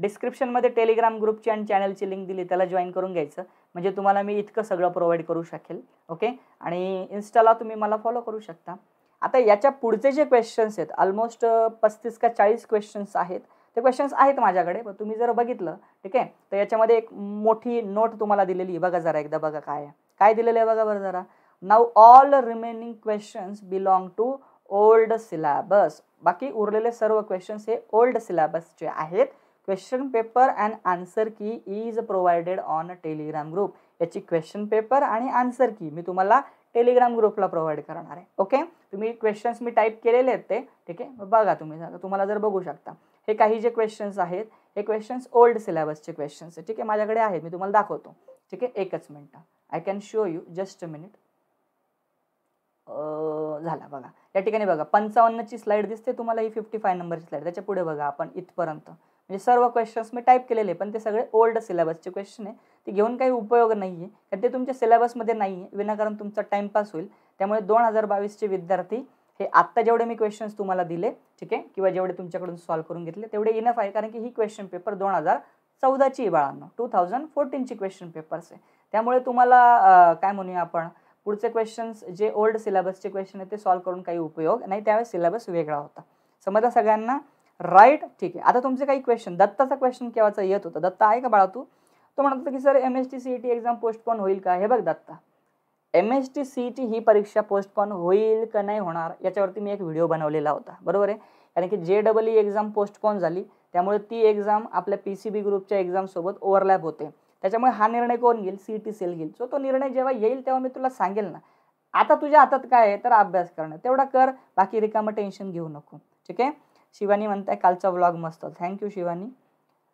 Speaker 1: डिस्क्रिप्शनमध्ये टेलिग्राम ग्रुपची आणि चॅनलची लिंक दिली त्याला जॉईन करून घ्यायचं. म्हणजे तुम्हाला मी इतकं सगळं प्रोव्हाइड करू शकेल ओके आणि इन्स्टाला तुम्ही मला फॉलो करू शकता. आता याच्या पुढचे जे क्वेश्चन्स आहेत ऑलमोस्ट पस्तीस का चाळीस क्वेश्चन्स आहेत. ते क्वेश्चन्स आहेत माझ्याकडे पण तुम्ही जर बघितलं ठीक? आहे तर याच्यामध्ये एक मोठी नोट तुम्हाला दिलेली बघा जरा एकदा बघा काय काय दिलेलं आहे बघा बरं जरा. Now all remaining questions belong to old syllabus बाकी उरलेले सर्व क्वेश्चन्स हे ओल्ड सिलॅबसचे आहेत. Question paper and answer key is provided on Telegram group याची क्वेश्चन पेपर आणि आन्सर की मी तुम्हाला टेलिग्राम ग्रुपला प्रोव्हाइड करणार आहे. ओके तुम्ही क्वेश्चन्स मी टाईप केलेले आहेत ते ठीक आहे? बघा तुम्ही तुम्हाला जर बघू शकता. हे काही जे क्वेश्चन्स आहेत हे क्वेश्चन्स ओल्ड सिलेबसचे क्वेश्चन्स आहेत. ठीक आहे? माझ्याकडे आहेत मी तुम्हाला दाखवतो. ठीक आहे? एकच मिनटं. I can show you just a minute झाला बघा. या ठिकाणी बघा पंचावन्नची स्लाईड दिसते तुम्हाला ही फिफ्टी फाय नंबरची स्लाईड त्याच्या पुढे बघा आपण इथपर्यंत. म्हणजे सर्व क्वेश्चन्स मी टाईप केलेले पण ते सगळे ओल्ड सिलेबसचे क्वेश्चन आहे. ते घेऊन काही उपयोग नाही आहे कारण ते तुमच्या सिलेबसमध्ये नाही आहे विनाकारण तुमचा टाइमपास होईल. त्यामुळे दोन हजार बावीसचे विद्यार्थी हे आत्ता जेवढे मी क्वेश्चन्स तुम्हाला दिले ठीक आहे किंवा जेवढे तुमच्याकडून सॉल्व्ह करून घेतले तेवढे इनफ आहे. कारण की ही क्वेश्चन पेपर दोन हजार चौदाची बाळांनो. टू थाउजंड फोर्टीनची क्वेश्चन पेपर्स आहे. त्यामुळे तुम्हाला काय म्हणूया आपण पुढचे क्वेश्चन्स जे ओल्ड सिलेबसचे क्वेश्चन आहे ते सॉल्व्ह करून काही उपयोग नाही. त्यावेळेस सिलेबस वेगळा होता. समजा सगळ्यांना? राईट ठीक आहे. आता तुमचे काही क्वेश्चन दत्ताचा क्वेश्चन केव्हाचा येत होता? दत्ता आहे का बाळा तू? तो म्हणत होता की sir M S T C E T exam postpone होईल का? हे बघ Datta. M S T C E T ही परीक्षा पोस्टपोन होईल का नाही होणार? याच्यावरती मी एक व्हिडिओ बनवलेला होता. बरोबर आहे? कारण की जे डबल ई एक्झाम पोस्टपोन झाली. त्यामुळे ती एक्झाम आपल्या पी सी बी ग्रुपच्या एक्झामसोबत ओव्हरलॅप होते. त्याच्यामुळे हा निर्णय कोण घेईल? सी ई टी सेल घेईल. सो तो निर्णय जेव्हा येईल तेव्हा मी तुला सांगेल ना. आता तुझ्या हातात काय आहे? तर अभ्यास करणं. तेवढा कर. बाकी रिकामं टेन्शन घेऊ नको. ठीक आहे? शिवानी म्हणताय कालचा व्लॉग मस्त. Thank you Shivani.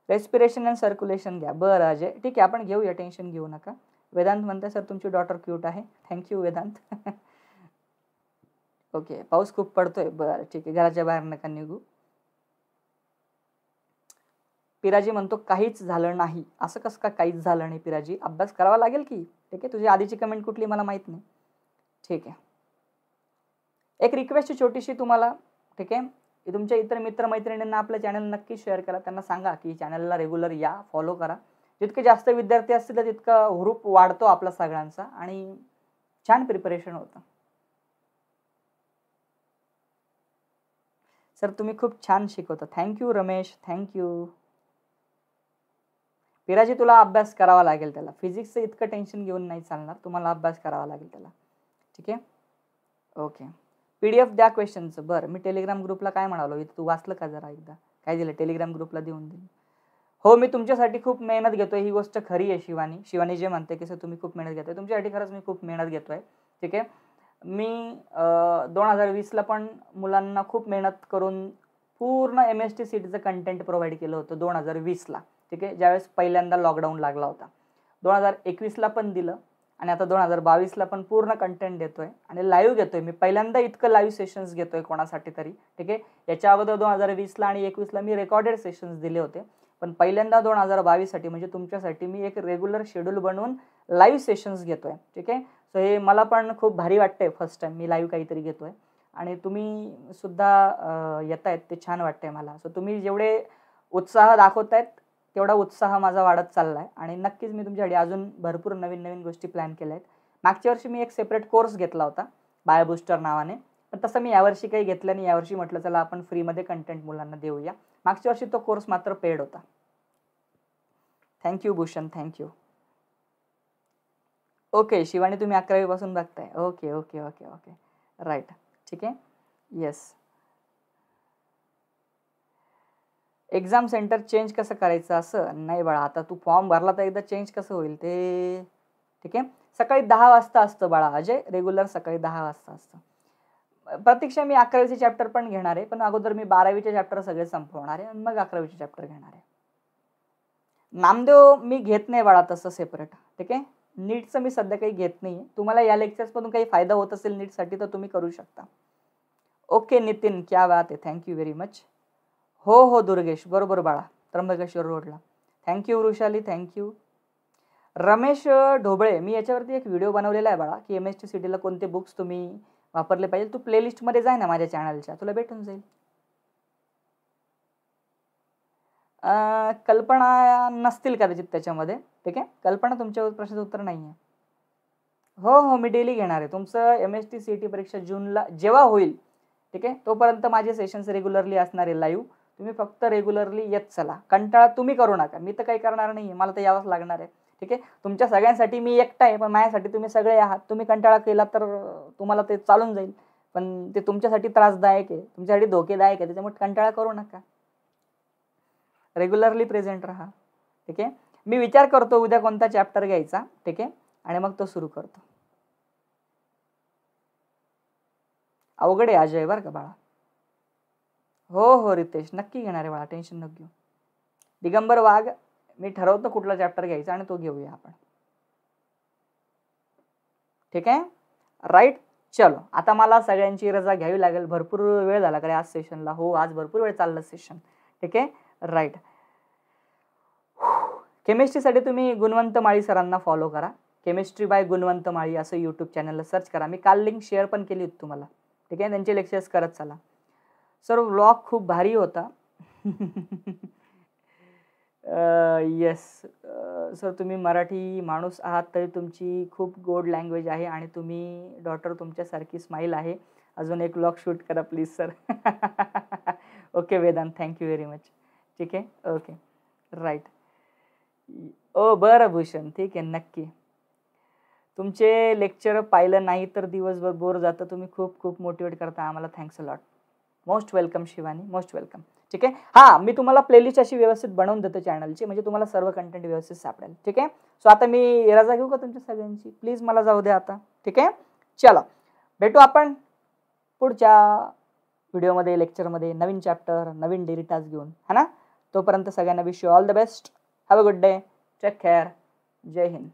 Speaker 1: Respiration and circulation घ्या. बरं अजय. ठीक आहे आपण घेऊया टेन्शन घेऊ नका. वेदांत म्हणताय सर तुमची डॉटर क्यूट आहे. Thank you Vedant. [LAUGHS] ओके पाऊस खूप पडतोय. बरं ठीक आहे घराच्या बाहेर नका निघू. पिराजी म्हणतो काहीच झालं नाही. असं कसं का काहीच झालं नाही पिराजी? अभ्यास करावा लागेल की? ठीक आहे तुझी आधीची कमेंट कुठली? मला माहीत नाही. ठीक आहे. एक रिक्वेस्ट छोटीशी तुम्हाला. ठीक आहे की तुमच्या इतर मित्रमैत्रिणींना आपलं चॅनल नक्की शेअर करा. त्यांना सांगा की चॅनलला रेग्युलर या फॉलो करा. जितके जास्त विद्यार्थी असतील तितका हुरूप वाढतो आपला सगळ्यांचा आणि छान प्रिपरेशन होतं. सर तुम्ही खूप छान शिकवता. थँक्यू रमेश. थँक्यू पिराजी तुला अभ्यास करावा लागेल त्याला. फिजिक्सचं इतकं टेन्शन घेऊन नाही चालणार. तुम्हाला अभ्यास करावा लागेल त्याला. ठीक आहे? ओके पी डी एफ द्या क्वेश्चनचं बरं मी टेलिग्राम ग्रुपला काय म्हणालो? इथं तू वाचलं का जरा एकदा? काय दिलं? टेलिग्राम ग्रुपला देऊन दिलं. हो मी तुमच्यासाठी खूप मेहनत घेतोय. ही गोष्ट खरी आहे शिवानी. शिवानी जे म्हणते की सर तुम्ही खूप मेहनत घेतोय. तुमच्यासाठी खरंच मी खूप मेहनत घेतोय. ठीक आहे? मी दोन हजार वीसला पण मुलांना खूप मेहनत करून पूर्ण एम एस टी सी टीचं कंटेंट प्रोव्हाइड केलं होतं दोन हजार वीसला ठीक आहे? ज्यावेळेस पहिल्यांदा लॉकडाऊन लागला होता. दोन हजार एकवीसला पण दिलं. आणि आता दोन हजार बावीसला पण पूर्ण कंटेंट देतो आहे आणि लाईव्ह घेतोय. मी पहिल्यांदा इतकं लाईव्ह सेशन्स घेतो आहे कोणासाठी तरी. ठीक आहे? याच्या अगोदर दोन हजार वीसला आणि एकवीसला मी रेकॉर्डेड सेशन्स दिले होते. पण पहिल्यांदा दोन हजार बावीससाठी म्हणजे तुमच्यासाठी मी एक रेग्युलर शेड्यूल बनवून लाईव्ह सेशन्स घेतो आहे ठीक आहे? सो हे मला पण खूप भारी वाटतंय फर्स्ट टाइम मी लाईव्ह काहीतरी घेतो आहे आणि तुम्ही सुद्धा येत आहेत ते छान वाटतंय मला. सो तुम्ही जेवढे उत्साह दाखवत आहेत तेवढा उत्साह माझा वाढत चालला आहे आणि नक्कीच मी तुमच्यासाठी अजून भरपूर नवीन नवीन गोष्टी प्लॅन केल्या आहेत मागच्या वर्षी मी एक सेपरेट कोर्स घेतला होता बायोबुस्टर नावाने. पण तसं मी यावर्षी काही घेतलं नाही. यावर्षी म्हटलं चला आपण फ्रीमध्ये कंटेंट मुलांना देऊया. मागच्या वर्षी तो कोर्स मात्र पेड होता. Thank you Bhushan. Thank you okay Shivani तुम्ही अकरावीपासून बघताय. Okay okay okay okay right ठीक आहे? येस एक्झाम सेंटर चेंज कसं करायचं असं? नाही बाळा आता तू फॉर्म भरला तर एकदा चेंज कसं होईल ते? ठीक आहे? सकाळी दहा वाजता असतं बाळा अजय. रेग्युलर सकाळी दहा वाजता असतं. प्रतीक्षा मी अकरावीचे चॅप्टर पण घेणार आहे पण अगोदर मी बारावीचे चॅप्टर सगळे संपवणार आहे आणि मग अकरावीचे चॅप्टर घेणार आहे. नामदेव मी घेत नाही बाळा तसं सेपरेट ठीक आहे? नीटचं मी सध्या काही घेत नाही तुम्हाला या लेक्चर्समधून काही फायदा होत असेल नीटसाठी तर तुम्ही करू शकता. ओके नितीन क्या बात आहे. थँक्यू व्हेरी मच हो हो दुर्गेश. बरोबर बाळा. त्र्यंबकेश्वर रोडला. Thank you Vrushali. Thank you Ramesh Dhobale मी याच्यावरती एक व्हिडिओ बनवलेला आहे बाळा की एम एस टी सी टीला कोणते बुक्स तुम्ही वापरले पाहिजे. तू प्लेलिस्टमध्ये जाय ना माझ्या चॅनलच्या तुला भेटून जाईल. कल्पना नसतील कदाचित त्याच्यामध्ये. ठीक आहे? कल्पना तुमच्या प्रश्नाचं उत्तर नाही आहे हो हो मी डेली घेणार आहे. तुमचं M S T C T परीक्षा जूनला जेव्हा होईल ठीक आहे? तोपर्यंत माझे सेशन्स रेग्युलरली असणार आहे लाईव्ह तुम्ही फक्त रेग्युलरली येत चला. कंटाळा तुम्ही करू नका. मी तर काही करणार नाही मला तर यावंच लागणार आहे. ठीक आहे? तुमच्या सगळ्यांसाठी मी एकटा आहे पण माझ्यासाठी तुम्ही सगळे आहात. तुम्ही कंटाळा केला तर तुम्हाला ते चालून जाईल. पण ते तुमच्यासाठी त्रासदायक आहे. तुमच्यासाठी धोकेदायक आहे. त्याच्यामुळे कंटाळा करू नका. रेग्युलरली प्रेझेंट राहा. ठीक आहे? मी विचार करतो उद्या कोणता चॅप्टर घ्यायचा. ठीक आहे? आणि मग तो सुरू करतो. अवघड आहे अजय बरं का बाळा? हो हो रितेश नक्की घेणार आहे बाळा टेन्शन नको घेऊ. दिगंबर वाघ मी ठरवतो कुठला चॅप्टर घ्यायचा आणि तो घेऊया आपण. ठीक आहे? राईट चलो आता मला सगळ्यांची रजा घ्यावी लागेल. भरपूर वेळ झाला का आज सेशनला हो आज भरपूर वेळ चाललं सेशन ठीक आहे? राईट केमिस्ट्रीसाठी तुम्ही गुणवंत माळी सरांना फॉलो करा. केमिस्ट्री बाय गुणवंत माळी असं यूट्यूब चॅनलला सर्च करा. मी काल लिंक शेअर पण केली होती तुम्हाला. ठीक आहे? त्यांचे लेक्चर्स करत चला. सर व्लॉग खूप भारी होता. येस सर तुम्ही मराठी माणूस आहात तरी तुमची खूप गोड लँग्वेज आहे आणि तुम्ही डॉटर तुमच्यासारखी स्माईल आहे. अजून एक व्लॉग शूट करा please sir okay Vedant thank you very much ठीक आहे? ओके राईट ओ बरं भूषण. ठीक आहे नक्की. तुमचे लेक्चर पाहिलं नाही तर दिवसभर बोर जातं. तुम्ही खूप खूप मोटिवेट करता. आम्हाला thanks a lot most welcome Shivani most welcome. ठीक आहे? हां मी तुम्हाला प्लेलिस्ट अशी व्यवस्थित बनवून देतो चॅनलची म्हणजे तुम्हाला सर्व कंटेंट व्यवस्थित सापडेल. ठीक आहे? सो आता मी रजा घेऊ का तुमच्या सगळ्यांची? प्लीज मला जाऊ द्या आता. ठीक आहे? चला. भेटू आपण पुढच्या व्हिडिओमध्ये लेक्चरमध्ये नवीन चॅप्टर नवीन डेली टास्क घेऊन. है ना? तोपर्यंत सगळ्यांना wish you all the best have a good day take care Jai Hind